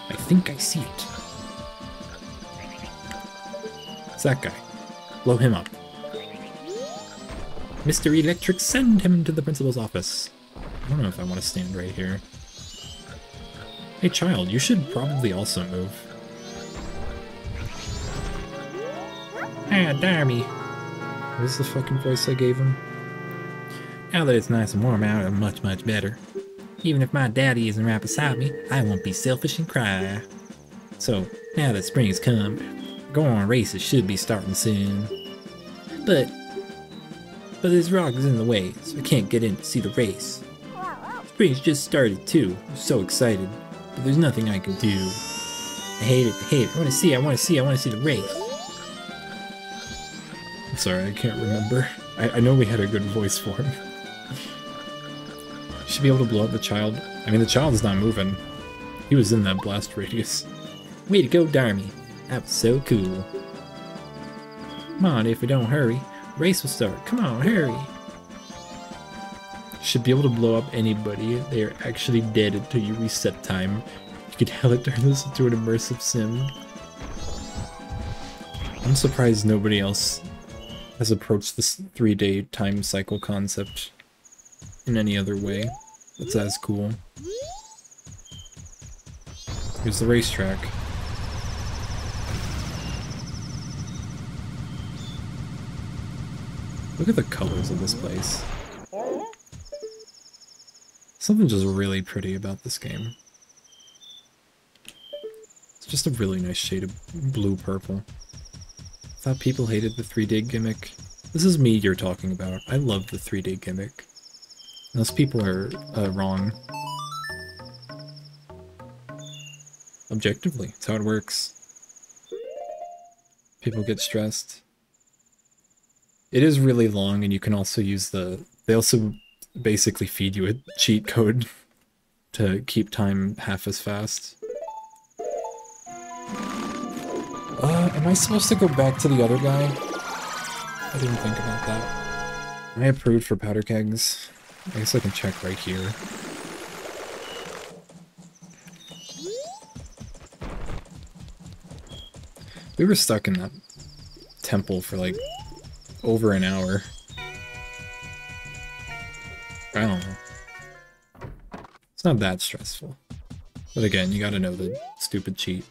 I think I see it. It's that guy. Blow him up. Mr. Electric, send him to the principal's office. I don't know if I want to stand right here. Hey child, you should probably also move. Ah, Darby. What was the fucking voice I gave him? Now that it's nice and warm out, I'm much, much better. Even if my daddy isn't right beside me, I won't be selfish and cry. So, now that spring has come, going on races should be starting soon. But, but this rock is in the way, so I can't get in to see the race. Spring's just started too, I'm so excited, but there's nothing I can do. I hate it, I hate it, I wanna see, I wanna see, I wanna see the race. I'm sorry, I can't remember. I, I know we had a good voice for him. [laughs] Should be able to blow up the child. I mean, the child's not moving. He was in that blast [laughs] radius. Way to go, Darmy. That was so cool. Come on, if we don't hurry, race will start. Come on, hurry. Should be able to blow up anybody. They are actually dead until you reset time. You could it turn this into an immersive sim. I'm surprised nobody else has approached this three-day time cycle concept in any other way. That's as cool. Here's the racetrack. Look at the colors of this place. Something just really pretty about this game. It's just a really nice shade of blue-purple. Thought people hated the 3D gimmick. This is me you're talking about. I love the 3D gimmick. Those people are uh, wrong. Objectively, it's how it works. People get stressed. It is really long, and you can also use the... They also basically feed you a cheat code [laughs] to keep time half as fast. Uh, am I supposed to go back to the other guy? I didn't think about that. Am I approved for powder kegs? I guess I can check right here. We were stuck in that temple for like over an hour. I don't know. It's not that stressful. But again, you gotta know the stupid cheat.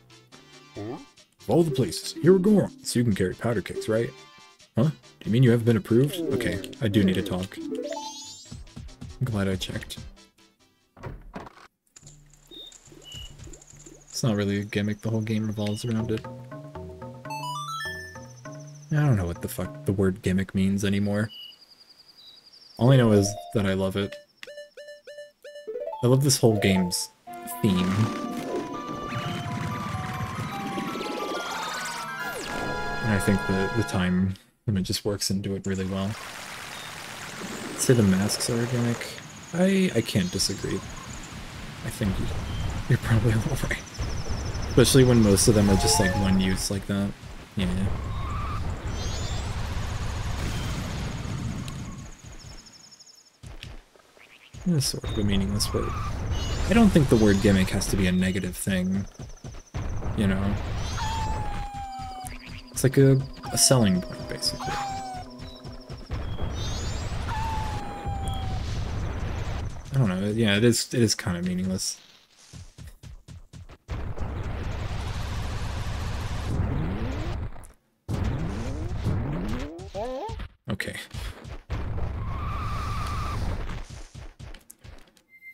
Of all the places, here we're going. So you can carry powder kegs, right? Huh? Do you mean you haven't been approved? Okay, I do need to talk. I'm glad I checked. It's not really a gimmick, the whole game revolves around it. I don't know what the fuck the word gimmick means anymore. All I know is that I love it. I love this whole game's theme. And I think the, the time limit just works into it really well. Say the masks are a gimmick. I, I can't disagree. I think you're probably [laughs] all right. Especially when most of them are just like one use like that. Yeah. It's sort of a meaningless word. I don't think the word gimmick has to be a negative thing. You know? It's like a, a selling point, basically. I don't know, yeah, it is it is kind of meaningless.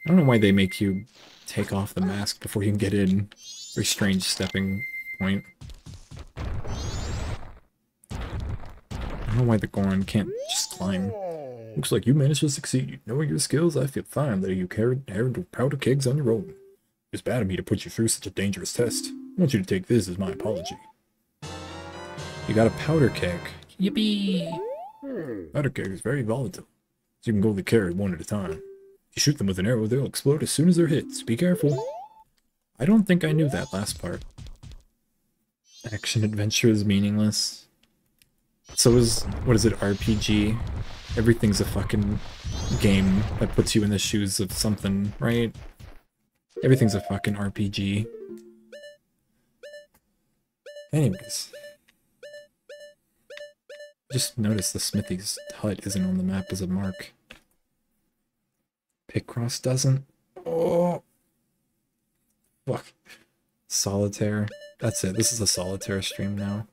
I don't know why they make you take off the mask before you can get in. Very strange stepping point. I don't know why the Goron can't just climb. Looks like you managed to succeed. Knowing your skills, I feel fine that you handle powder kegs on your own. It's bad of me to put you through such a dangerous test. I want you to take this as my apology. You got a powder keg. Yippee! Powder keg is very volatile, so you can only carry one at a time. You shoot them with an arrow, they'll explode as soon as they're hit, be careful. I don't think I knew that last part. Action adventure is meaningless. So is, what is it, RPG? Everything's a fucking game that puts you in the shoes of something, right? Everything's a fucking RPG. Anyways. just noticed the Smithy's hut isn't on the map as a mark. Picross doesn't. Oh. Fuck. Solitaire. That's it. This is a solitaire stream now.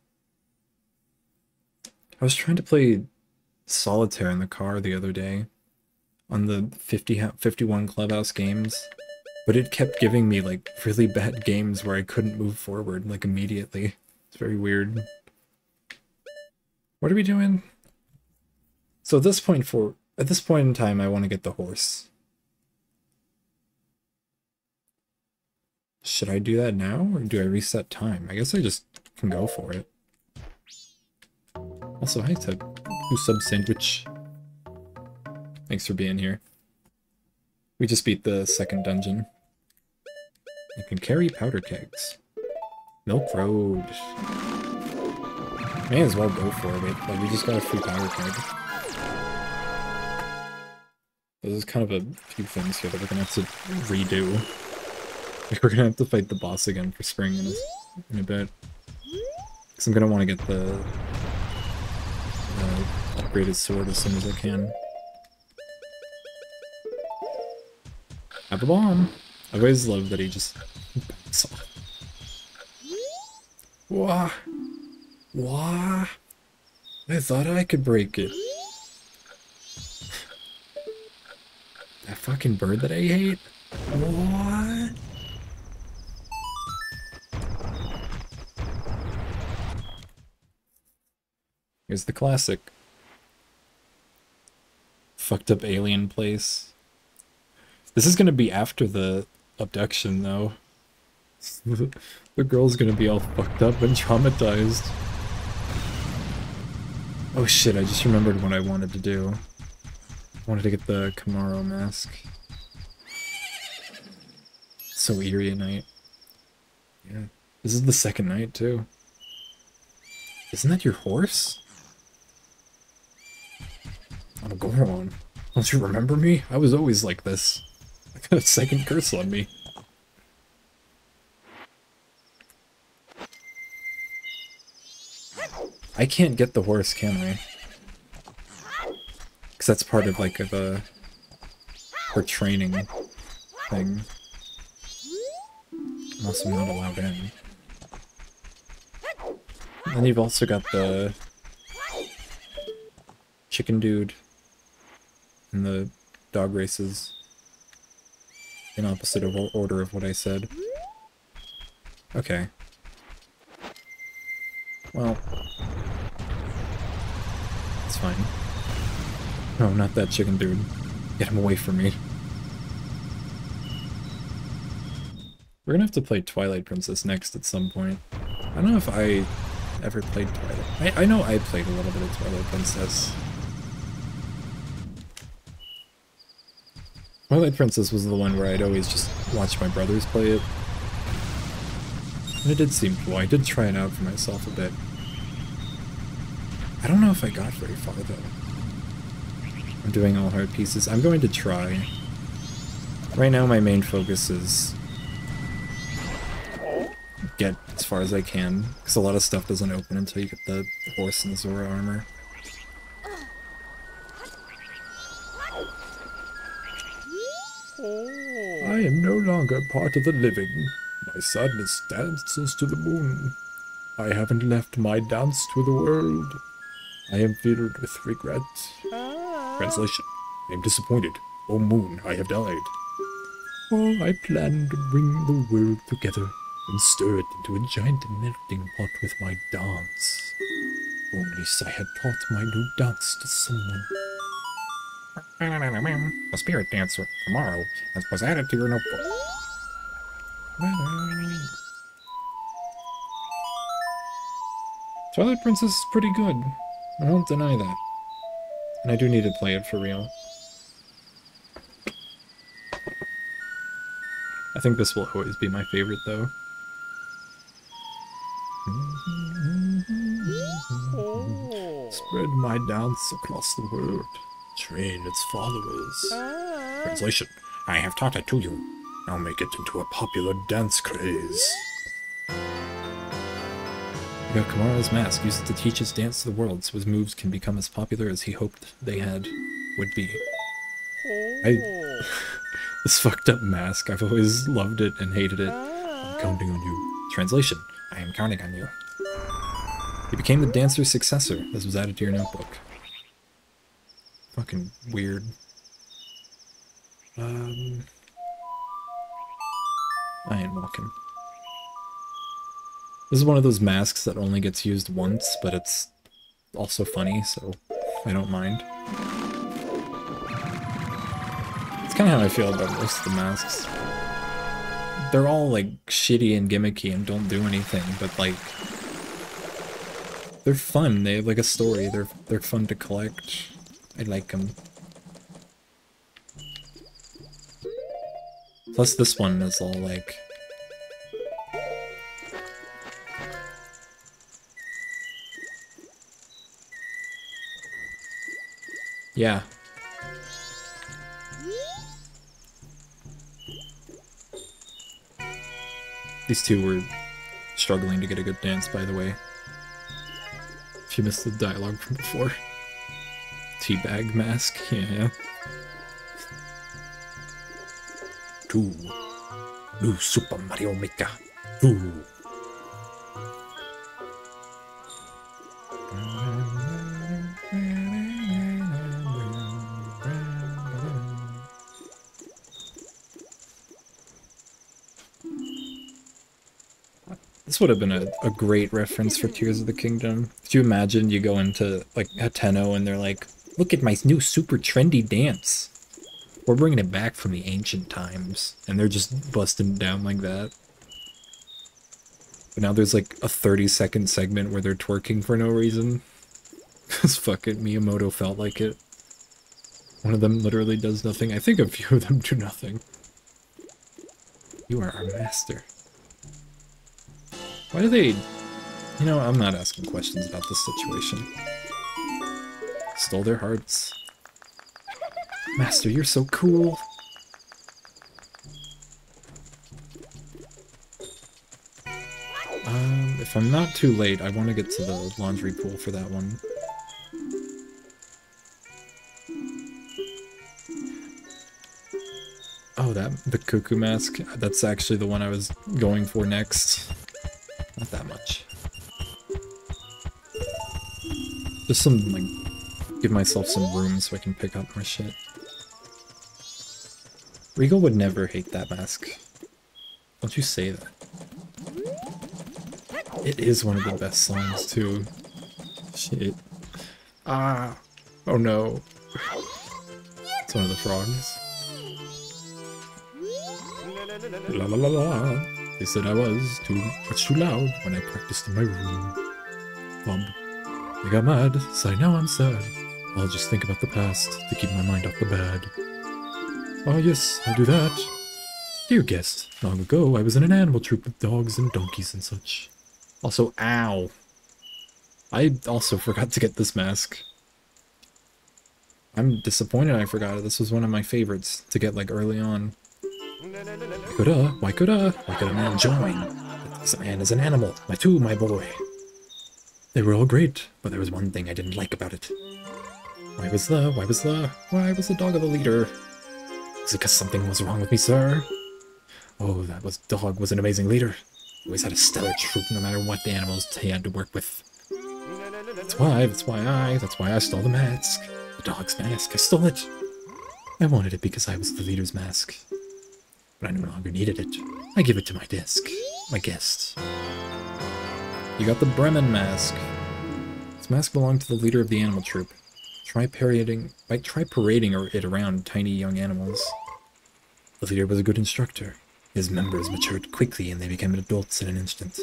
I was trying to play solitaire in the car the other day on the 50 51 clubhouse games but it kept giving me like really bad games where i couldn't move forward like immediately it's very weird what are we doing so at this point for at this point in time i want to get the horse should i do that now or do i reset time? I guess i just can go for it. Also hi to who sub sandwich? Thanks for being here. We just beat the second dungeon. You can carry powder kegs. Milk road. May as well go for it. Like we just got a free powder keg. There's kind of a few things here that we're gonna have to redo like [laughs] we're gonna have to fight the boss again for spring in a, in a bit because i'm gonna want to get the uh, upgraded sword as soon as I can. Have a bomb. I've always loved that he just backs off. Wah. Wah. I thought I could break it. That fucking bird that I hate? What? Here's the classic. Fucked up alien place. This is gonna be after the abduction, though. [laughs] the girl's gonna be all fucked up and [laughs] traumatized. Oh shit, I just remembered what I wanted to do. I wanted to get the Kamaro mask. so eerie at night. Yeah. This is the second night, too. Isn't that your horse? Oh, go on. Don't you remember me? I was always like this. I [laughs] got a second curse on me. I can't get the horse, can I? Because that's part of, like, of the... her training thing. I'm also not allowed in. And you've also got the... Chicken dude in the dog races in opposite of order of what I said. Okay. Well, it's fine. No, not that chicken dude. Get him away from me. We're gonna have to play Twilight Princess next at some point. I don't know if I ever played Twilight. I, I know I played a little bit of Twilight Princess. Twilight Princess was the one where I'd always just watch my brothers play it. And it did seem cool. I did try it out for myself a bit. I don't know if I got very far, though. I'm doing all heart pieces. I'm going to try. Right now, my main focus is get as far as I can, because a lot of stuff doesn't open until you get the horse and the Zora armor. I am no longer part of the living. My sadness dances to the moon. I haven't left my dance to the world. I am filled with regret. Ah. Translation. I am disappointed. O moon, I have died. Oh, I planned to bring the world together and stir it into a giant melting pot with my dance. Only I had taught my new dance to someone. A spirit dancer tomorrow was added to your notebook. Twilight Princess is pretty good. I won't deny that. And I do need to play it for real. I think this will always be my favorite, though. Spread my dance across the world. Train its followers. Ah. Translation. I have taught it to you. Now make it into a popular dance craze. We got Kamaro's mask, used to teach his dance to the world so his moves can become as popular as he hoped they had would be. Oh. I [laughs] this fucked up mask, I've always loved it and hated it. I'm ah. counting on you. Translation, I am counting on you. He became the dancer's successor. This was added to your notebook. Fucking weird. Um I ain't walking. This is one of those masks that only gets used once, but it's also funny, so I don't mind. It's kind of how I feel about most of the masks. They're all like shitty and gimmicky and don't do anything, but like they're fun. They have like a story. They're they're fun to collect. I like him. Plus, this one is all like Yeah. These two were struggling to get a good dance, by the way. If you missed the dialogue from before. Teabag mask, yeah. Two. New Super Mario Maker. Two. This would have been a, a great reference for Tears of the Kingdom. Could you imagine you go into like Hateno and they're like, look at my new super trendy dance. We're bringing it back from the ancient times. And they're just busting down like that. But now there's like a 30 second segment where they're twerking for no reason. [laughs] Because fucking Miyamoto felt like it. One of them literally does nothing. I think a few of them [laughs] do nothing. You are our master. Why do they... You know, I'm not asking questions about this situation. Stole their hearts. Master, you're so cool. Um, if I'm not too late, I want to get to the laundry pool for that one. Oh, that, the cuckoo mask, that's actually the one I was going for next. Not that much. Just some, like, give myself some room so I can pick up more shit. Regal would never hate that mask. Don't you say that. It is one of the best songs, too. Shit. Ah. Oh no. It's one of the frogs. La la la la. They said I was too much too loud when I practiced in my room. Bob. They got mad, so now I'm sad. I'll just think about the past to keep my mind off the bad. Oh yes, I'll do that. Dear guest, long ago I was in an animal troop with dogs and donkeys and such. Also, ow. I also forgot to get this mask. I'm disappointed I forgot it. This was one of my favorites to get like early on. Coulda, why coulda, why could a man join? This man is an animal, my too, my boy. They were all great, but there was one thing I didn't like about it. Why was the, why was the, why was the dog of the leader? Was it because something was wrong with me, sir? Oh, that was dog was an amazing leader. Always had a stellar troop no matter what the animals he had to work with. That's why, that's why I, that's why I stole the mask. The dog's mask, I stole it. I wanted it because I was the leader's mask. But I no longer needed it. I give it to my desk, my guest. You got the Bremen mask. This mask belonged to the leader of the animal troop. Try parading, like, try parading it around tiny young animals. The leader was a good instructor. His members matured quickly and they became adults in an instant.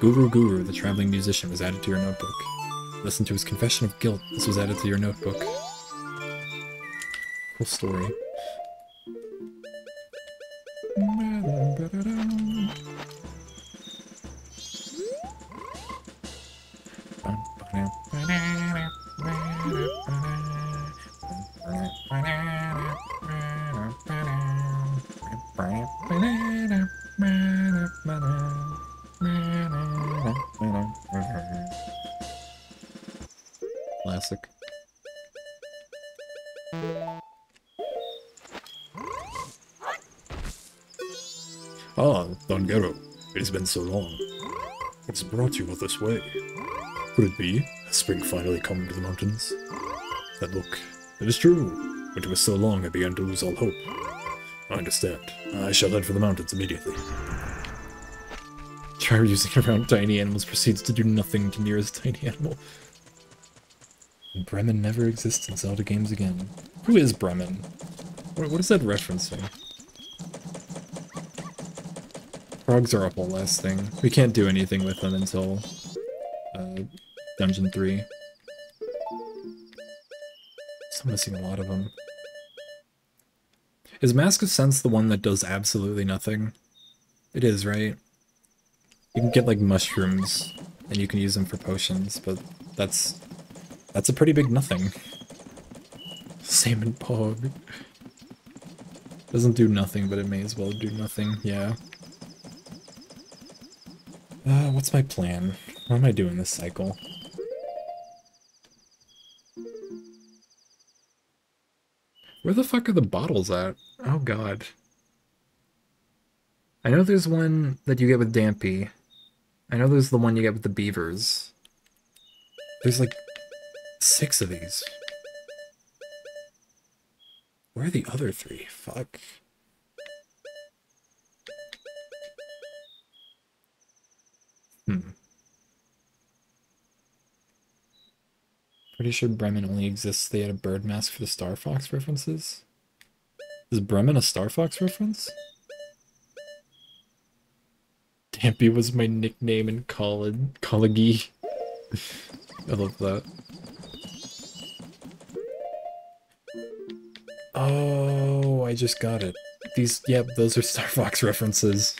Guru Guru, the traveling musician, was added to your notebook. Listen to his confession of guilt. This was added to your notebook. Cool story. Been so long. What's brought you all this way? Could it be? Has spring finally come to the mountains? That look. It is true. When it was so long I began to lose all hope. I understand. I shall head for the mountains immediately. Try using around tiny animals proceeds to do nothing to nearest tiny animal. Bremen never exists in Zelda games again. Who is Bremen? What is that referencing? Frogs are a whole last thing. We can't do anything with them until uh, Dungeon 3. Still missing a lot of them. Is Mask of Scents the one that does absolutely nothing? It is, right? You can get like mushrooms and you can use them for potions, but that's that's a pretty big nothing. Salmon Pog. Doesn't do nothing, but it may as well do nothing, yeah. What's my plan? What am I doing this cycle? Where the fuck are the bottles at? Oh god. I know there's one that you get with Dampy. I know there's the one you get with the beavers. There's like six of these. Where are the other three? Fuck. Pretty sure Bremen only exists. They had a bird mask for the Star Fox references. Is Bremen a Star Fox reference? Dampy was my nickname in college. College. I love that. Oh, I just got it. These, yep, those are Star Fox references.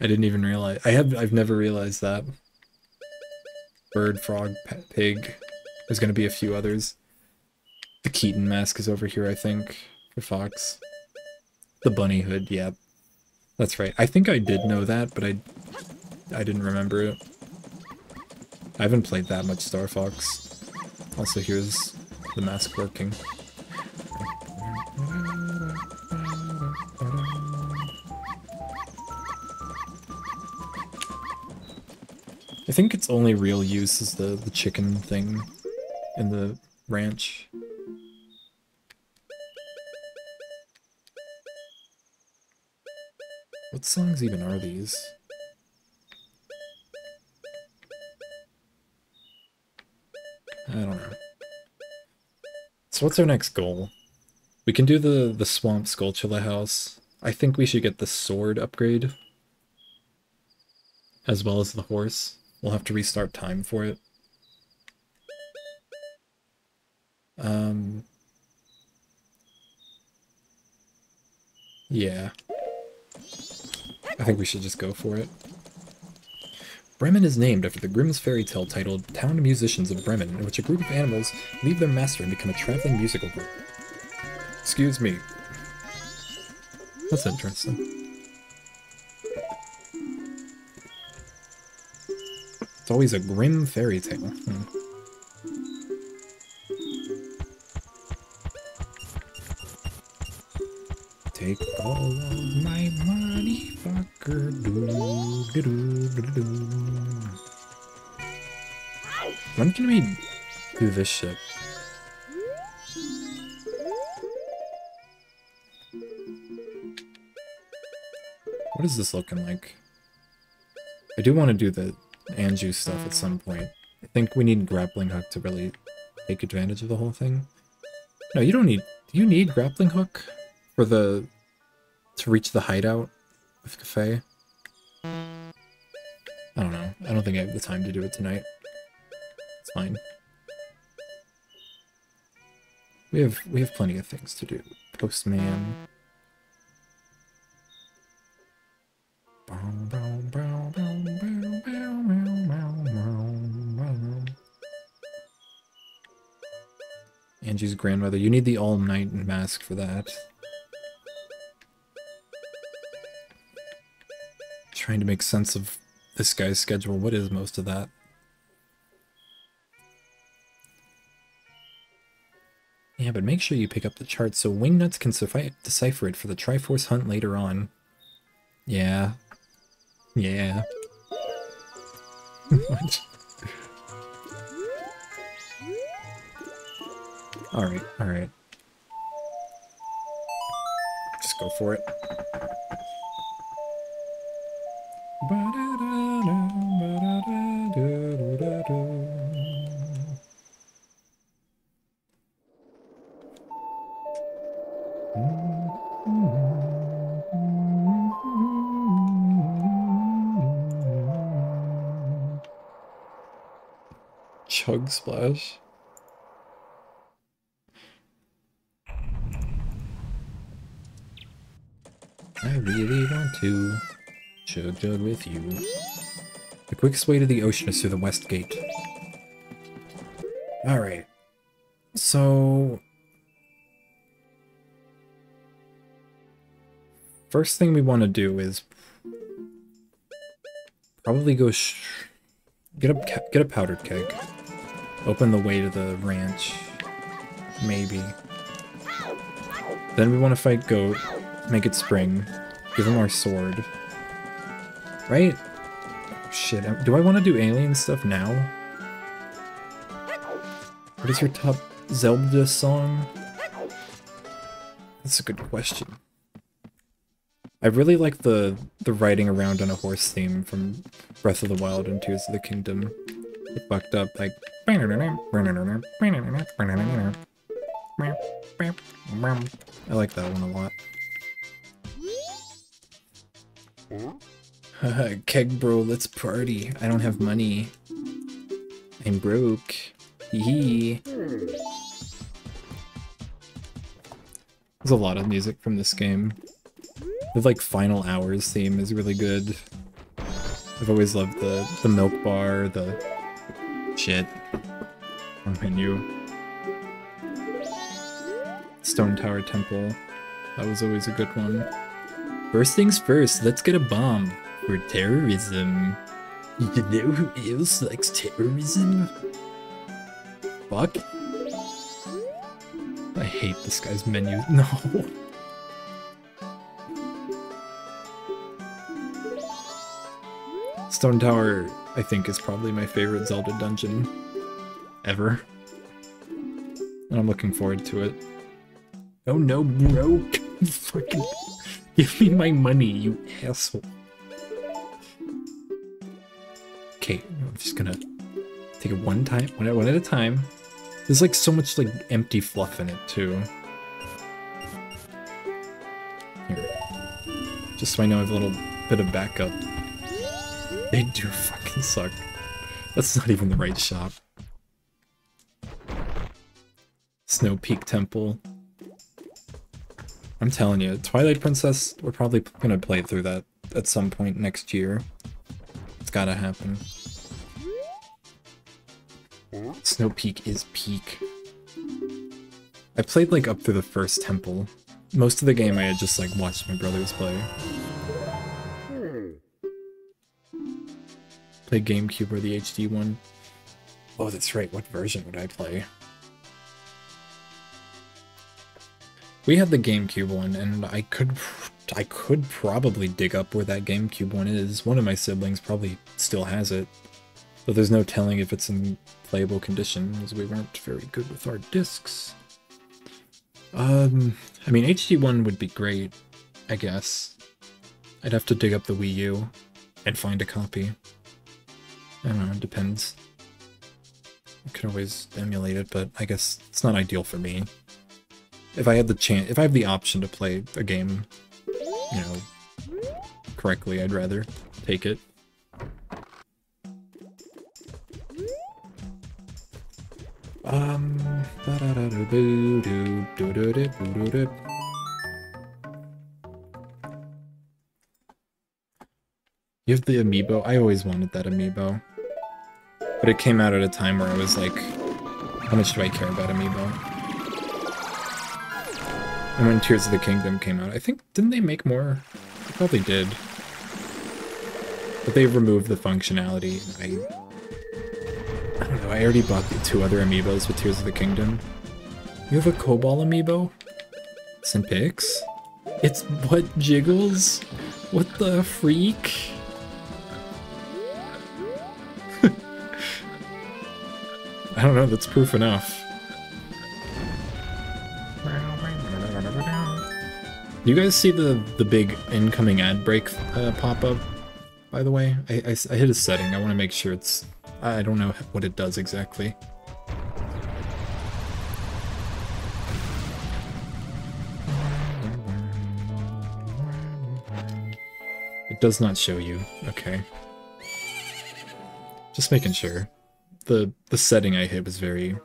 I didn't even realize. I have, I've never realized that. Bird, frog, pig. There's gonna be a few others. The Keaton mask is over here, I think, for Fox. The bunny hood, yeah. That's right. I think I did know that, but I, I didn't remember it. I haven't played that much Star Fox. Also, here's the mask working. I think its only real use is the, the chicken thing in the ranch. What songs even are these? I don't know. So what's our next goal? We can do the, the Swamp Skulltula house. I think we should get the sword upgrade. As well as the horse. We'll have to restart time for it. Um... Yeah. I think we should just go for it. Bremen is named after the Grimm's fairy tale titled Town Musicians of Bremen, in which a group of animals leave their master and become a traveling musical group. Excuse me. That's interesting. It's always a grim fairy tale. Hmm. All of my money, fucker. Doo, doo, doo, doo, doo. When can we do this shit? What is this looking like? I do want to do the Anju stuff at some point. I think we need grappling hook to really take advantage of the whole thing. No, you don't need... Do you need grappling hook for the... to reach the hideout of Kafei? I don't know. I don't think I have the time to do it tonight. It's fine. We have we have plenty of things to do. Postman. Anju's grandmother. You need the All Night mask for that. Trying to make sense of this guy's schedule. What is most of that? Yeah, but make sure you pick up the chart so Wingnuts can decipher it for the Triforce hunt later on. Yeah. Yeah. [laughs] alright, alright. Just go for it. Chug splash. I really want to chug chug with you. The quickest way to the ocean is through the west gate. Alright. So... First thing we want to do is probably go get a get a powdered keg. Open the way to the ranch. Maybe. Then we want to fight Goht, make it spring, give him our sword. Right? Shit, do I want to do alien stuff now? What is your top Zelda song? That's a good question. I really like the the riding around on a horse theme from Breath of the Wild and Tears of the Kingdom. It fucked up like I like that one a lot. Keg bro, let's party. I don't have money. I'm broke. Hee There's a lot of music from this game. The like final hours theme is really good. I've always loved the the milk bar, the shit menu. Stone Tower Temple. That was always a good one. First things first, let's get a bomb for terrorism. [laughs] You know who else likes terrorism? Fuck. I hate this guy's menu. [laughs] No. Stone Tower, I think, is probably my favorite Zelda dungeon ever. And I'm looking forward to it. Oh no, bro! [laughs] Fucking give me my money, you asshole. Okay, I'm just gonna take it one time, one, one at a time. There's like so much like empty fluff in it too. Here. Just so I know I have a little bit of backup. They do fucking suck. That's not even the right shop. Snow Peak Temple. I'm telling you, Twilight Princess, we're probably gonna play through that at some point next year. It's gotta happen. Snow Peak is peak. I played like up through the first temple. Most of the game I had just like watched my brothers play. Play GameCube or the HD one. Oh, that's right. What version would I play? We had the GameCube one, and I could, I could probably dig up where that GameCube one is. One of my siblings probably still has it, but there's no telling if it's in playable condition, as we weren't very good with our discs. Um, I mean, HD one would be great, I guess. I'd have to dig up the Wii U and find a copy. I don't know, it depends. I could always emulate it, but I guess it's not ideal for me. If I had the chance, if I have the option to play a game, you know, correctly, I'd rather take it. Um. You have the amiibo? I always wanted that amiibo. But it came out at a time where I was like, how much do I care about amiibo? And when Tears of the Kingdom came out, I think, didn't they make more? They probably did. But they removed the functionality. I, I don't know, I already bought the two other amiibos with Tears of the Kingdom. You have a Cobalt amiibo? Pics? It's what jiggles? What the freak? [laughs] I don't know, that's proof enough. Do you guys see the, the big incoming ad break uh, pop up? By the way, I, I, I hit a setting. I want to make sure it's. I don't know what it does exactly. It does not show you. Okay. Just making sure. The the setting I hit was very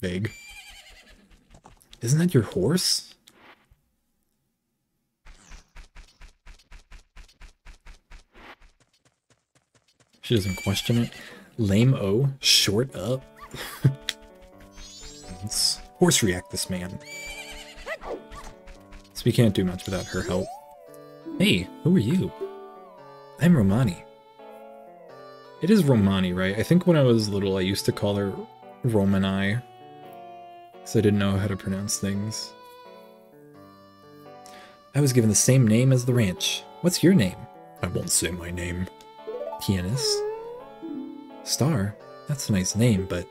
vague. Isn't that your horse? She doesn't question it. Lame O, short up. Let's [laughs] horse react this man. So we can't do much without her help. Hey, who are you? I'm Romani. It is Romani, right? I think when I was little I used to call her Romani. Because I didn't know how to pronounce things. I was given the same name as the ranch. What's your name? I won't say my name. Pianist. Star? That's a nice name, but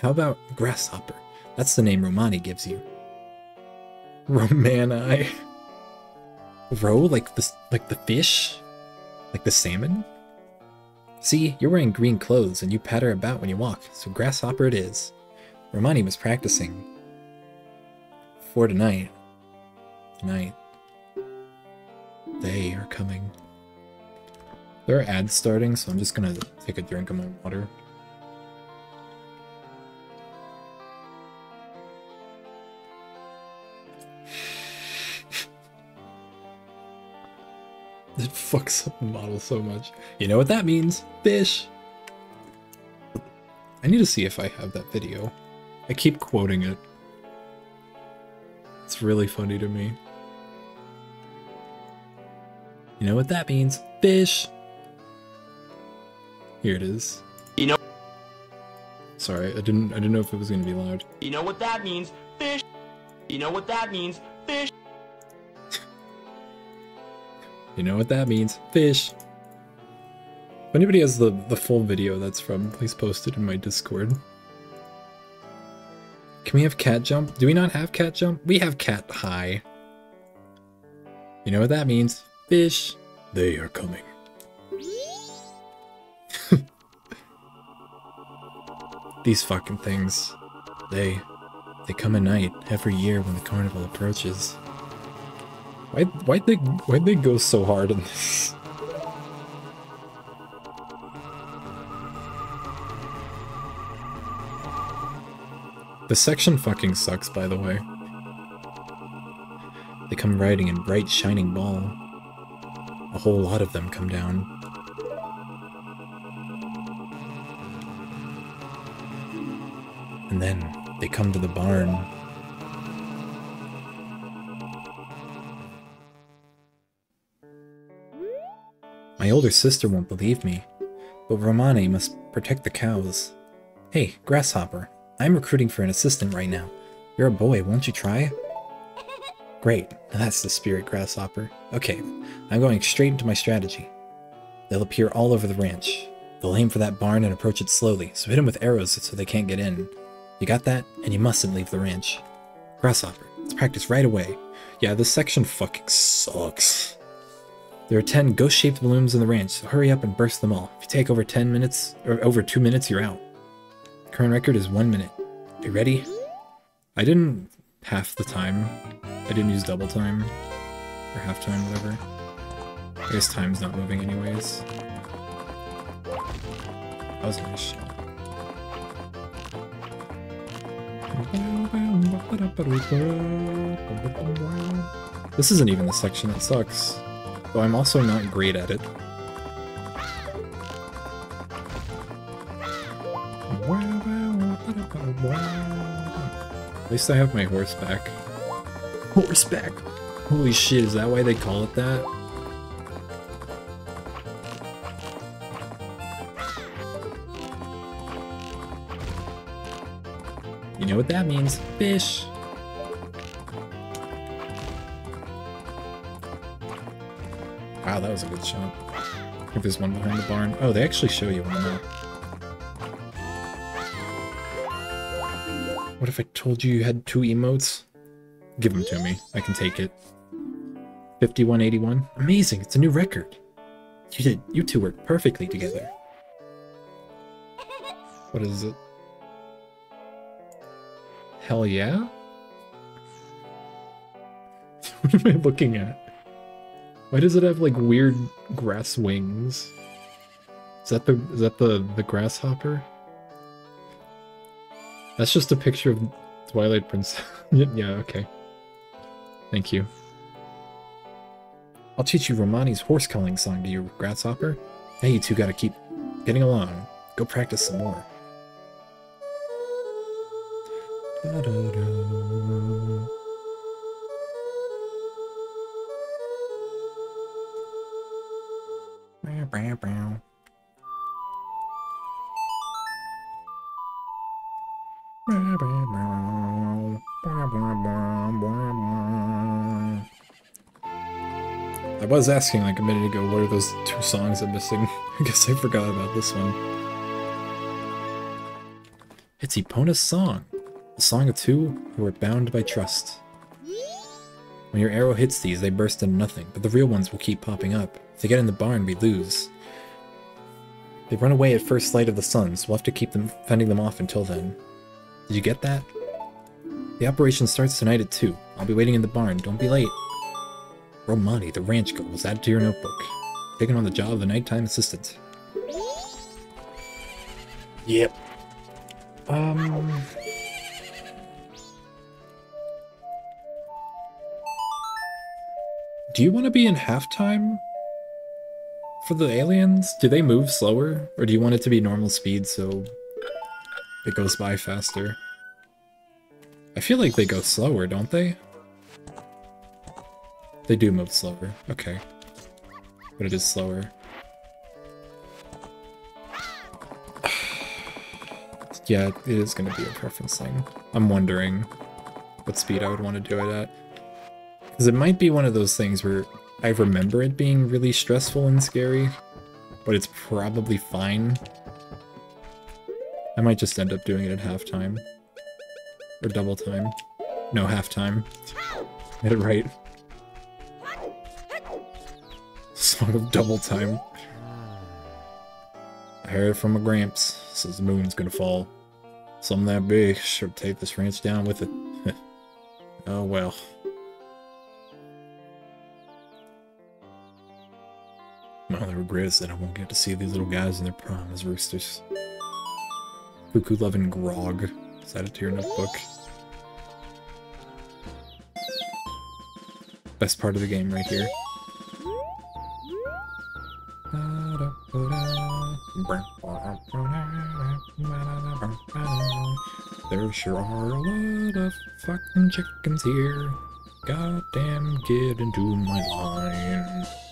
how about Grasshopper? That's the name Romani gives you. Romani. Ro, like the like the fish? Like the salmon? See, you're wearing green clothes and you patter about when you walk, so Grasshopper it is. Romani was practicing. For tonight. Tonight. They are coming. There are ads starting, so I'm just gonna take a drink of my water. [sighs] it fucks up the model so much. You know what that means? Fish! I need to see if I have that video. I keep quoting it. It's really funny to me. You know what that means? Fish! Here it is. You know- Sorry, I didn't I didn't know if it was gonna be loud. You know what that means? Fish. You know what that means? Fish. [laughs] You know what that means? Fish. If anybody has the, the full video that's from, please post it in my Discord. Can we have cat jump? Do we not have cat jump? We have cat high. You know what that means? Fish. They are coming. These fucking things. They they come at night every year when the carnival approaches. Why why'd they why'd they go so hard in this? The section fucking sucks, by the way. They come riding in bright shining ball. A whole lot of them come down. And then they come to the barn. My older sister won't believe me, but Romani must protect the cows. Hey, Grasshopper, I'm recruiting for an assistant right now. You're a boy, won't you try? Great, that's the spirit, Grasshopper. Okay, I'm going straight into my strategy. They'll appear all over the ranch. They'll aim for that barn and approach it slowly, so hit them with arrows so they can't get in. You got that? And you mustn't leave the ranch. Grasshopper, let's practice right away. Yeah, this section fucking sucks. There are 10 ghost-shaped balloons in the ranch, so hurry up and burst them all. If you take over 10 minutes, or over 2 minutes, you're out. Current record is 1 minute. You ready? I didn't half the time. I didn't use double time. Or half time, whatever. I guess time's not moving anyways. That was nice shot. [laughs] This isn't even the section that sucks. Though I'm also not great at it. At least I have my horseback. Horseback! Holy shit, is that why they call it that? know what that means. Fish! Wow, that was a good shot. If there's one behind the barn. Oh, they actually show you one more. What if I told you you had two emotes? Give them to me. I can take it. 5181. Amazing, it's a new record. You did you two work perfectly together. What is it? Hell yeah? [laughs] what am I looking at? Why does it have like weird grass wings? Is that the is that the the grasshopper? That's just a picture of Twilight Princess. [laughs] yeah, okay. Thank you. I'll teach you Romani's horse calling song to you, grasshopper. Now you two gotta keep getting along. Go practice some more. I was asking like a minute ago, what are those two songs I'm missing? [laughs] I guess I forgot about this one. It's Epona's song, the song of two who are bound by trust. When your arrow hits these, they burst into nothing, but the real ones will keep popping up. If they get in the barn, we lose. They run away at first light of the sun, so we'll have to keep them fending them off until then. Did you get that? The operation starts tonight at 2. I'll be waiting in the barn. Don't be late. Romani, the ranch girl, was added to your notebook. Taking on the job of the nighttime assistant. Yep. Um... Do you want to be in halftime for the aliens? Do they move slower? Or do you want it to be normal speed so it goes by faster? I feel like they go slower, don't they? They do move slower. Okay. But it is slower. [sighs] yeah, it is going to be a preference thing. I'm wondering what speed I would want to do it at. Because it might be one of those things where I remember it being really stressful and scary, but it's probably fine. I might just end up doing it at halftime. Or double time. No, halftime. [laughs] Get it right. [laughs] Song of double time. I heard from a Gramps. Says the moon's gonna fall. Something that big should take this ranch down with it. [laughs] oh well. My only regret is that I won't get to see these little guys in their prime as roosters. Cuckoo loving grog. Is that it to your notebook? Best part of the game right here. There sure are a lot of fucking chickens here. Goddamn, get into my line.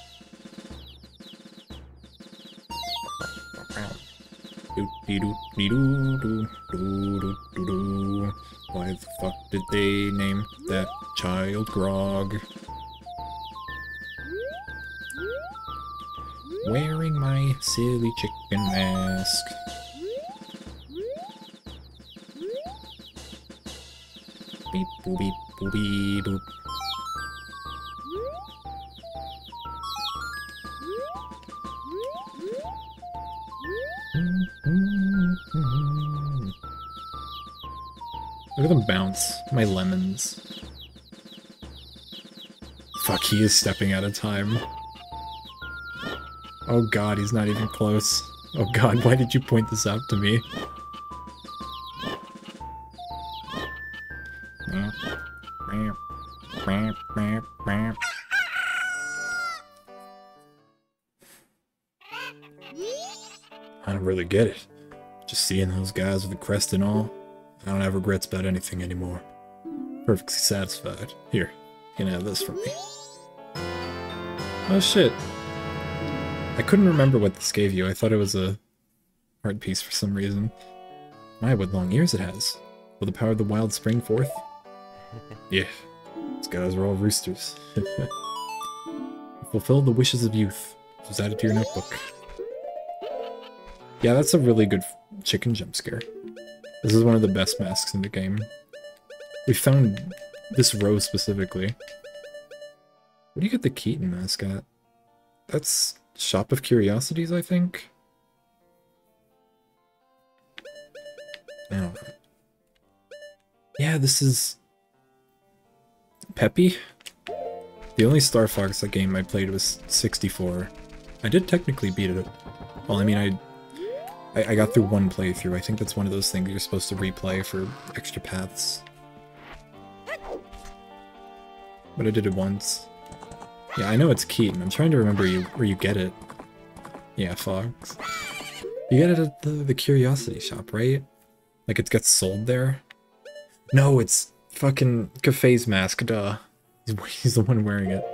Doo-dee-doo-dee-doo-doo-doo-doo-doo. Why the fuck did they name that child Grog? Wearing my silly chicken mask. Beep boop beep boop beep boop. At them bounce. My lemons. Fuck, he is stepping out of time. Oh god, he's not even close. Oh god, why did you point this out to me? I don't really get it. Just seeing those guys with the crest and all, I don't have regrets about anything anymore. Perfectly satisfied. Here, you can have this from me. Oh shit. I couldn't remember what this gave you. I thought it was a art piece for some reason. My, what long ears it has. Will the power of the wild spring forth? [laughs] yeah. These guys are all roosters. [laughs] Fulfill the wishes of youth. Just add it to your notebook. Yeah, that's a really good chicken jump scare. This is one of the best masks in the game. We found this row specifically. Where do you get the Keaton mask at? That's Shop of Curiosities, I think? I know. Yeah, this is... Peppy? The only Star Fox game I played was 64. I did technically beat it. Well, I mean, I, I I got through one playthrough. I think that's one of those things you're supposed to replay for extra paths. But I did it once. Yeah, I know it's Keaton. I'm trying to remember you where you get it. Yeah, Fox. You get it at the, the Curiosity Shop, right? Like it gets sold there? No, it's fucking Kafei's mask, duh. He's, [laughs] he's the one wearing it.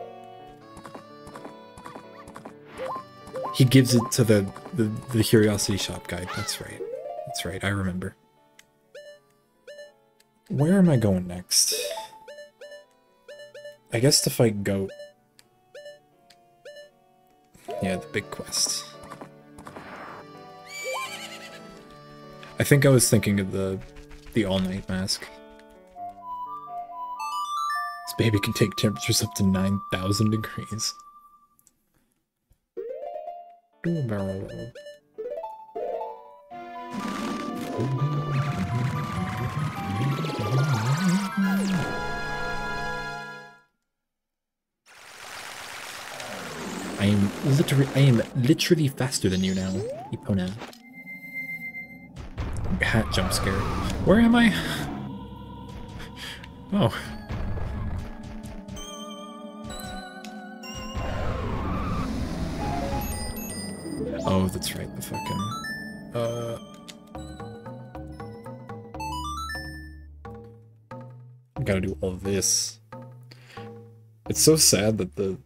He gives it to the, the, the Curiosity Shop guy. That's right. That's right, I remember. Where am I going next? I guess to fight Goht. Yeah, the big quest. I think I was thinking of the the all-night mask. This baby can take temperatures up to 9,000 degrees. Do a barrel roll. I am literally I am literally faster than you now, Epona. Hat jump scare. Where am I? Oh. Oh, that's right, the fucking... Uh... I Gotta do all this. It's so sad that the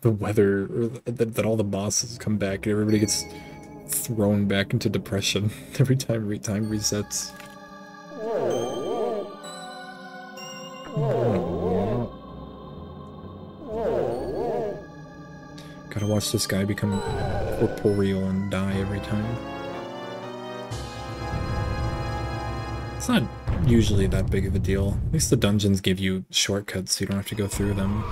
the weather, or that, that all the bosses come back and everybody gets thrown back into depression [laughs] every time re time resets. Watch this guy become corporeal and die every time. It's not usually that big of a deal. At least the dungeons give you shortcuts so you don't have to go through them.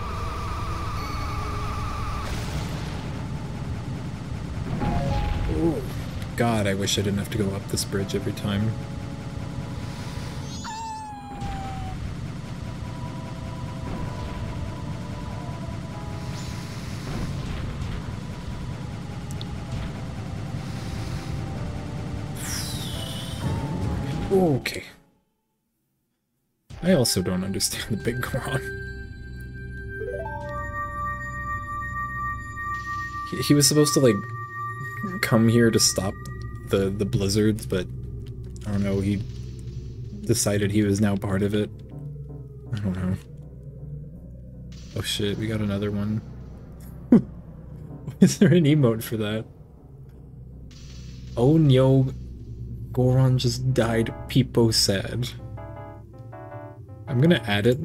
God, I wish I didn't have to go up this bridge every time. Also don't understand the big Goron. He, he was supposed to, like, come here to stop the the blizzards, but I don't know, he decided he was now part of it. I don't know. Oh shit, we got another one. [laughs] Is there an emote for that? Oh no, Goron just died, Peepo sad. I'm gonna add it,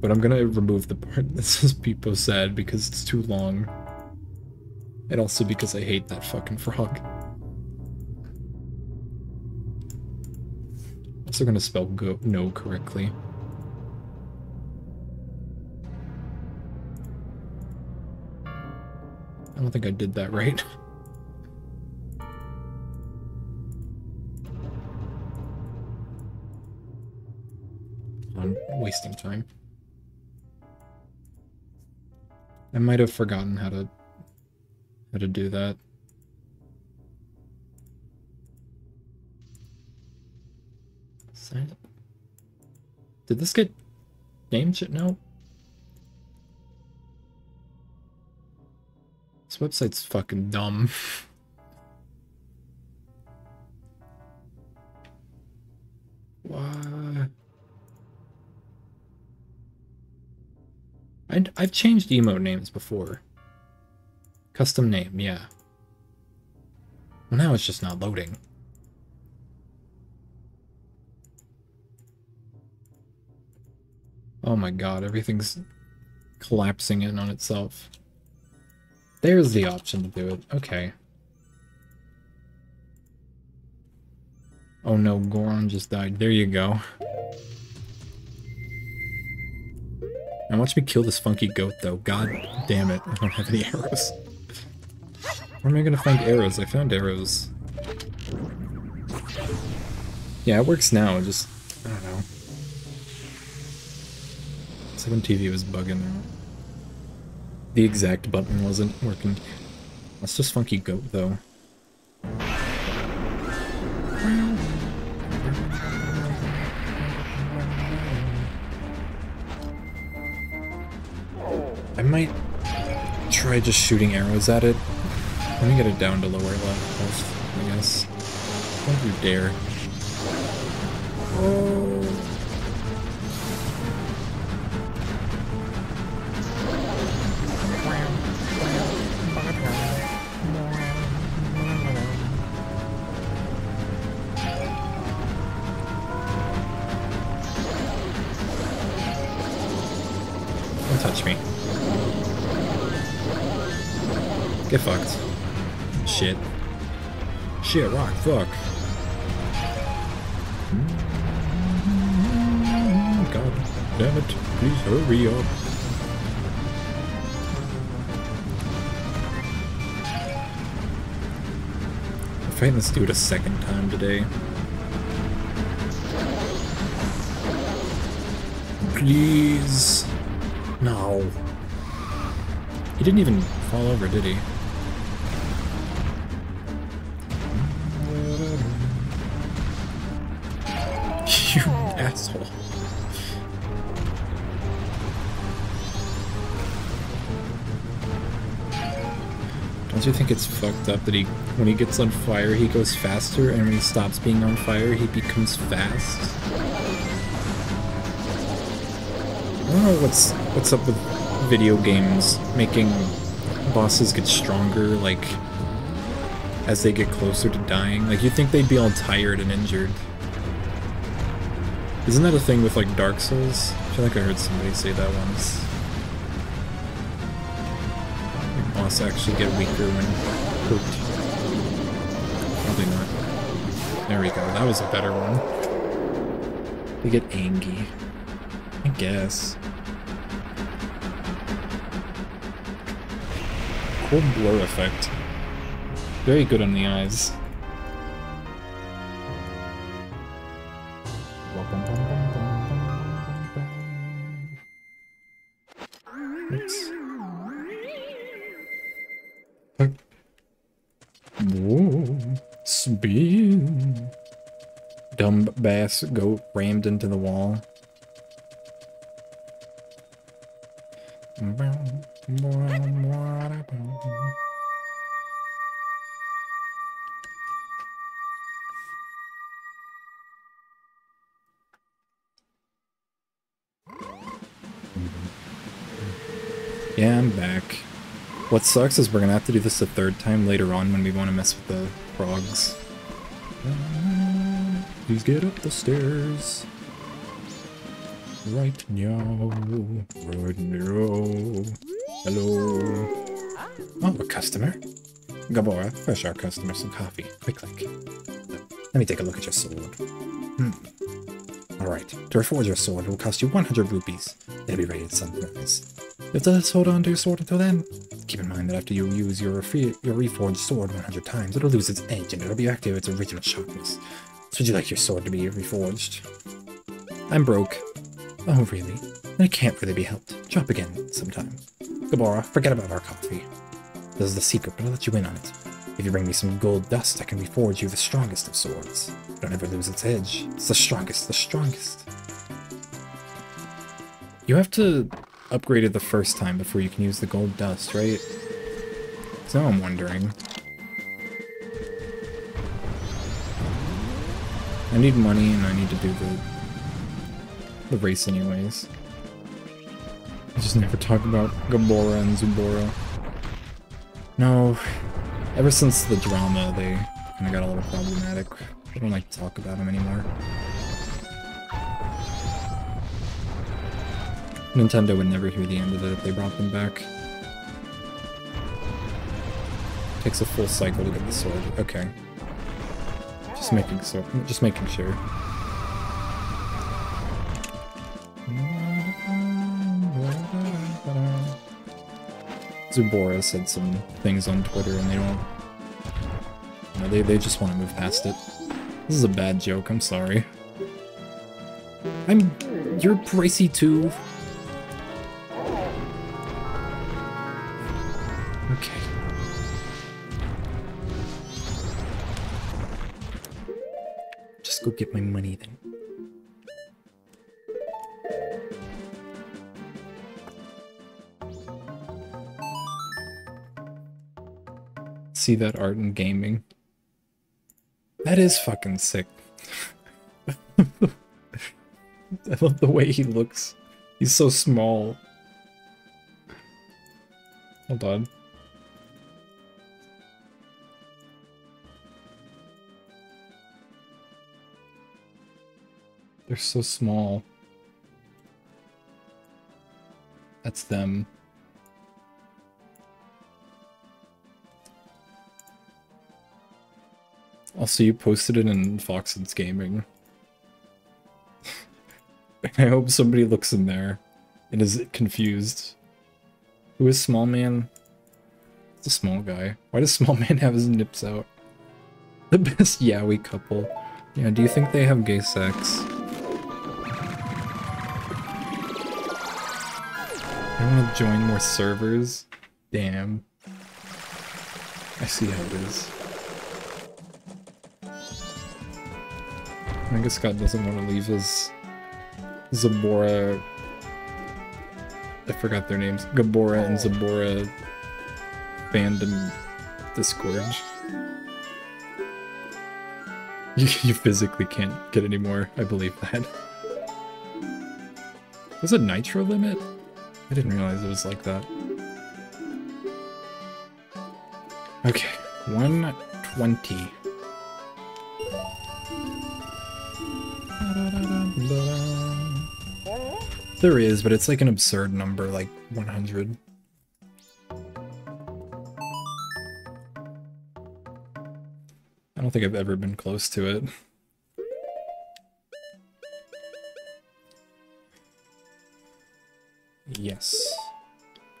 but I'm gonna remove the part [laughs] that says Peepo sad because it's too long. And also because I hate that fucking frog. Also gonna spell go no correctly. I don't think I did that [laughs] right. Wasting time. I might have forgotten how to how to do that. Sign up. Did this get named shit? No. This website's fucking dumb. [laughs] Why? I, I've changed emote names before. Custom name, yeah. Well, now it's just not loading. Oh my god, everything's collapsing in on itself. There's the option to do it. Okay. Oh no, Goron just died. There you go. Now watch me kill this funky goat though. God damn it. I don't have any arrows. Where am I gonna find arrows? I found arrows. Yeah, it works now, just I don't know. 7 TV was bugging out. The exact button wasn't working. That's just funky goat though. Might try just shooting arrows at it. Let me get it down to lower levels, I guess. Don't you dare. Oh. Shit, rock, fuck. Mm-hmm. God damn it. Please hurry up. I'm fighting this dude a second time today. Please. No. He didn't even fall over, did he? You think it's fucked up that he, when he gets on fire, he goes faster, and when he stops being on fire, he becomes fast? I don't know what's what's up with video games making bosses get stronger, like as they get closer to dying. Like you'd think they'd be all tired and injured. Isn't that a thing with like Dark Souls? I feel like I heard somebody say that once. Actually get weaker when hurt. Probably not. There we go. That was a better one. They get angry. I guess. Cold blur effect. Very good on the eyes. Dumb bass goat rammed into the wall. Yeah, I'm back. What sucks is we're gonna have to do this a third time later on when we want to mess with the frogs. Please get up the stairs. Right now. Right now. Hello. Oh, a customer. Gabora, fresh our customer some coffee. Quick, click. Let me take a look at your sword. Hmm. Alright, to reforge your sword, it will cost you 100 rupees. It'll be ready at sunrise. You have to hold on to your sword until then. Keep in mind that after you use your, your reforged sword 100 times, it'll lose its edge and it'll be back to its original sharpness. So would you like your sword to be reforged? I'm broke. Oh, really? It can't really be helped. Drop again sometime. Gabora, forget about our coffee. This is the secret, but I'll let you in on it. If you bring me some gold dust, I can reforge you the strongest of swords. Don't ever lose its edge. It's the strongest, the strongest. You have to upgrade it the first time before you can use the gold dust, right? So I'm wondering. I need money and I need to do the the race anyways. I just never talk about Gabora and Zubora. No, ever since the drama, they kind of got a little problematic. I don't like to talk about them anymore. Nintendo would never hear the end of it if they brought them back. Takes a full cycle to get the sword. Okay. Just making so just making sure. Zubora said some things on Twitter and they don't you know, they, they just want to move past it. This is a bad joke, I'm sorry. I'm you're pricey too. Get my money then. See that art in gaming. That is fucking sick. [laughs] I love the way he looks. He's so small. Hold on. They're so small. That's them. Also, you posted it in Foxen's Gaming. [laughs] I hope somebody looks in there and is confused. Who is Small Man? It's a small guy. Why does Small [laughs] Man have his nips out? The best yaoi couple. Yeah, do you think they have gay sex? I want to join more servers. Damn. I see how it is. I guess Scott doesn't want to leave his Zabora. I forgot their names. Gabora and Zabora fandom Discord. [laughs] You, you physically can't get any more, I believe that. Was it nitro limit? I didn't realize it was like that. Okay, 120. There is, but it's like an absurd number, like 100. I don't think I've ever been close to it. Yes.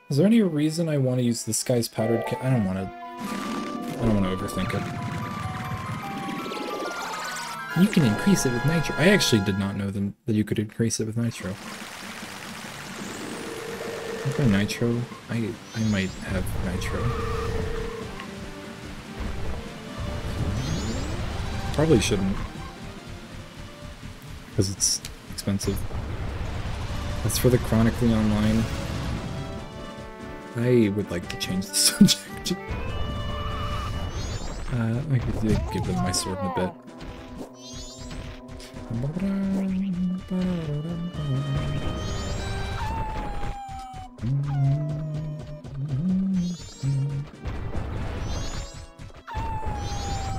Is there any reason I want to use this guy's powdered I don't want to... I don't want to overthink it. You can increase it with nitro. I actually did not know that you could increase it with nitro. Is there nitro? I, I might have nitro. Probably shouldn't. Because it's expensive. That's for the chronically online. I would like to change the [laughs] subject. Uh, I could give them my sword in a bit.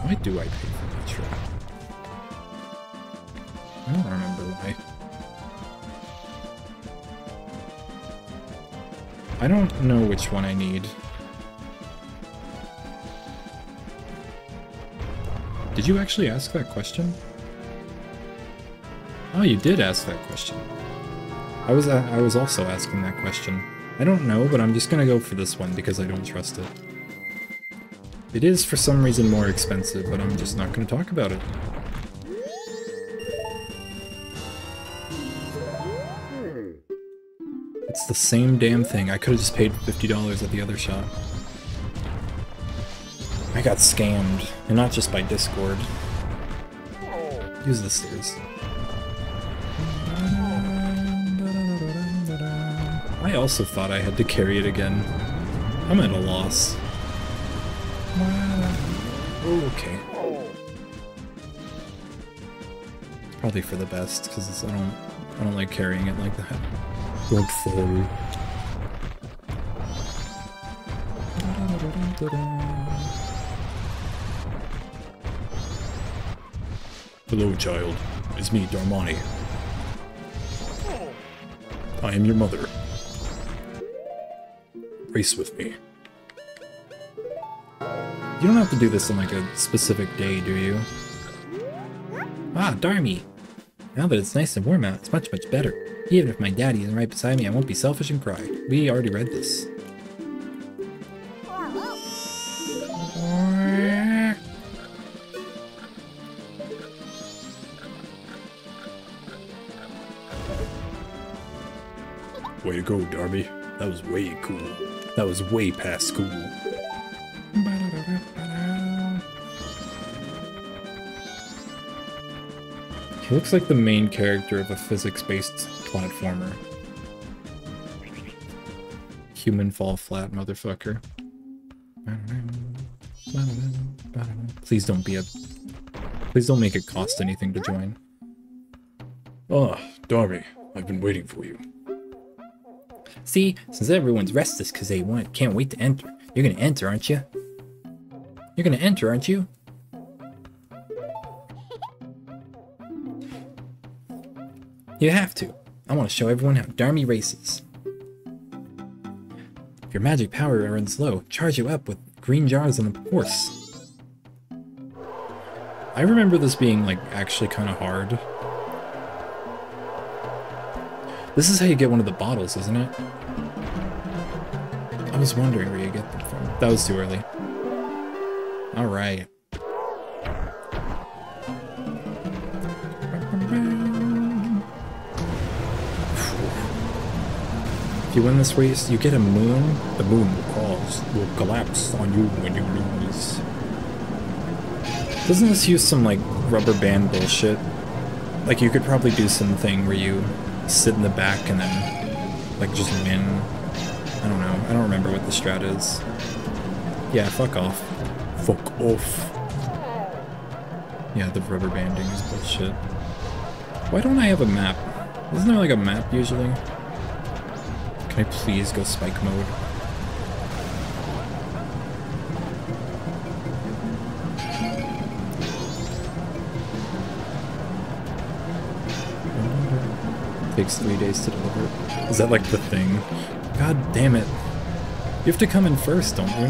Why do I pay I don't know which one I need. Did you actually ask that question? Oh, you did ask that question. I was uh, I was also asking that question. I don't know, but I'm just gonna go for this one because I don't trust it. It is for some reason more expensive, but I'm just not gonna talk about it. The same damn thing. I could have just paid $50 at the other shop. I got scammed, and not just by Discord. Use the stairs. I also thought I had to carry it again. I'm at a loss. Okay. Probably for the best, because I don't I don't like carrying it like that. Don't. Hello, child. It's me, Darmani. I am your mother. Race with me. You don't have to do this on like a specific day, do you? Ah, Darmy! Now that it's nice and warm out, it's much, much better. Even if my daddy isn't right beside me, I won't be selfish and cry. We already read this. Way to go, Darby. That was way cool. That was way past cool. He looks like the main character of a physics-based platformer. Human fall flat, motherfucker. Please don't be a... Please don't make it cost anything to join. Ah, Darby, I've been waiting for you. See, since everyone's restless because they want, can't wait to enter, you're gonna enter, aren't you? You're gonna enter, aren't you? You have to. I want to show everyone how Darmy races. If your magic power runs low, charge you up with green jars on the horse. I remember this being, like, actually kind of hard. This is how you get one of the bottles, isn't it? I was wondering where you get them from. That was too early. Alright. You win this race, you get a moon. The moon will cause will collapse on you when you lose. Doesn't this use some like rubber band bullshit? Like you could probably do something where you sit in the back and then like just win. I don't know. I don't remember what the strat is. Yeah, fuck off. Fuck off. Yeah, the rubber banding is bullshit. Why don't I have a map? Isn't there like a map usually? Can I please go spike mode? Takes three days to deliver. Is that like the thing? God damn it. You have to come in first, don't you?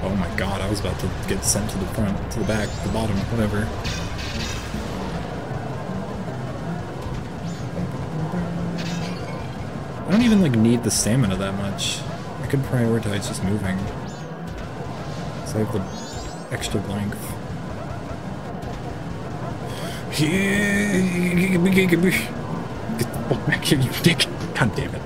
Oh my god, I was about to get sent to the front, to the back, the bottom, whatever. Don't even like need the stamina that much. I could prioritize just moving. So I have the extra length. Get the fuck back here, you dick! God damn it.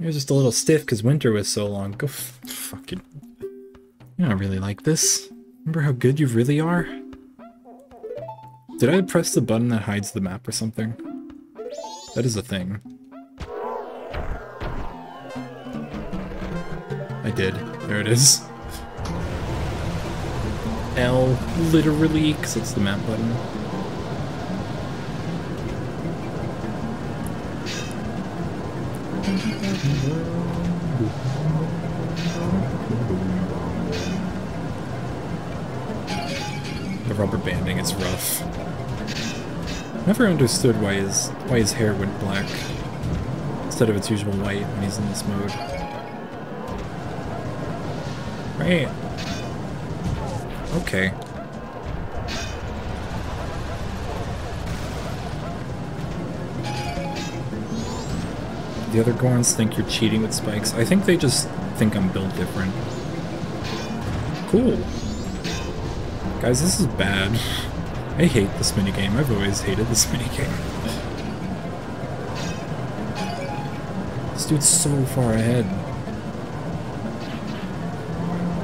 You're just a little stiff because winter was so long. Go fucking... You don't really like this. Remember how good you really are? Did I press the button that hides the map or something? That is a thing. I did. There it is. L, literally, because it's the map button. Rubber banding is rough. Never understood why his why his hair went black instead of its usual white when he's in this mode. Right. Okay. The other Gorons think you're cheating with spikes. I think they just think I'm built different. Cool. Guys, this is bad. I hate this minigame. I've always hated this [laughs] minigame. This dude's so far ahead.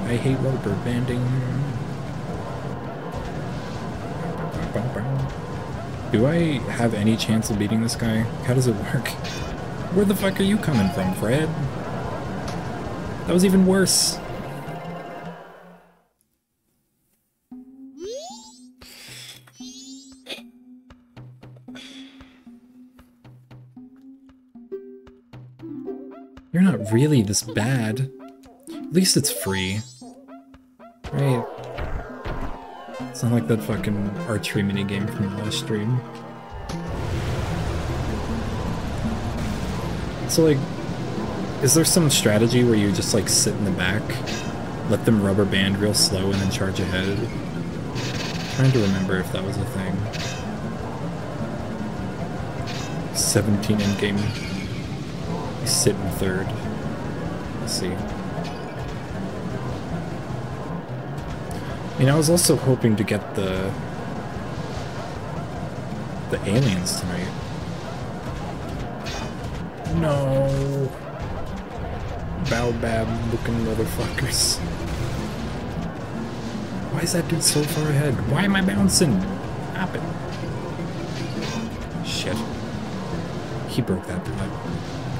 I hate rubber banding. Do I have any chance of beating this guy? How does it work? Where the fuck are you coming from, Fred? That was even worse. Really this bad. At least it's free. Right. It's not like that fucking archery minigame from the last stream. So like, is there some strategy where you just like sit in the back, let them rubber band real slow and then charge ahead? trying to remember if that was a thing. 17 in game. You sit in third. Let's see. I mean, I was also hoping to get the the aliens tonight. No. Baobab looking motherfuckers. Why is that dude so far ahead? Why am I bouncing? It. Shit. He broke that pot.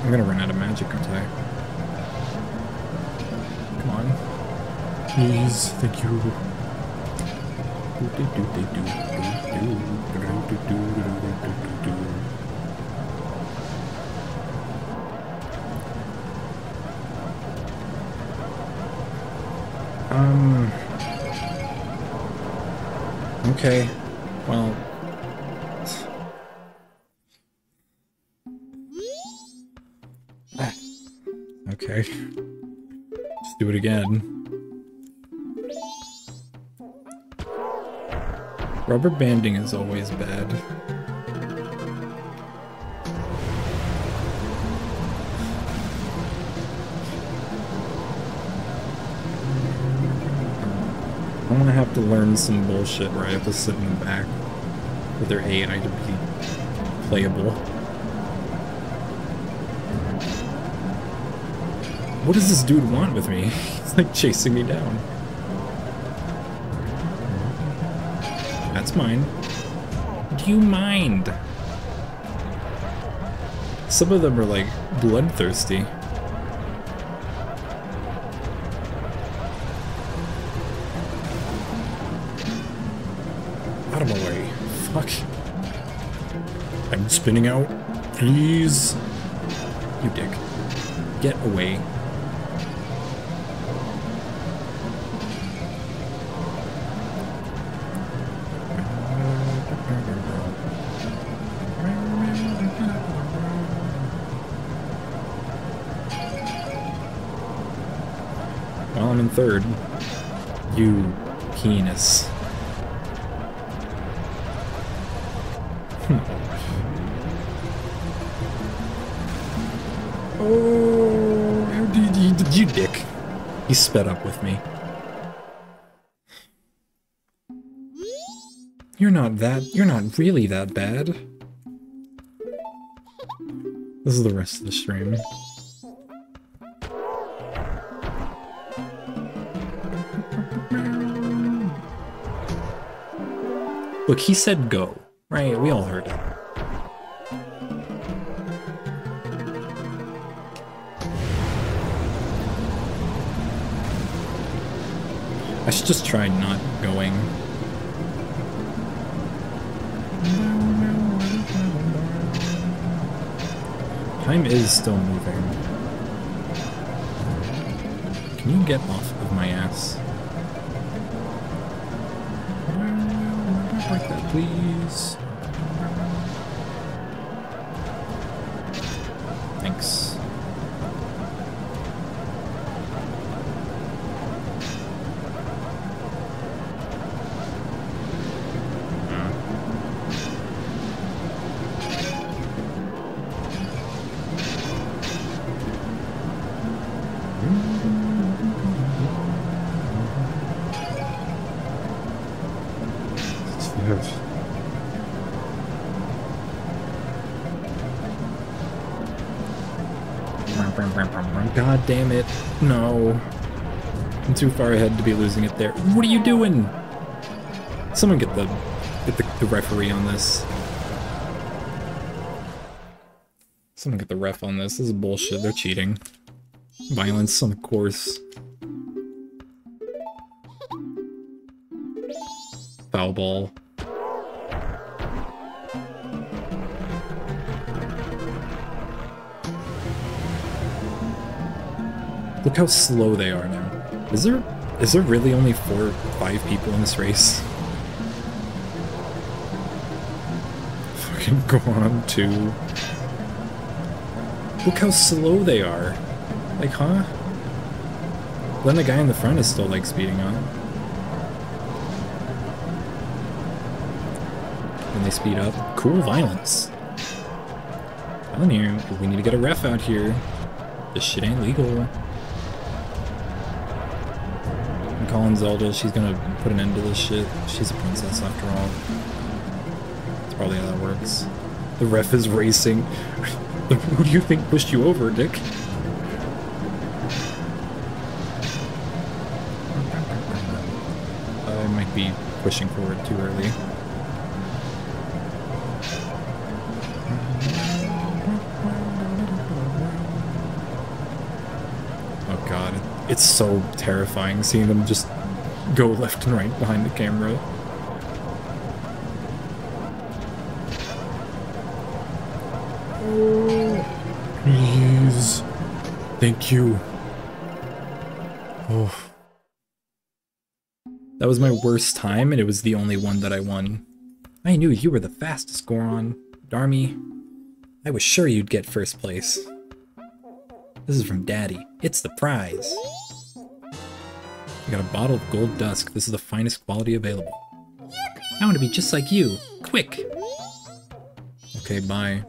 I'm gonna run out of magic, aren't I? Please, thank you. Um. Okay. Well. [sighs] Okay. Let's do it again. Rubber banding is always bad. I'm gonna have to learn some bullshit where I have to sit in the back with their AI to be playable. What does this dude want with me? [laughs] He's like chasing me down. That's mine. Do you mind? Some of them are like bloodthirsty. Out of my way. Fuck. I'm spinning out. Please. You dick. Get away. Third. You penis. Hmm. Oh, how did you, you dick? He sped up with me. You're not that, you're not really that bad. This is the rest of the stream. Look, he said go, right? We all heard it. I should just try not going. Time is still moving. Can you get off of my ass? Like that, please. Damn it. No. I'm too far ahead to be losing it there. What are you doing? Someone get the get the, the referee on this. Someone get the ref on this. This is bullshit. They're cheating. Violence on the course. Foul ball. Look how slow they are now. Is there is there really only four five people in this race? Fucking [laughs] go on to Look how slow they are. Like, huh? Then the guy in the front is still like speeding on. Then they speed up. Cool violence. I'm telling you, we need to get a ref out here. This shit ain't legal. Calling Zelda, she's gonna put an end to this shit. She's a princess after all. That's probably how that works. The ref is racing. [laughs] Who do you think pushed you over, Dick? I might be pushing forward too early. It's so terrifying seeing them just go left and right behind the camera. Please. Thank you. Oh. That was my worst time, and it was the only one that I won. I knew you were the fastest, Goron. Darmy. I was sure you'd get first place. This is from Daddy. It's the prize. I got a bottle of gold dust. This is the finest quality available. I want to be just like you. Quick! Okay, bye.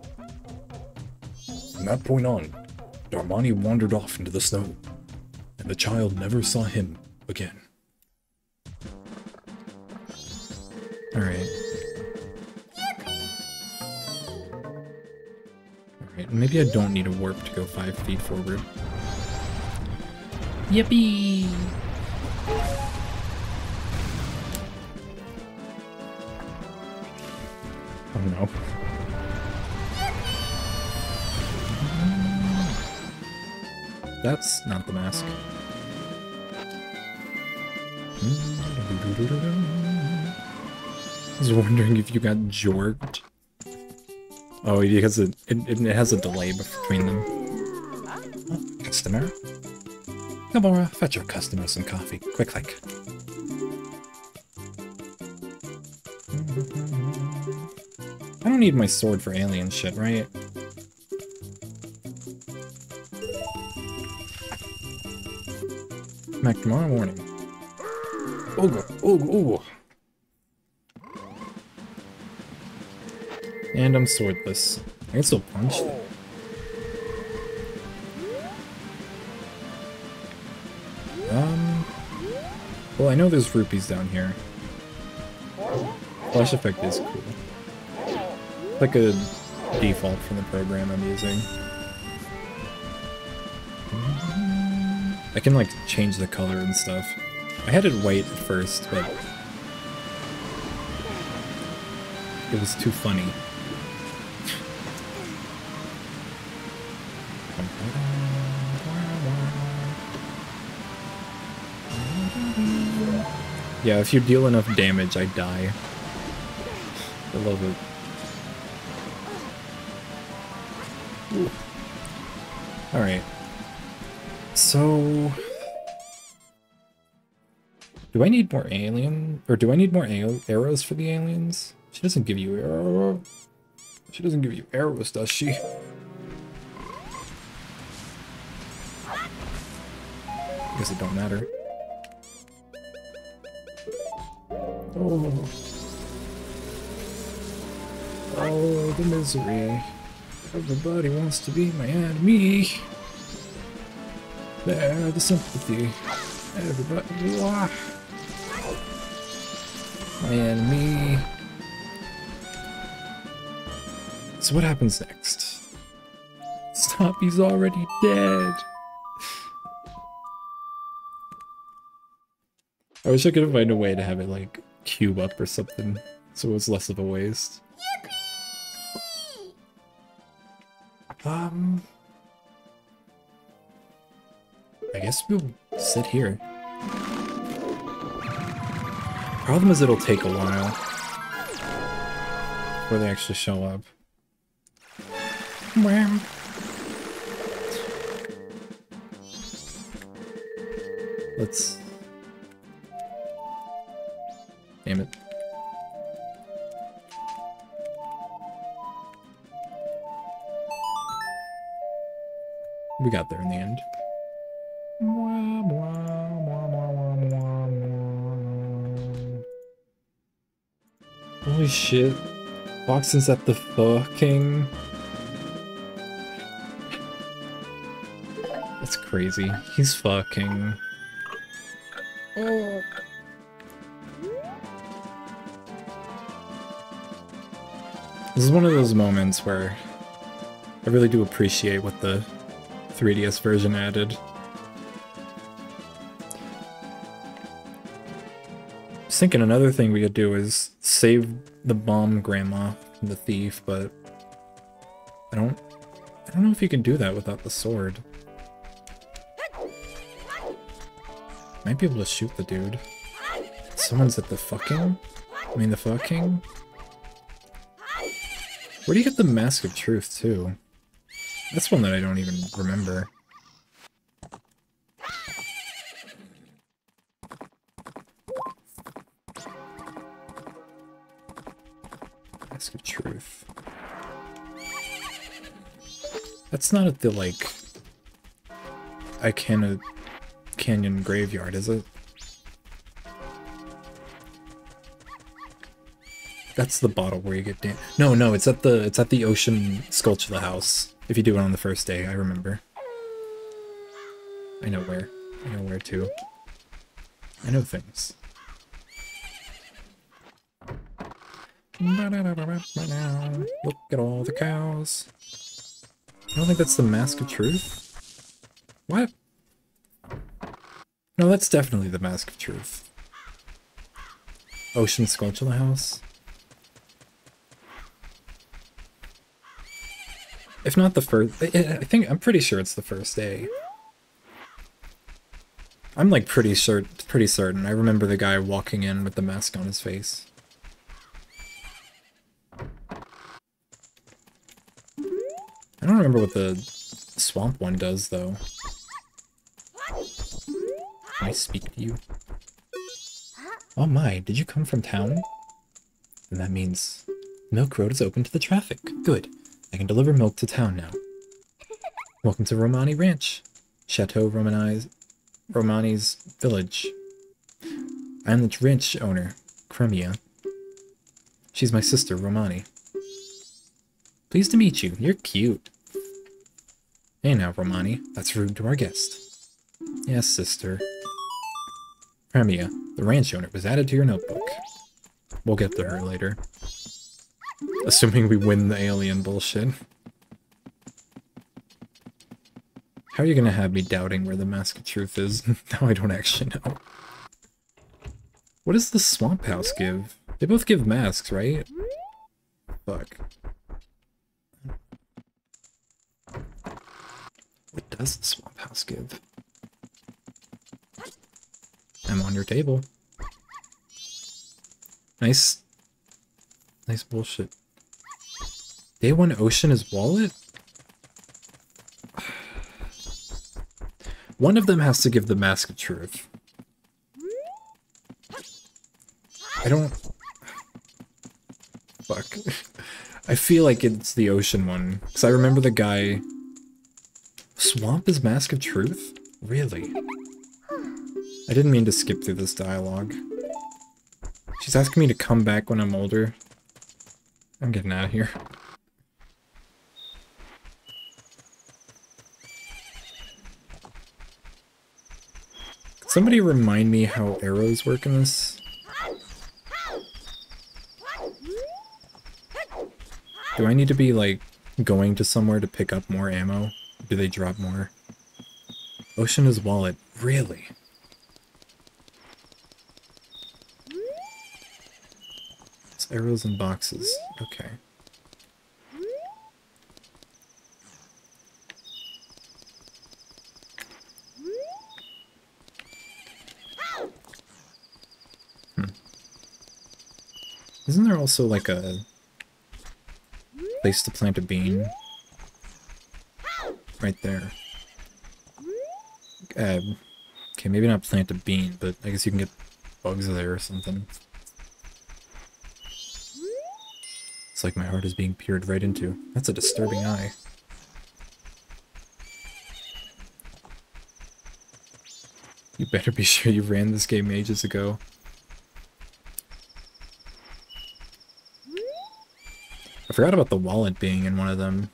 From that point on, Darmani wandered off into the snow, and the child never saw him again. Alright. Alright, maybe I don't need a warp to go five feet forward. Yippee! Oh no. That's not the mask. Hmm. I was wondering if you got jorged. Oh, it has a it, it has a delay between them. Oh, customer. Gabora, fetch your customer some coffee. Quick, like. I don't need my sword for alien shit, right? Back tomorrow morning. Ooga, ooga, ooga. And I'm swordless. I can still punch. Um. Well, I know there's rupees down here. Flash effect is cool. Like a default from the program I'm using. I can like change the color and stuff. I had it white at first, but it was too funny. Yeah, if you deal enough damage, I die. I love it. Alright. So... Do I need more alien? Or do I need more arrows for the aliens? She doesn't give you arrow. She doesn't give you arrows, does she? I Guess it don't matter. Oh. Oh, the misery. Everybody wants to be my enemy. There, the sympathy. Everybody, wah. My enemy. So what happens next? Stop, he's already dead. I wish I could find a way to have it like cube up or something, so it was less of a waste. Yippee! Um, I guess we'll sit here. Problem is it'll take a while before they actually show up. Wham. Let's damn it. We got there in the end. Holy shit. Boxing's at the fucking... That's crazy. He's fucking... This is one of those moments where I really do appreciate what the 3DS version added. I was thinking another thing we could do is save the bomb grandma from the thief, but I don't I don't know if you can do that without the sword. Might be able to shoot the dude. Someone's at the fucking? I mean the fucking? Where do you get the Mask of Truth, too? That's one that I don't even remember. Mask of Truth. That's not at the, like, Ikana Canyon Graveyard, is it? That's the bottle where you get dan- No, no, it's at the it's at the ocean sculpture the house. If you do it on the first day, I remember. I know where. I know where to. I know things. Look at all the cows. I don't think that's the Mask of Truth. What? No, that's definitely the Mask of Truth. Ocean Sculpture House. If not the first, I think I'm pretty sure it's the first day. I'm like pretty sure, pretty certain. I remember the guy walking in with the mask on his face. I don't remember what the swamp one does though. I speak to you? Oh my, did you come from town? And that means Milk Road is open to the traffic. Good. I can deliver milk to town now. Welcome to Romani Ranch, Chateau Romani's, Romani's village. I'm the ranch owner, Cremia. She's my sister, Romani. Pleased to meet you. You're cute. Hey now, Romani. That's rude to our guest. Yes, sister. Cremia, the ranch owner, was added to your notebook. We'll get to her later. Assuming we win the alien bullshit. How are you gonna have me doubting where the Mask of Truth is? [laughs] now I don't actually know. What does the Swamp House give? They both give masks, right? Fuck. What does the Swamp House give? I'm on your table. Nice. Nice bullshit. Day one ocean is wallet? One of them has to give the mask of truth. I don't... Fuck. [laughs] I feel like it's the ocean one. Because I remember the guy... Swamp is Mask of Truth? Really? I didn't mean to skip through this dialogue. She's asking me to come back when I'm older. I'm getting out of here. Somebody remind me how arrows work in this? Do I need to be, like, going to somewhere to pick up more ammo? Do they drop more? Ocean is wallet. Really? It's arrows and boxes. Okay. also like a place to plant a bean? Right there. Uh, okay, maybe not plant a bean, but I guess you can get bugs there or something. It's like my heart is being peered right into. That's a disturbing eye. You better be sure you ran this game ages ago. Forgot about the wallet being in one of them.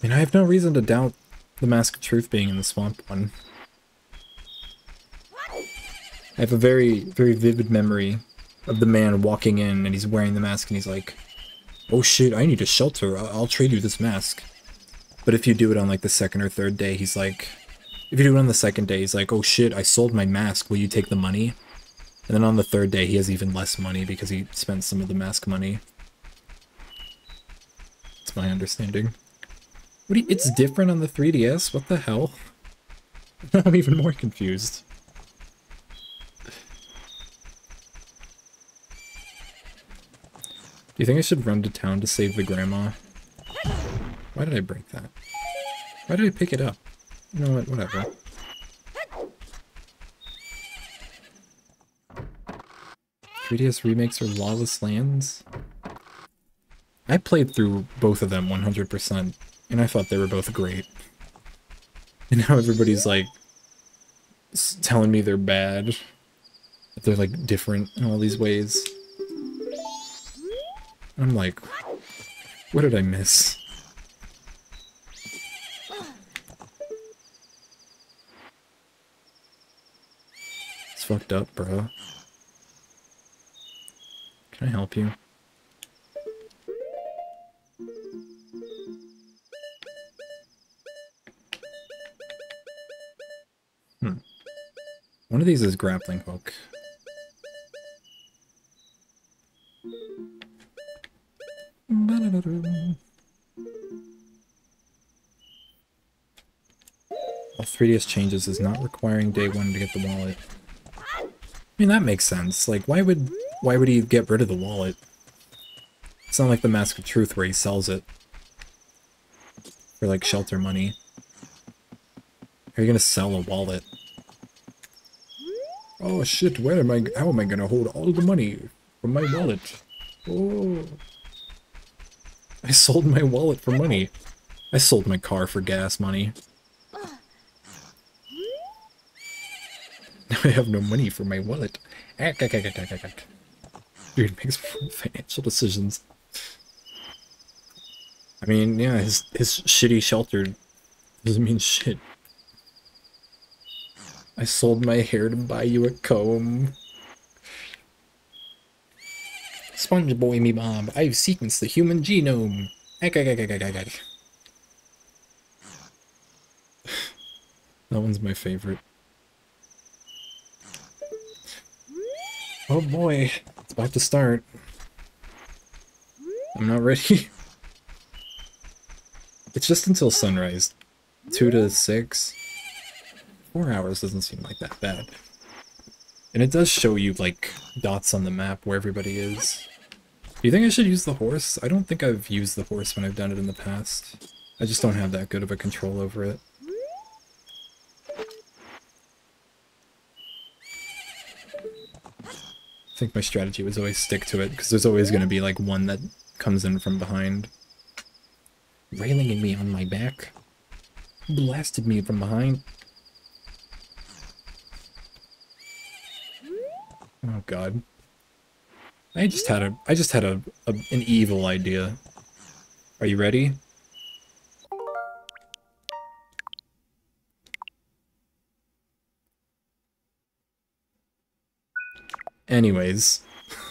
I mean, I have no reason to doubt the Mask of Truth being in the swamp one. I have a very, very vivid memory of the man walking in and he's wearing the mask and he's like, Oh shit, I need a shelter. I- I'll trade you this mask. But if you do it on like the second or third day, he's like, if you do it on the second day, he's like, oh shit, I sold my mask. Will you take the money? And then on the third day, he has even less money because he spent some of the mask money. My understanding. What you, it's different on the 3DS? What the hell? [laughs] I'm even more confused. Do you think I should run to town to save the grandma? Why did I break that? Why did I pick it up? You know what, whatever. Three DS remakes are Lawless Lands? I played through both of them 100%, and I thought they were both great. And now everybody's like telling me they're bad. That they're like different in all these ways. I'm like, what did I miss? It's fucked up, bro. Can I help you? One of these is grappling hook. All 3DS changes is not requiring day one to get the wallet. I mean, that makes sense. Like, why would why would he get rid of the wallet? It's not like the Mask of Truth where he sells it for like shelter money. Are you gonna sell a wallet? Oh shit, where am I how am I gonna hold all the money from my wallet? Oh I sold my wallet for money. I sold my car for gas money. Now [laughs] I have no money for my wallet. Ah, Ack. Dude makes [laughs] financial decisions. I mean, yeah, his his shitty shelter doesn't mean shit. I sold my hair to buy you a comb. Sponge boy me Bob, I've sequenced the human genome. [sighs] That one's my favorite. Oh boy, it's about to start. I'm not ready. [laughs] It's just until sunrise. Two to six. Four hours doesn't seem like that bad. And it does show you, like, dots on the map where everybody is. Do you think I should use the horse? I don't think I've used the horse when I've done it in the past. I just don't have that good of a control over it. I think my strategy was always stick to it, because there's always going to be, like, one that comes in from behind. Railing in me on my back. Blasted me from behind. Oh god. I just had a I just had a, a an evil idea. Are you ready? Anyways.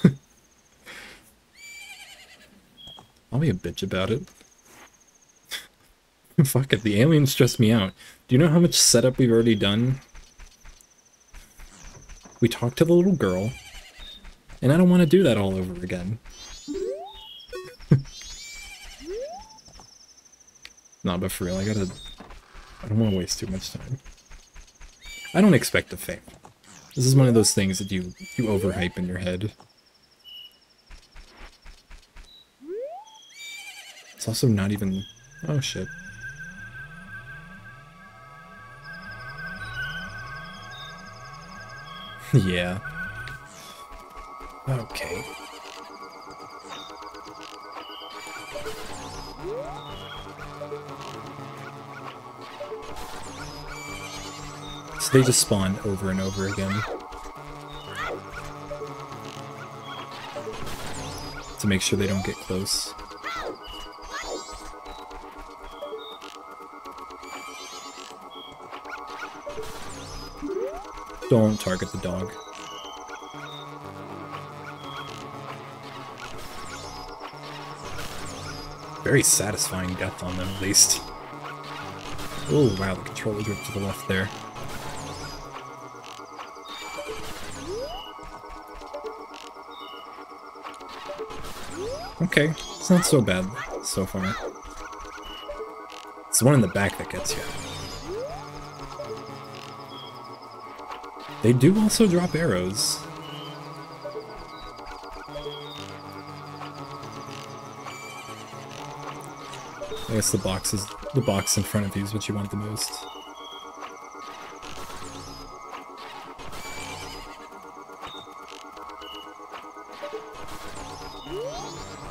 [laughs] I'll be a bitch about it. [laughs] Fuck it, the aliens stress me out. Do you know how much setup we've already done? We talked to the little girl, and I don't want to do that all over again. [laughs] Not but for real, I gotta... I don't want to waste too much time. I don't expect to fail. This is one of those things that you, you overhype in your head. It's also not even... Oh, shit. [laughs] yeah. Okay. So they just spawn over and over again. To make sure they don't get close. Don't target the dog. Very satisfying death on them, at least. Oh, wow, the controller drifted to the left there. Okay, it's not so bad so far. It's the one in the back that gets you. They do also drop arrows. I guess the box is the box in front of you is what you want the most.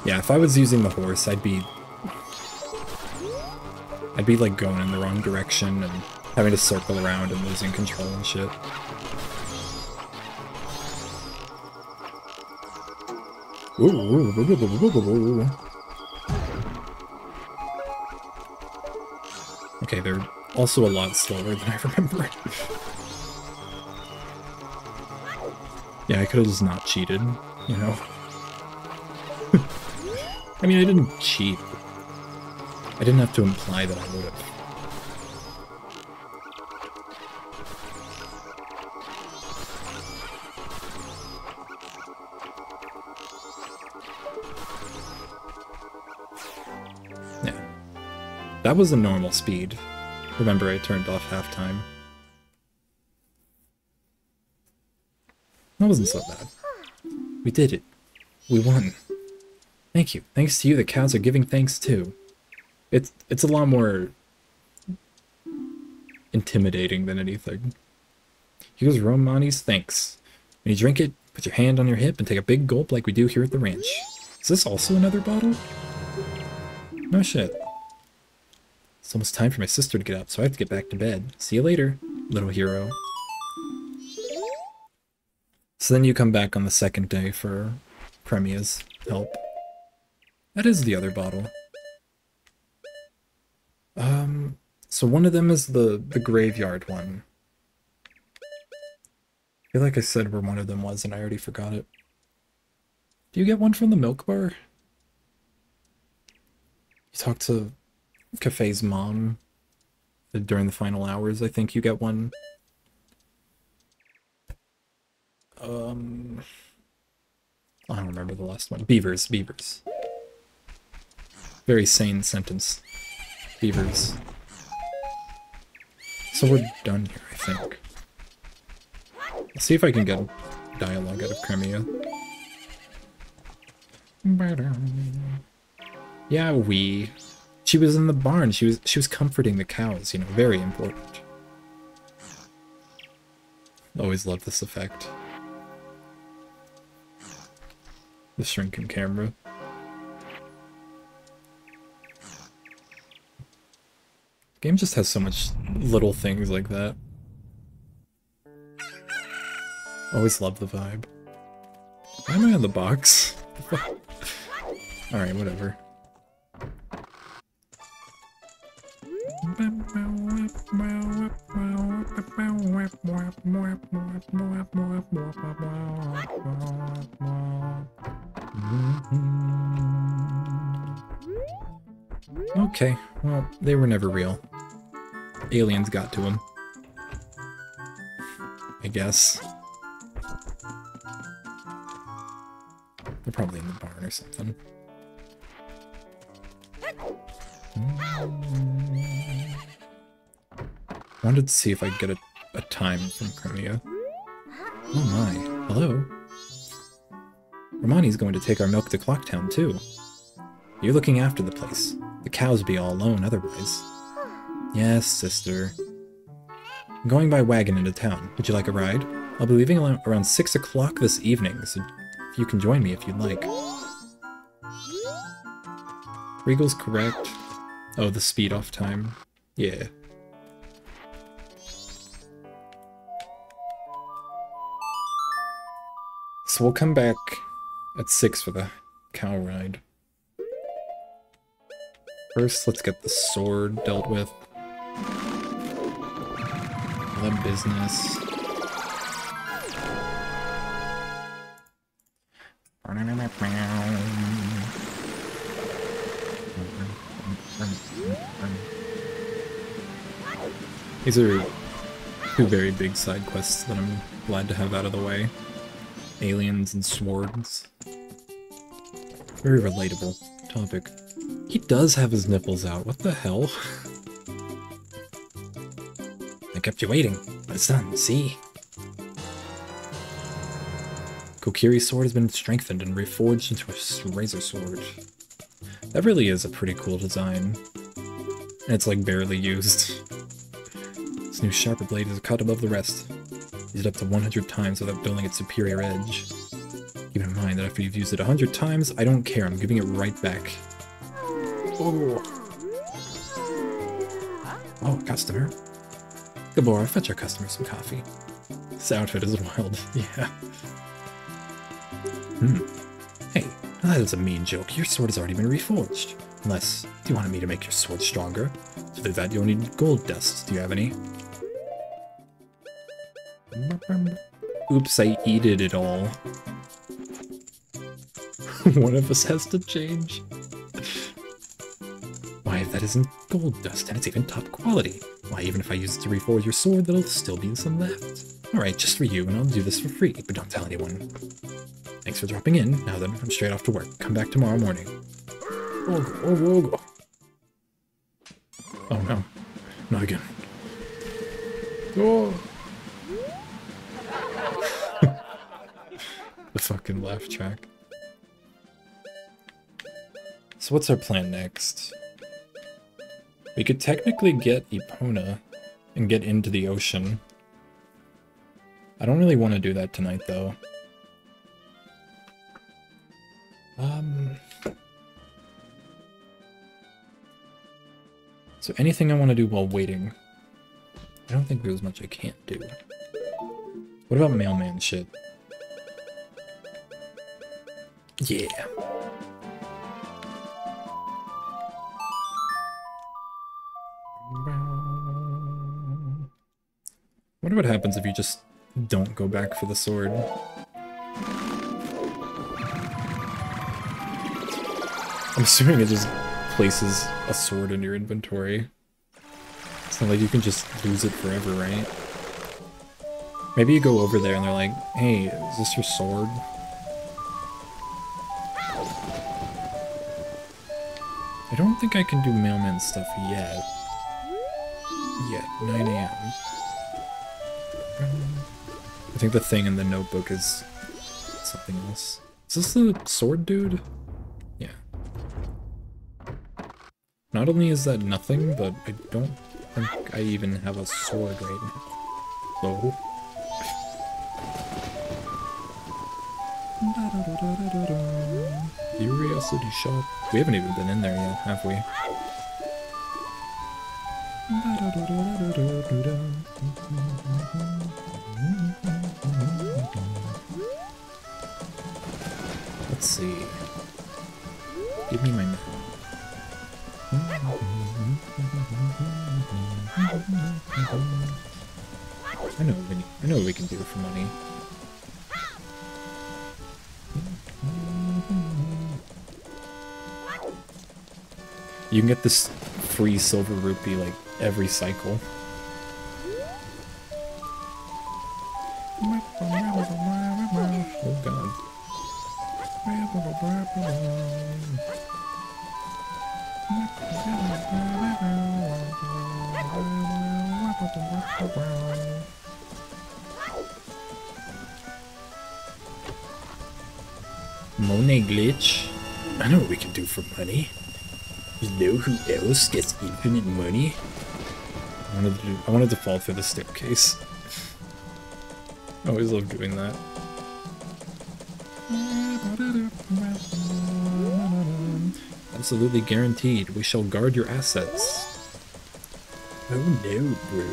Yeah, if I was using the horse, I'd be... I'd be, like, going in the wrong direction and having to circle around and losing control and shit. Okay, they're also a lot slower than I [laughs] remember. yeah, I could have just not cheated, you know? [laughs] I mean, I didn't cheat. I didn't have to imply that I would have. That was a normal speed. Remember, I turned off halftime. That wasn't so bad. We did it. We won. Thank you. Thanks to you, the cows are giving thanks too. It's it's a lot more intimidating than anything. Here's Romani's thanks. When you drink it, put your hand on your hip and take a big gulp like we do here at the ranch. Is this also another bottle? No shit. Almost time for my sister to get up, so I have to get back to bed. See you later, little hero. So then you come back on the second day for Cremia's help. That is the other bottle. Um, so one of them is the, the graveyard one. I feel like I said where one of them was and I already forgot it. Do you get one from the milk bar? You talk to Kafei's mom during the final hours. I think you get one. Um, I don't remember the last one. Beavers, beavers. Very sane sentence. Beavers. So we're done here, I think. Let's see if I can get dialogue out of Cremia. Yeah, we. She was in the barn. She was she was comforting the cows, you know, very important. Always love this effect. The shrinking camera. Game just has so much little things like that. Always love the vibe. Why am I on the box? [laughs] Alright, whatever. Okay, well, they were never real. Aliens got to him. I guess. They're probably in the barn or something. Hmm. Wanted to see if I could get a, a time from Cremia. Oh my, hello. Romani's going to take our milk to Clocktown too. You're looking after the place. The cows be all alone otherwise. Yes, sister. I'm going by wagon into town. Would you like a ride? I'll be leaving around 6 o'clock this evening, so you can join me if you'd like. Regal's correct. Oh, the speed off time. Yeah. So we'll come back at 6 for the cow ride. First, let's get the sword dealt with. The business. These are two very big side quests that I'm glad to have out of the way. Aliens and swords. Very relatable topic. He does have his nipples out, what the hell? [laughs] I kept you waiting, but it's done, see? Kokiri's sword has been strengthened and reforged into a razor sword. That really is a pretty cool design. And it's like barely used. [laughs] This new sharper blade is cut above the rest. Use it up to 100 times without building its superior edge. Keep in mind that after you've used it 100 times, I don't care, I'm giving it right back. Oh, oh customer. Gabora, fetch our customer some coffee. This outfit is wild, [laughs] yeah. Hmm. Hey, that is a mean joke. Your sword has already been reforged. Unless, you wanted me to make your sword stronger. To do that, you'll need gold dust. Do you have any? Oops, I eated it all. [laughs] One of us has to change. Why, if that isn't gold dust, and it's even top quality. Why, even if I use it to reforge your sword, there'll still be some left. Alright, just for you, and I'll do this for free, but don't tell anyone. Thanks for dropping in. Now then, I'm straight off to work. Come back tomorrow morning. Oh, oh, oh, oh, oh no. Not again. Oh. Fucking laugh track. So what's our plan next? We could technically get Epona and get into the ocean. I don't really want to do that tonight, though. Um... So anything I want to do while waiting? I don't think there's much I can't do. What about mailman shit? Yeah. Wonder what happens if you just don't go back for the sword. I'm assuming it just places a sword in your inventory. It's not like you can just lose it forever, right? Maybe you go over there and they're like, hey, is this your sword? I don't think I can do mailman stuff yet. Yet, 9 a.m. I think the thing in the notebook is something else. Is this the sword dude? Yeah. Not only is that nothing, but I don't think I even have a sword right now. So. [laughs] Curiosity shop. We haven't even been in there yet, have we? Let's see. Give me my. I know we. I know what we can do for money. You can get this free silver rupee like every cycle. This gets infinite money. I wanted to, do, I wanted to fall through the staircase. I always love doing that. Absolutely guaranteed. We shall guard your assets. Oh no, bro.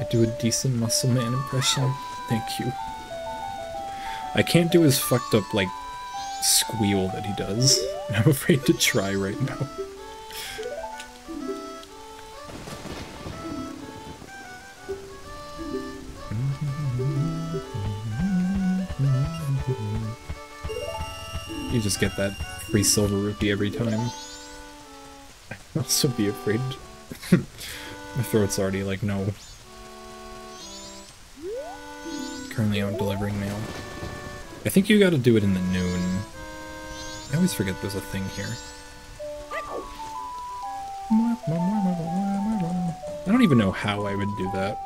I do a decent muscle man impression. Thank you. I can't do his fucked up, like, squeal that he does. [laughs] I'm afraid to try right now. You just get that free silver rupee every time. [laughs] I'd also be afraid. [laughs] My throat's already like, no. Currently out delivering mail. I think you gotta do it in the noon. I always forget there's a thing here. I don't even know how I would do that.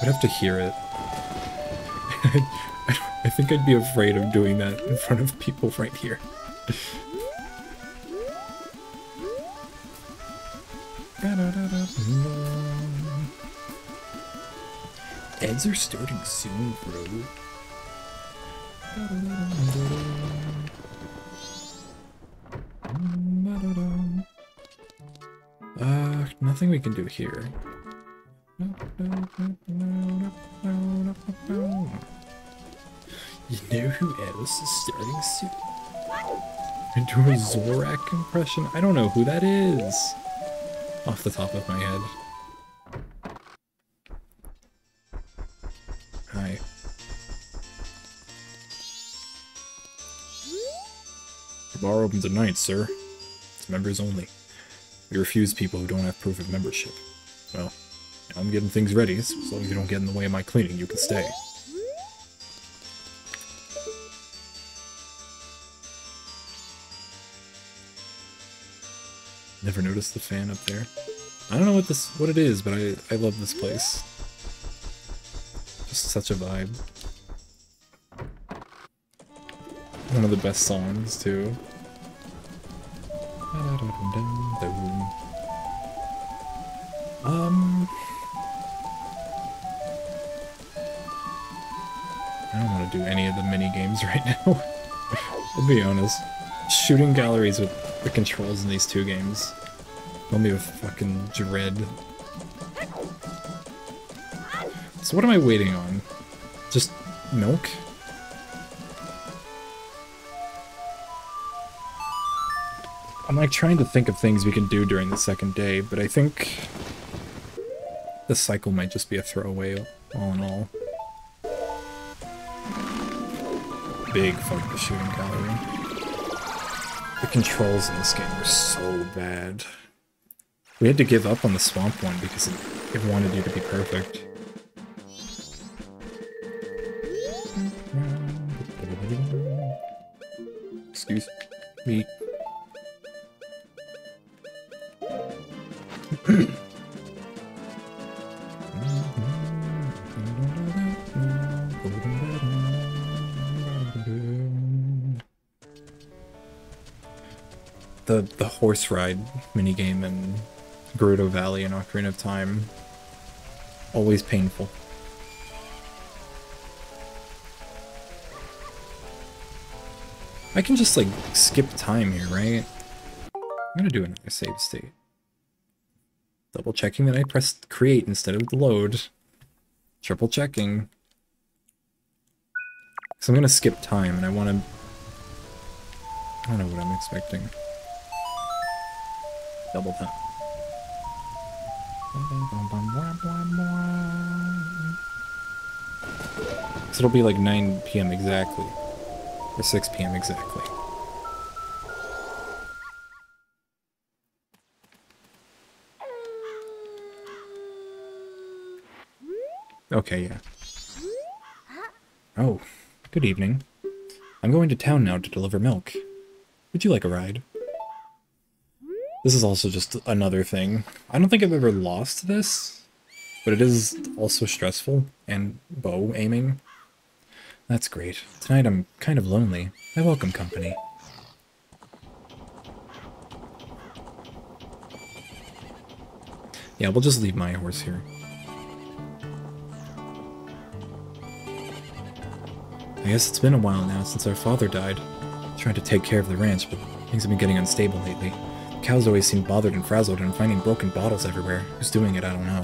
I'd have to hear it. I, [laughs] I think I'd be afraid of doing that in front of people right here. [laughs] Ads are starting soon, bro. Uh, nothing we can do here. You know who else is starting soon? I do a Zorak impression? I don't know who that is. Off the top of my head. Bar opens at night, sir. It's members only. We refuse people who don't have proof of membership. Well, I'm getting things ready, so as long as you don't get in the way of my cleaning, you can stay. Never noticed the fan up there. I don't know what this what it is, but I I love this place. Just such a vibe. One of the best songs too. Um I don't want to do any of the mini games [laughs] right now. I'll be honest. Shooting galleries with the controls in these two games. Fill me with fucking dread. So what am I waiting on? Just milk? I'm like trying to think of things we can do during the second day, but I think the cycle might just be a throwaway all in all. Big fuck the shooting gallery. The controls in this game are so bad. We had to give up on the swamp one because it, it wanted you to be perfect. Horse ride minigame in Gerudo Valley and Ocarina of Time. Always painful. I can just like skip time here, right? I'm gonna do another save state. Double checking that I pressed create instead of load. Triple checking. So I'm gonna skip time and I wanna I don't know what I'm expecting. Double tap. So it'll be like 9 p.m. exactly. Or 6 p.m. exactly. Okay, yeah. Oh, good evening. I'm going to town now to deliver milk. Would you like a ride? This is also just another thing. I don't think I've ever lost this, but it is also stressful, and bow aiming. That's great. Tonight I'm kind of lonely. I welcome company. Yeah, we'll just leave my horse here. I guess it's been a while now since our father died. Trying to take care of the ranch, but things have been getting unstable lately. Cows always seem bothered and frazzled and finding broken bottles everywhere. Who's doing it, I don't know.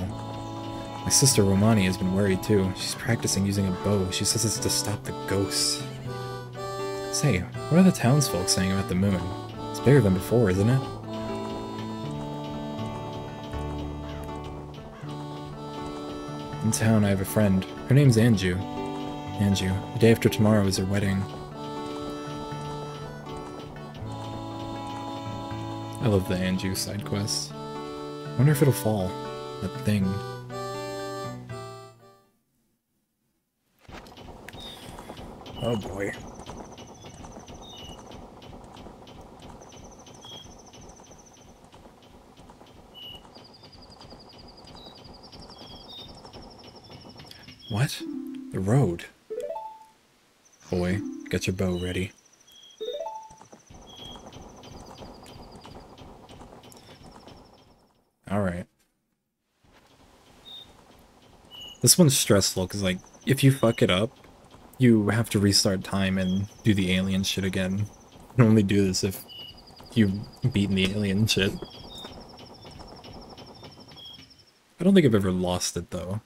My sister Romani has been worried too. She's practicing using a bow. She says it's to stop the ghosts. Say, what are the townsfolk saying about the moon? It's bigger than before, isn't it? In town, I have a friend. Her name's Anju. Anju. The day after tomorrow is her wedding. I love the Anju side quest. Wonder if it'll fall. That thing. Oh boy. What? The road. Boy, get your bow ready. Alright. This one's stressful, because, like, if you fuck it up, you have to restart time and do the alien shit again. You can only do this if you've beaten the alien shit. I don't think I've ever lost it, though.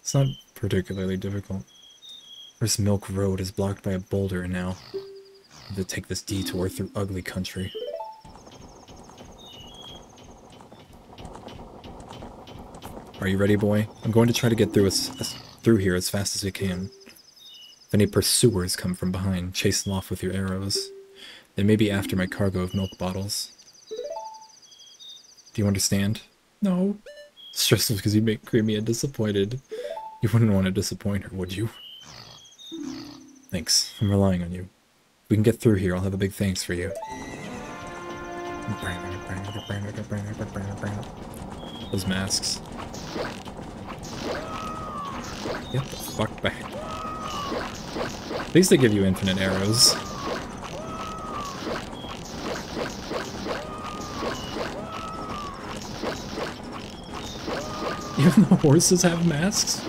It's not particularly difficult. This Milk Road is blocked by a boulder now. I have to take this detour through ugly country. Are you ready, boy? I'm going to try to get through as, as through here as fast as we can. If any pursuers come from behind, chase them off with your arrows. They may be after my cargo of milk bottles. Do you understand? No. Stressful because you make and disappointed. You wouldn't want to disappoint her, would you? Thanks. I'm relying on you. If we can get through here, I'll have a big thanks for you. Those masks. Get the fuck back. At least they give you infinite arrows. [laughs] Even the horses have masks?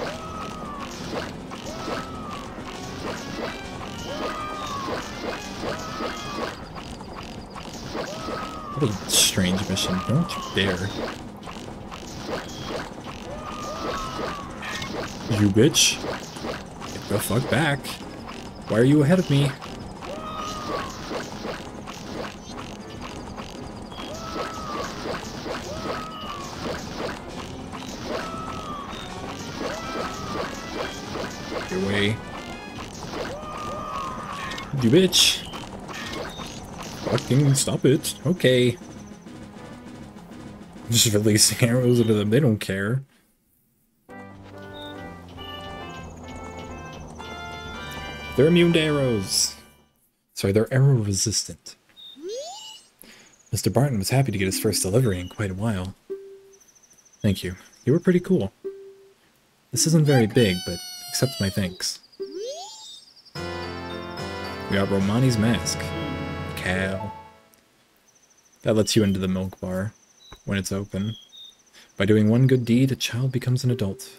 What a strange mission. Don't you dare. You bitch. Get the fuck back. Why are you ahead of me? Get away. You bitch. Fucking stop it. Okay. [laughs] Just releasing arrows into them. They don't care. They're immune to arrows. Sorry, they're arrow resistant. Mr. Barten was happy to get his first delivery in quite a while. Thank you. You were pretty cool. This isn't very big, but accept my thanks. We got Romani's mask. Cow. That lets you into the milk bar when it's open. By doing one good deed, a child becomes an adult.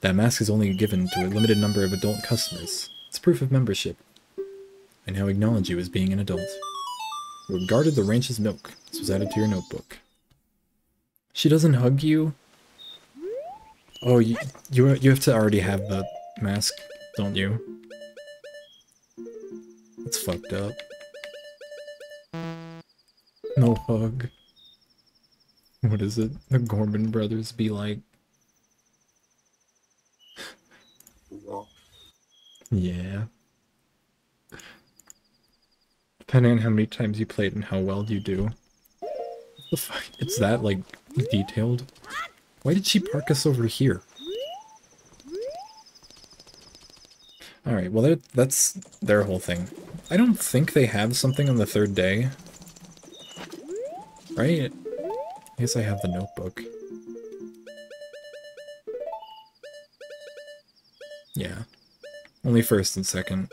That mask is only given to a limited number of adult customers. It's proof of membership. I now acknowledge you as being an adult. You regarded the ranch's milk. This was added to your notebook. She doesn't hug you? Oh, you, you, you have to already have the mask, don't you? That's fucked up. No hug. What is it? The Gorman brothers be like? Yeah. Depending on how many times you played and how well you do. What the fuck? It's that, like, detailed? Why did she park us over here? Alright, well, that's their whole thing. I don't think they have something on the third day. Right? I guess I have the notebook. Yeah. Only first and second.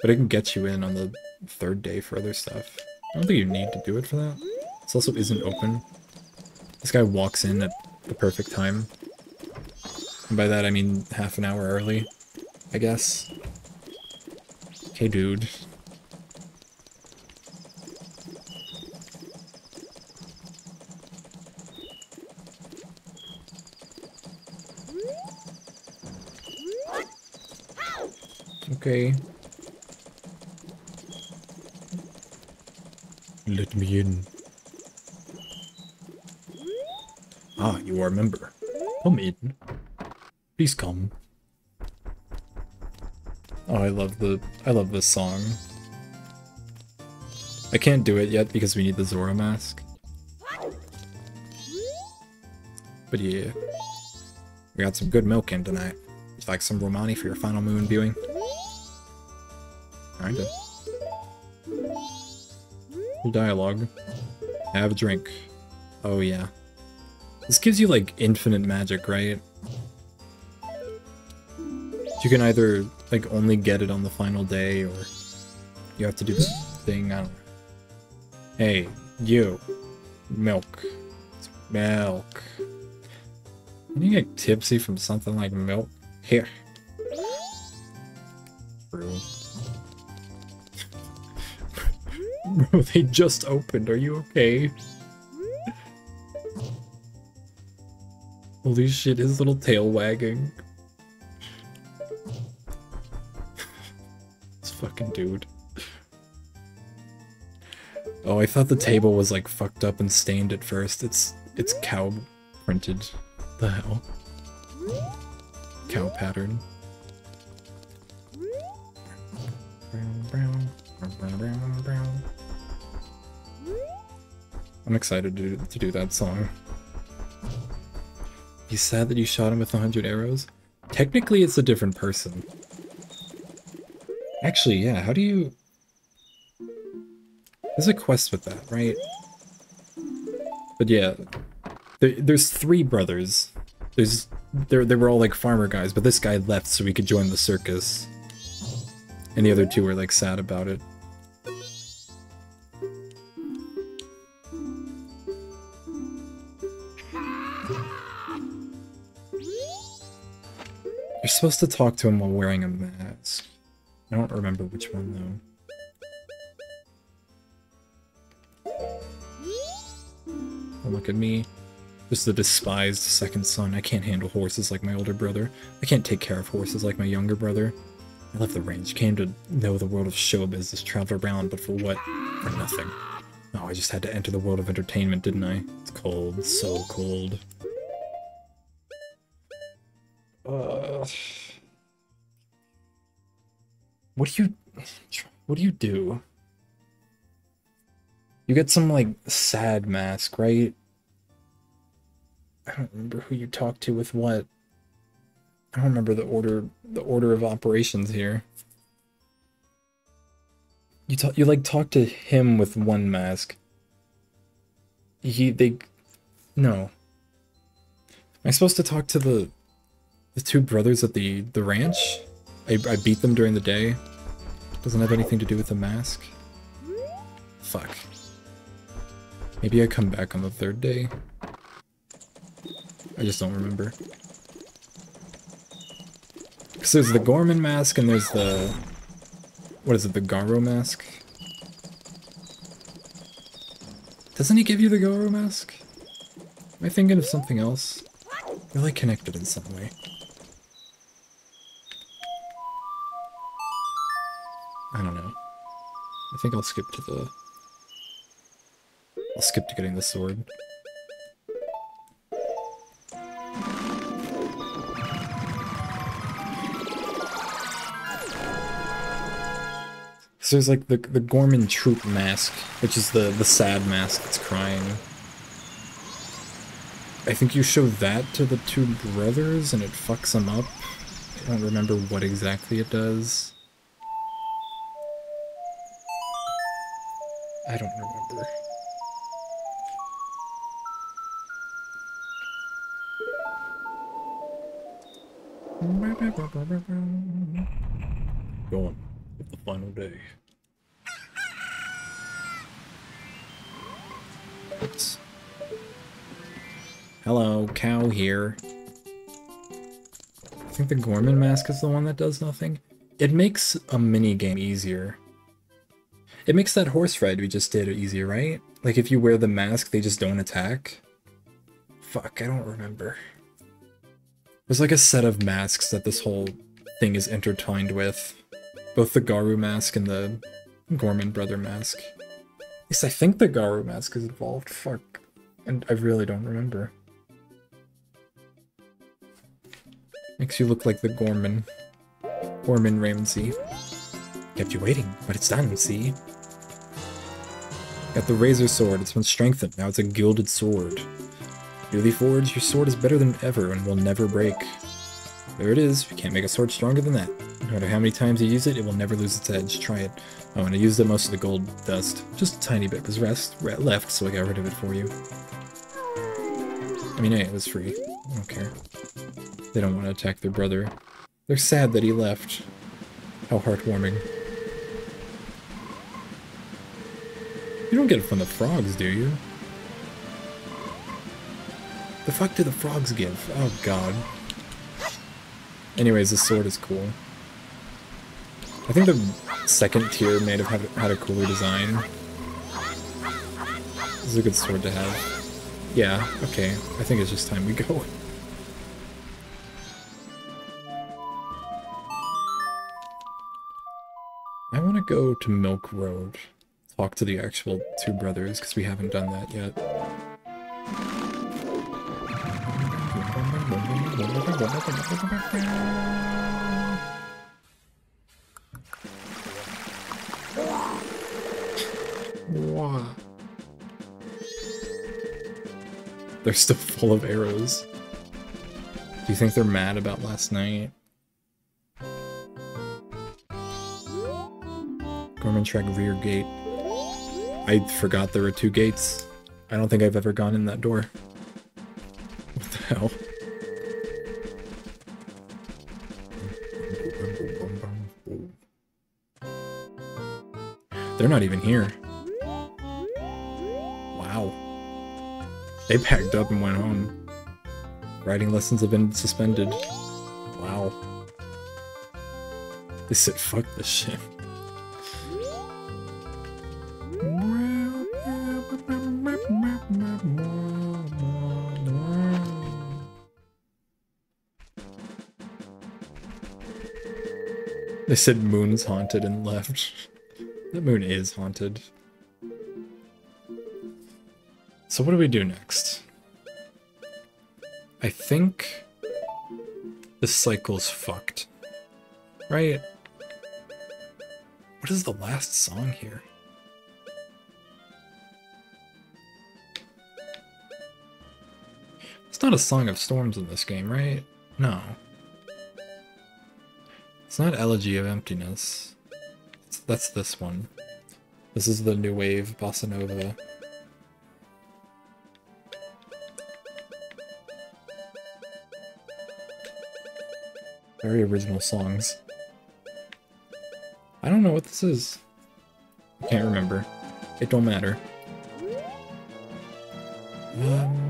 But it can get you in on the third day for other stuff. I don't think you need to do it for that. This also isn't open. This guy walks in at the perfect time. And by that I mean half an hour early, I guess. Hey dude. Okay? Let me in. Ah, you are a member. Come in. Please come. Oh, I love the I love this song. I can't do it yet because we need the Zora mask. But yeah. We got some good milk in tonight. It's like some Romani for your final moon viewing. Kinda. Dialogue. Have a drink. Oh yeah. This gives you like infinite magic, right? You can either like only get it on the final day or you have to do this thing, I don't know. Hey, you. Milk. It's milk. Can you get tipsy from something like milk? Here. [laughs] Bro, they just opened. Are you okay? Holy shit, his little tail wagging. [laughs] this fucking dude. Oh, I thought the table was like fucked up and stained at first. It's it's cow printed. The hell? Cow pattern. I'm excited to, to do that song. He's sad that you shot him with a hundred arrows? Technically, it's a different person. Actually, yeah, how do you... There's a quest with that, right? But yeah, there, there's three brothers. There's they they were all like farmer guys, but this guy left so we could join the circus. And the other two were like sad about it. Supposed to talk to him while wearing a mask. I don't remember which one though. Look at me. Just the despised second son. I can't handle horses like my older brother. I can't take care of horses like my younger brother. I left the range, came to know the world of show business, traveled around, but for what? For nothing. Oh, I just had to enter the world of entertainment, didn't I? It's cold, so cold. Uh, what do you... What do you do? You get some, like, sad mask, right? I don't remember who you talked to with what. I don't remember the order the order of operations here. You talk you like talk to him with one mask. He they no. Am I supposed to talk to the the two brothers at the the ranch? I, I beat them during the day. Doesn't have anything to do with the mask. Fuck. Maybe I come back on the third day. I just don't remember. Because there's the Gorman mask and there's the... What is it, the Garo mask? Doesn't he give you the Garo mask? Am I thinking of something else? Like connected in some way. Think I'll skip to the... I'll skip to getting the sword. So there's like the the Gorman troop mask, which is the the sad mask that's crying. I think you show that to the two brothers and it fucks them up. I don't remember what exactly it does. I don't remember. Going with the final day. Oops. Hello, cow here. I think the Gorman mask is the one that does nothing. It makes a mini game easier. It makes that horse ride we just did easier, right? Like if you wear the mask, they just don't attack. Fuck, I don't remember. There's like a set of masks that this whole thing is intertwined with. Both the Garo mask and the Gorman brother mask. At least I think the Garo mask is involved. Fuck. And I really don't remember. Makes you look like the Gorman. Gorman Ramsey. Kept you waiting, but it's done, see? Got the Razor Sword, it's been strengthened, now it's a gilded sword. Newly forged, your sword is better than ever and will never break. There it is, you can't make a sword stronger than that. No matter how many times you use it, it will never lose its edge. Try it. Oh, and I used up most of the gold dust. Just a tiny bit, because rest re- left, so I got rid of it for you. I mean, hey, it was free. I don't care. They don't want to attack their brother. They're sad that he left. How heartwarming. You don't get it from the frogs, do you? The fuck do the frogs give? Oh god. Anyways, the sword is cool. I think the second tier may have had, a cooler design. This is a good sword to have. Yeah, okay. I think it's just time we go. [laughs] I want to go to Milk Road. Talk to the actual two brothers, because we haven't done that yet. Wah. They're still full of arrows. Do you think they're mad about last night? Gorman Track rear gate. I forgot there were two gates. I don't think I've ever gone in that door. What the hell? They're not even here. Wow. They packed up and went home. Writing lessons have been suspended. Wow. They said, fuck this shit. They said moon's haunted and left. The moon is haunted. So what do we do next? I think this cycle's fucked. Right? What is the last song here? It's not a Song of Storms in this game, right? No. It's not Elegy of Emptiness. It's, that's this one. This is the new wave bossa nova. Very original songs. I don't know what this is. I can't remember. It don't matter. Um,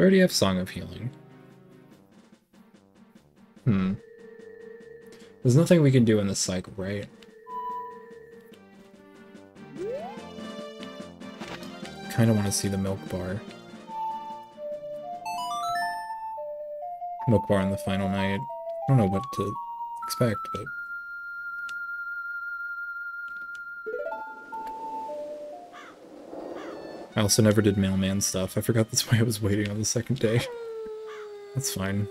we already have Song of Healing. Hmm. There's nothing we can do in this cycle, right? Kinda want to see the milk bar. Milk bar on the final night. I don't know what to expect, but... I also never did mailman stuff. I forgot that's why I was waiting on the second day. That's fine.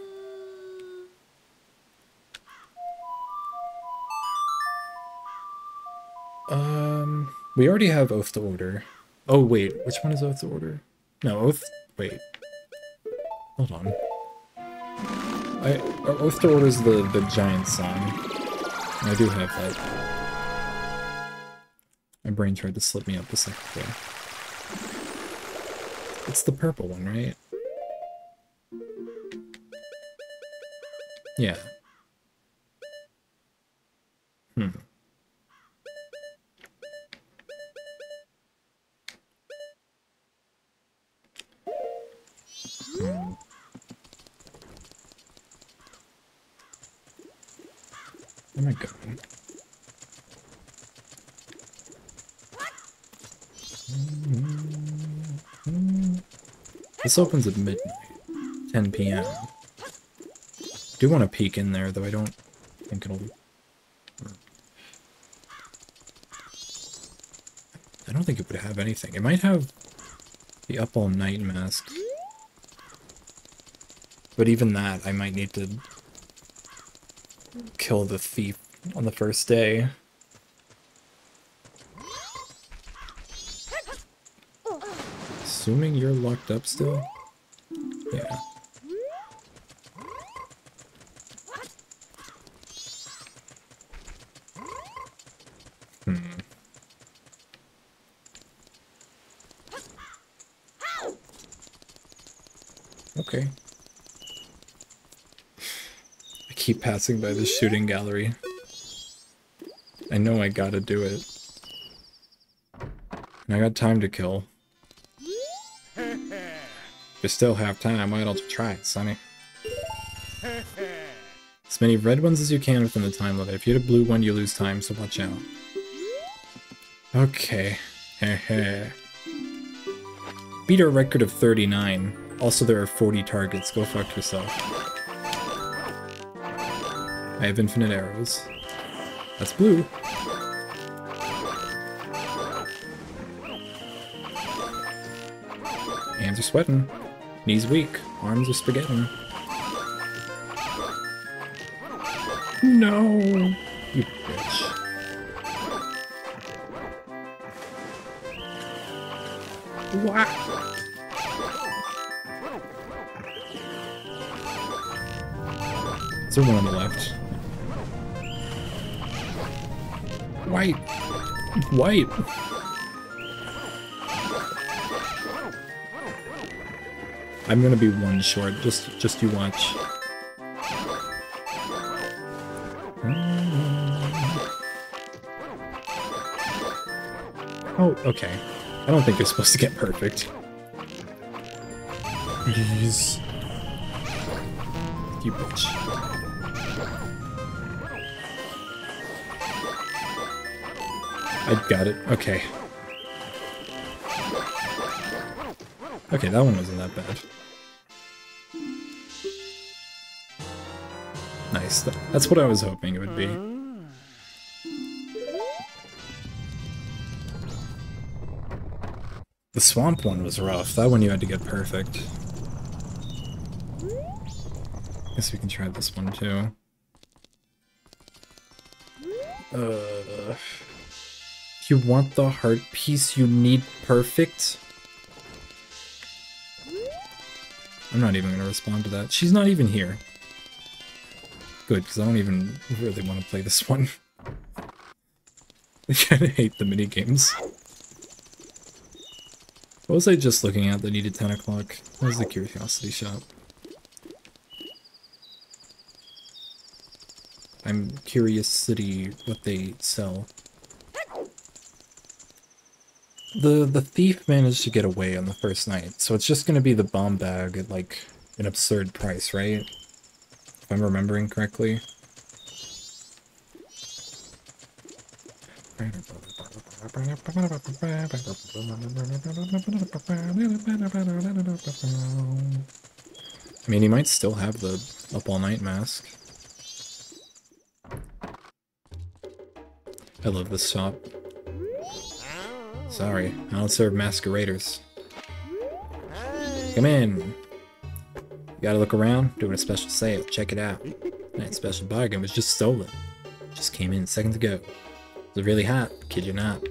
Um, we already have Oath to Order. Oh, wait, which one is Oath to Order? No, Oath... wait. Hold on. I, uh, Oath to Order is the, the giant song. I do have that. My brain tried to slip me up a second there. It's the purple one, right? Yeah. Hmm. Hmm. Where am I going? This opens at midnight, 10 p.m. Do want to peek in there, though I don't think it'll. I don't think it would have anything. It might have the up all night mask. But even that, I might need to kill the thief on the first day. Assuming you're locked up still? Yeah. Hmm. Okay. I keep passing by the shooting gallery. I know I gotta do it. And I got time to kill. You still have time, why don't you try it, Sonny? As many red ones as you can within the time limit. If you hit a blue one, you lose time, so watch out. Okay. Heh Beat our record of 39. Also, there are 40 targets. Go fuck yourself. I have infinite arrows. That's blue. Hands are sweating. Knees weak. Arms are spaghetti. No! You bitch. What? Is there one on the left? White! White! I'm gonna be one short, just just you watch. Mm. Oh, okay. I don't think you're supposed to get perfect. Please. You bitch. I got it. Okay. Okay, that one wasn't that bad. Nice. Th- That's what I was hoping it would be. The swamp one was rough. That one you had to get perfect. Guess we can try this one too. Uh, you want the heart piece you need perfect? I'm not even gonna respond to that. She's not even here. Good, because I don't even really want to play this one. [laughs] I kinda hate the mini games. What was I just looking at that needed 10 o'clock? That was the curiosity shop. I'm curious city what they sell. The the thief managed to get away on the first night, so it's just gonna be the bomb bag at like an absurd price, right? I'm remembering correctly. I mean, he might still have the up all night mask. I love this shop. Sorry, I don't serve masqueraders. Come in. You gotta look around, doing a special sale, check it out. That special bargain was just stolen. Just came in seconds ago. Was really hot, kid you not.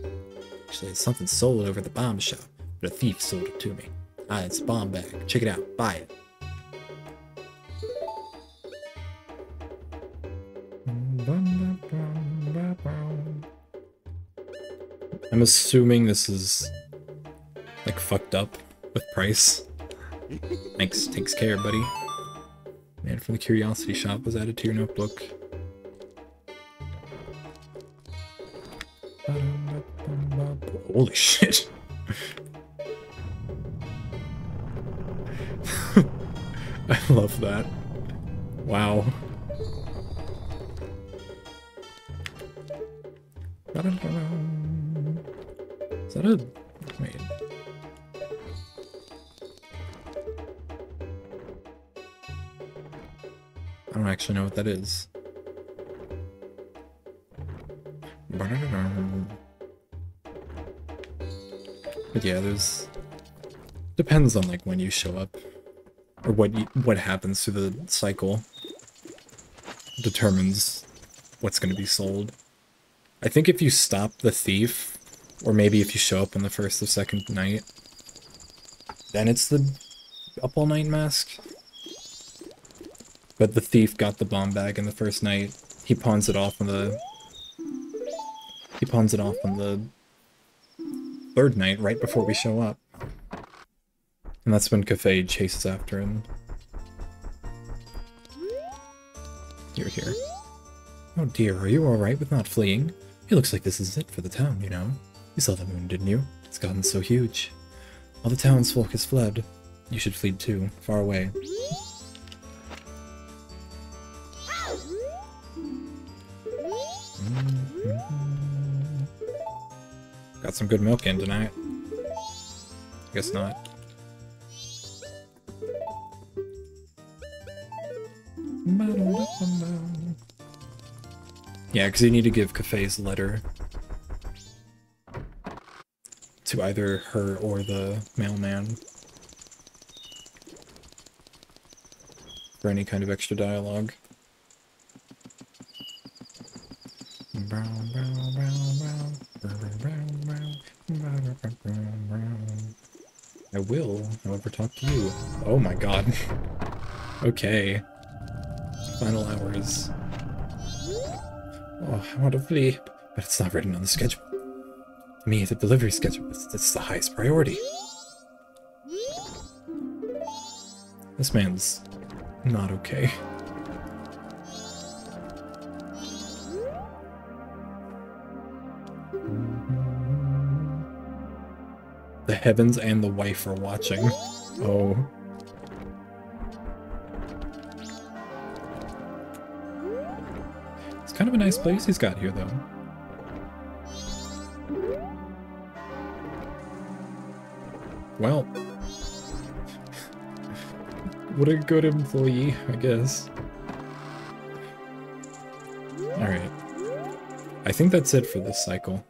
Actually, something sold over at the bomb shop, but a thief sold it to me. Ah, it's a bomb bag. Check it out, buy it. I'm assuming this is like fucked up with price. Thanks, takes care, buddy. Man from the curiosity shop was added to your notebook. [laughs] Holy shit. [laughs] I love that. Wow. Actually know what that is. But yeah, there's depends on like when you show up or what you, what happens to the cycle determines what's going to be sold. I think if you stop the thief or maybe if you show up on the first or second night then it's the up all night mask. But the thief got the bomb bag in the first night. He pawns it off on the he pawns it off on the third night, right before we show up. And that's when Kafei chases after him. You're here. Oh dear, are you alright with not fleeing? It looks like this is it for the town, you know. You saw the moon, didn't you? It's gotten so huge. All the townsfolk has fled. You should flee too, far away. Some good milk in tonight. Guess not. Yeah, because you need to give Kafei's letter to either her or the mailman for any kind of extra dialogue. Will, however, talk to you. Oh my god. [laughs] okay. Final hours. Oh, I want to flee, but it's not written on the schedule. To me, the delivery schedule is it's the highest priority. This man's not okay. Heavens and the wife are watching. Oh. It's kind of a nice place he's got here, though. Well. [laughs] what a good employee, I guess. Alright. I think that's it for this cycle.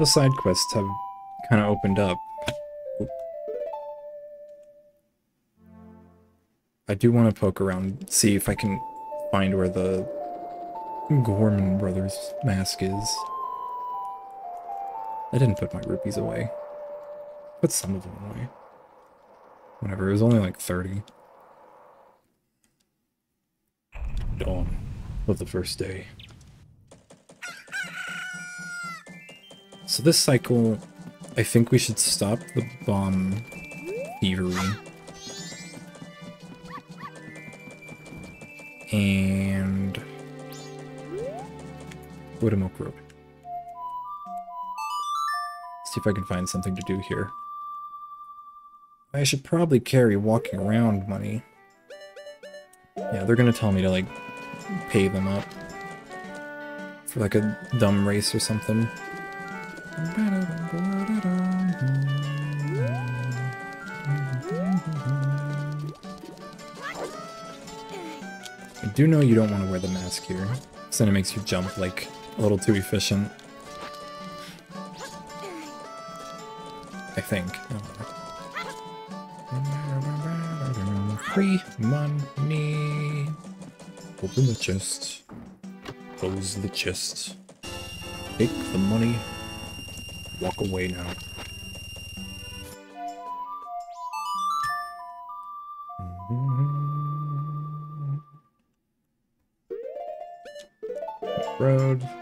The side quests have kind of opened up. I do want to poke around, see if I can find where the Gorman Brothers mask is. I didn't put my rupees away. Put some of them away. Whatever, it was only like 30. Dawn of the first day. So this cycle, I think we should stop the bomb thievery. And... Widomilk Road. See if I can find something to do here. I should probably carry walking around money. Yeah, they're gonna tell me to, like, pay them up. For, like, a dumb race or something. I do know you don't want to wear the mask here, then it makes you jump, like, a little too efficient. I think. Free money. Open the chest. Close the chest. Take the money. Walk away now. Mm-hmm. Road.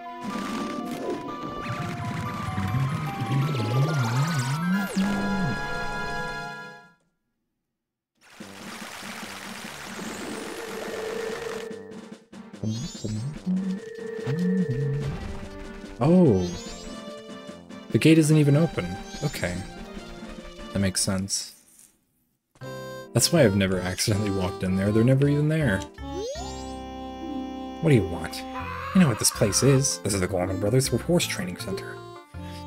Gate isn't even open. Okay. That makes sense. That's why I've never accidentally walked in there. They're never even there. What do you want? You know what this place is. This is the Gorman Brothers Horse Training Center.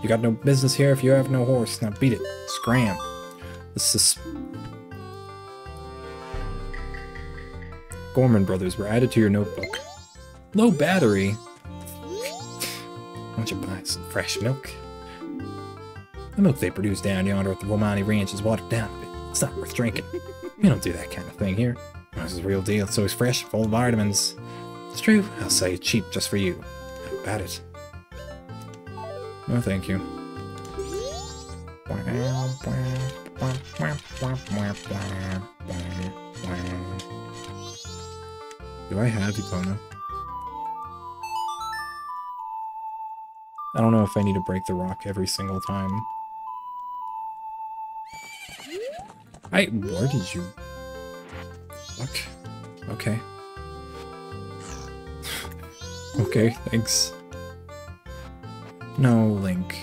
You got no business here if you have no horse. Now beat it. Scram. This is... Gorman Brothers were added to your notebook. Low battery. Why don't you buy some fresh milk? The milk they produce down yonder at the Romani Ranch is watered down a bit. It's not worth drinking. We don't do that kind of thing here. This is real deal. So it's always fresh, full of vitamins. It's true. I'll sell you cheap just for you. How about it? No, thank you. Do I have Epona? I don't know if I need to break the rock every single time. I- where did you- Fuck. Okay. okay, thanks. No, Link.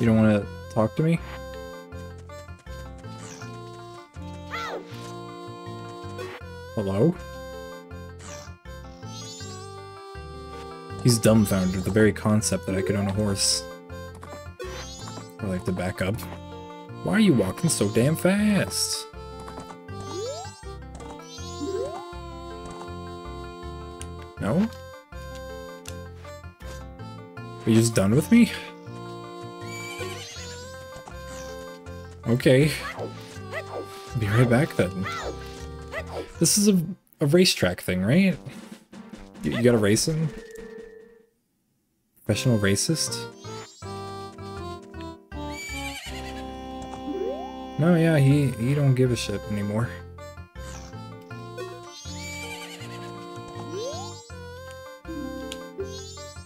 You don't want to talk to me? Hello? He's dumbfounded at the very concept that I could own a horse. I like to back up. Why are you walking so damn fast? No? Are you just done with me? Okay. Be right back then. This is a, a racetrack thing, right? You, you gotta race him? Professional racist? No, yeah, he, he don't give a shit anymore.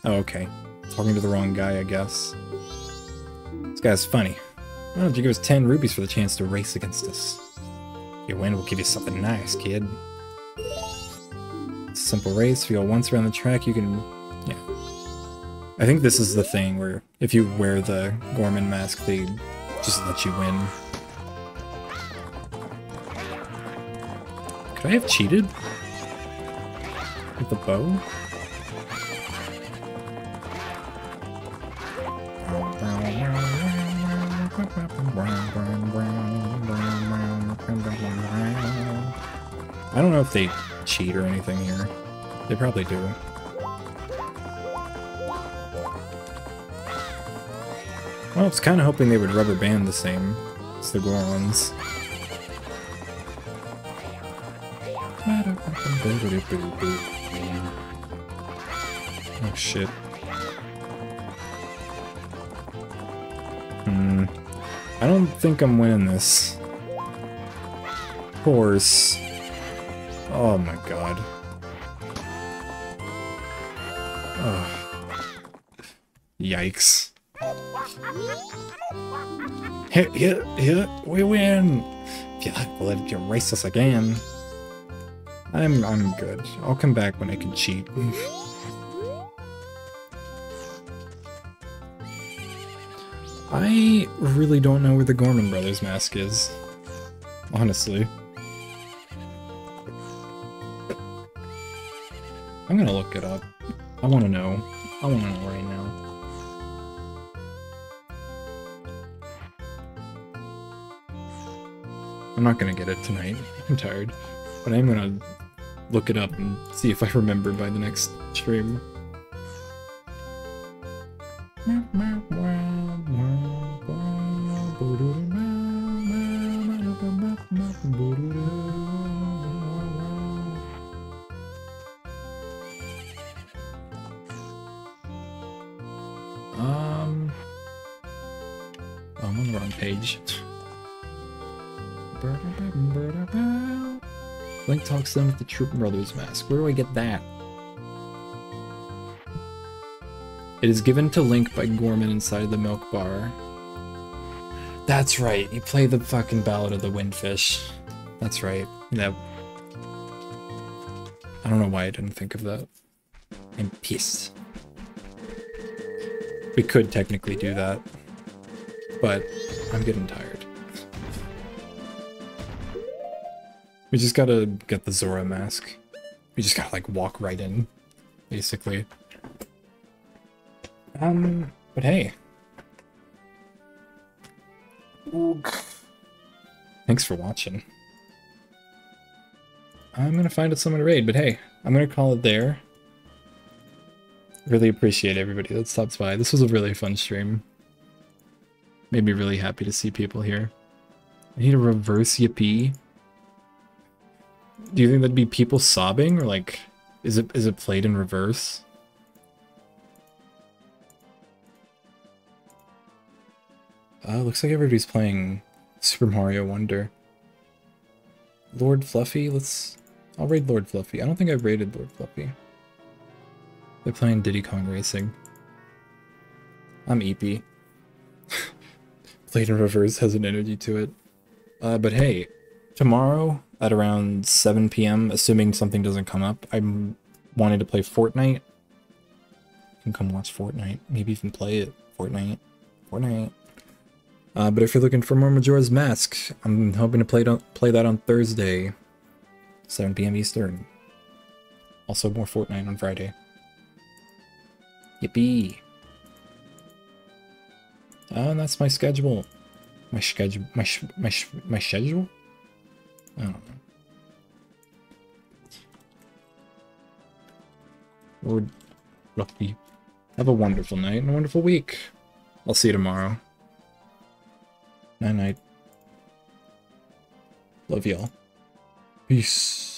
Oh, okay. Talking to the wrong guy, I guess. This guy's funny. Why don't you give us 10 rupees for the chance to race against us? Your win will give you something nice, kid. It's a simple race. If you go once around the track, you can... I think this is the thing where if you wear the Gorman mask, they just let you win. Could I have cheated? With the bow? I don't know if they cheat or anything here. They probably do. Well, I was kind of hoping they would rubber band the same as the Gorons. Oh shit. Hmm. I don't think I'm winning this. Horse. Oh my god. Ugh. Yikes. Hit, hit, hit, we win! If you like, we'll let you race us again. I'm, I'm good. I'll come back when I can cheat. [laughs] I really don't know where the Gorman Brothers mask is. Honestly. I'm gonna look it up. I wanna know. I wanna know right now. I'm not gonna get it tonight. I'm tired. But I'm gonna look it up and see if I remember by the next stream. The Troop Brothers mask. Where do I get that? It is given to Link by Gorman inside the milk bar. That's right. You play the fucking Ballad of the Windfish. That's right. Yep. I don't know why I didn't think of that. I'm pissed. We could technically do that, but I'm getting tired. We just gotta get the Zora mask. We just gotta like walk right in, basically. Um, but hey. Thanks for watching. I'm gonna find out someone to raid, but hey, I'm gonna call it there. Really appreciate everybody that stops by. This was a really fun stream. Made me really happy to see people here. I need a reverse yippee. Do you think that'd be people sobbing or like is it is it played in reverse? Uh looks like everybody's playing Super Mario Wonder. Lord Fluffy, let's I'll raid Lord Fluffy. I don't think I've raided Lord Fluffy. They're playing Diddy Kong Racing. I'm EP. [laughs] Played in reverse has an energy to it. Uh, but hey, tomorrow at around 7 p.m., assuming something doesn't come up, I'm wanting to play Fortnite. You can come watch Fortnite. Maybe even play it. Fortnite. Fortnite. Uh, but if you're looking for more Majora's Mask, I'm hoping to play, play that on Thursday, 7 p.m. Eastern. Also more Fortnite on Friday. Yippee! Oh, and that's my schedule. My schedule. My sh my sh my schedule. I don't know. Lucky. Have a wonderful night and a wonderful week. I'll see you tomorrow. Night night. Love y'all. Peace.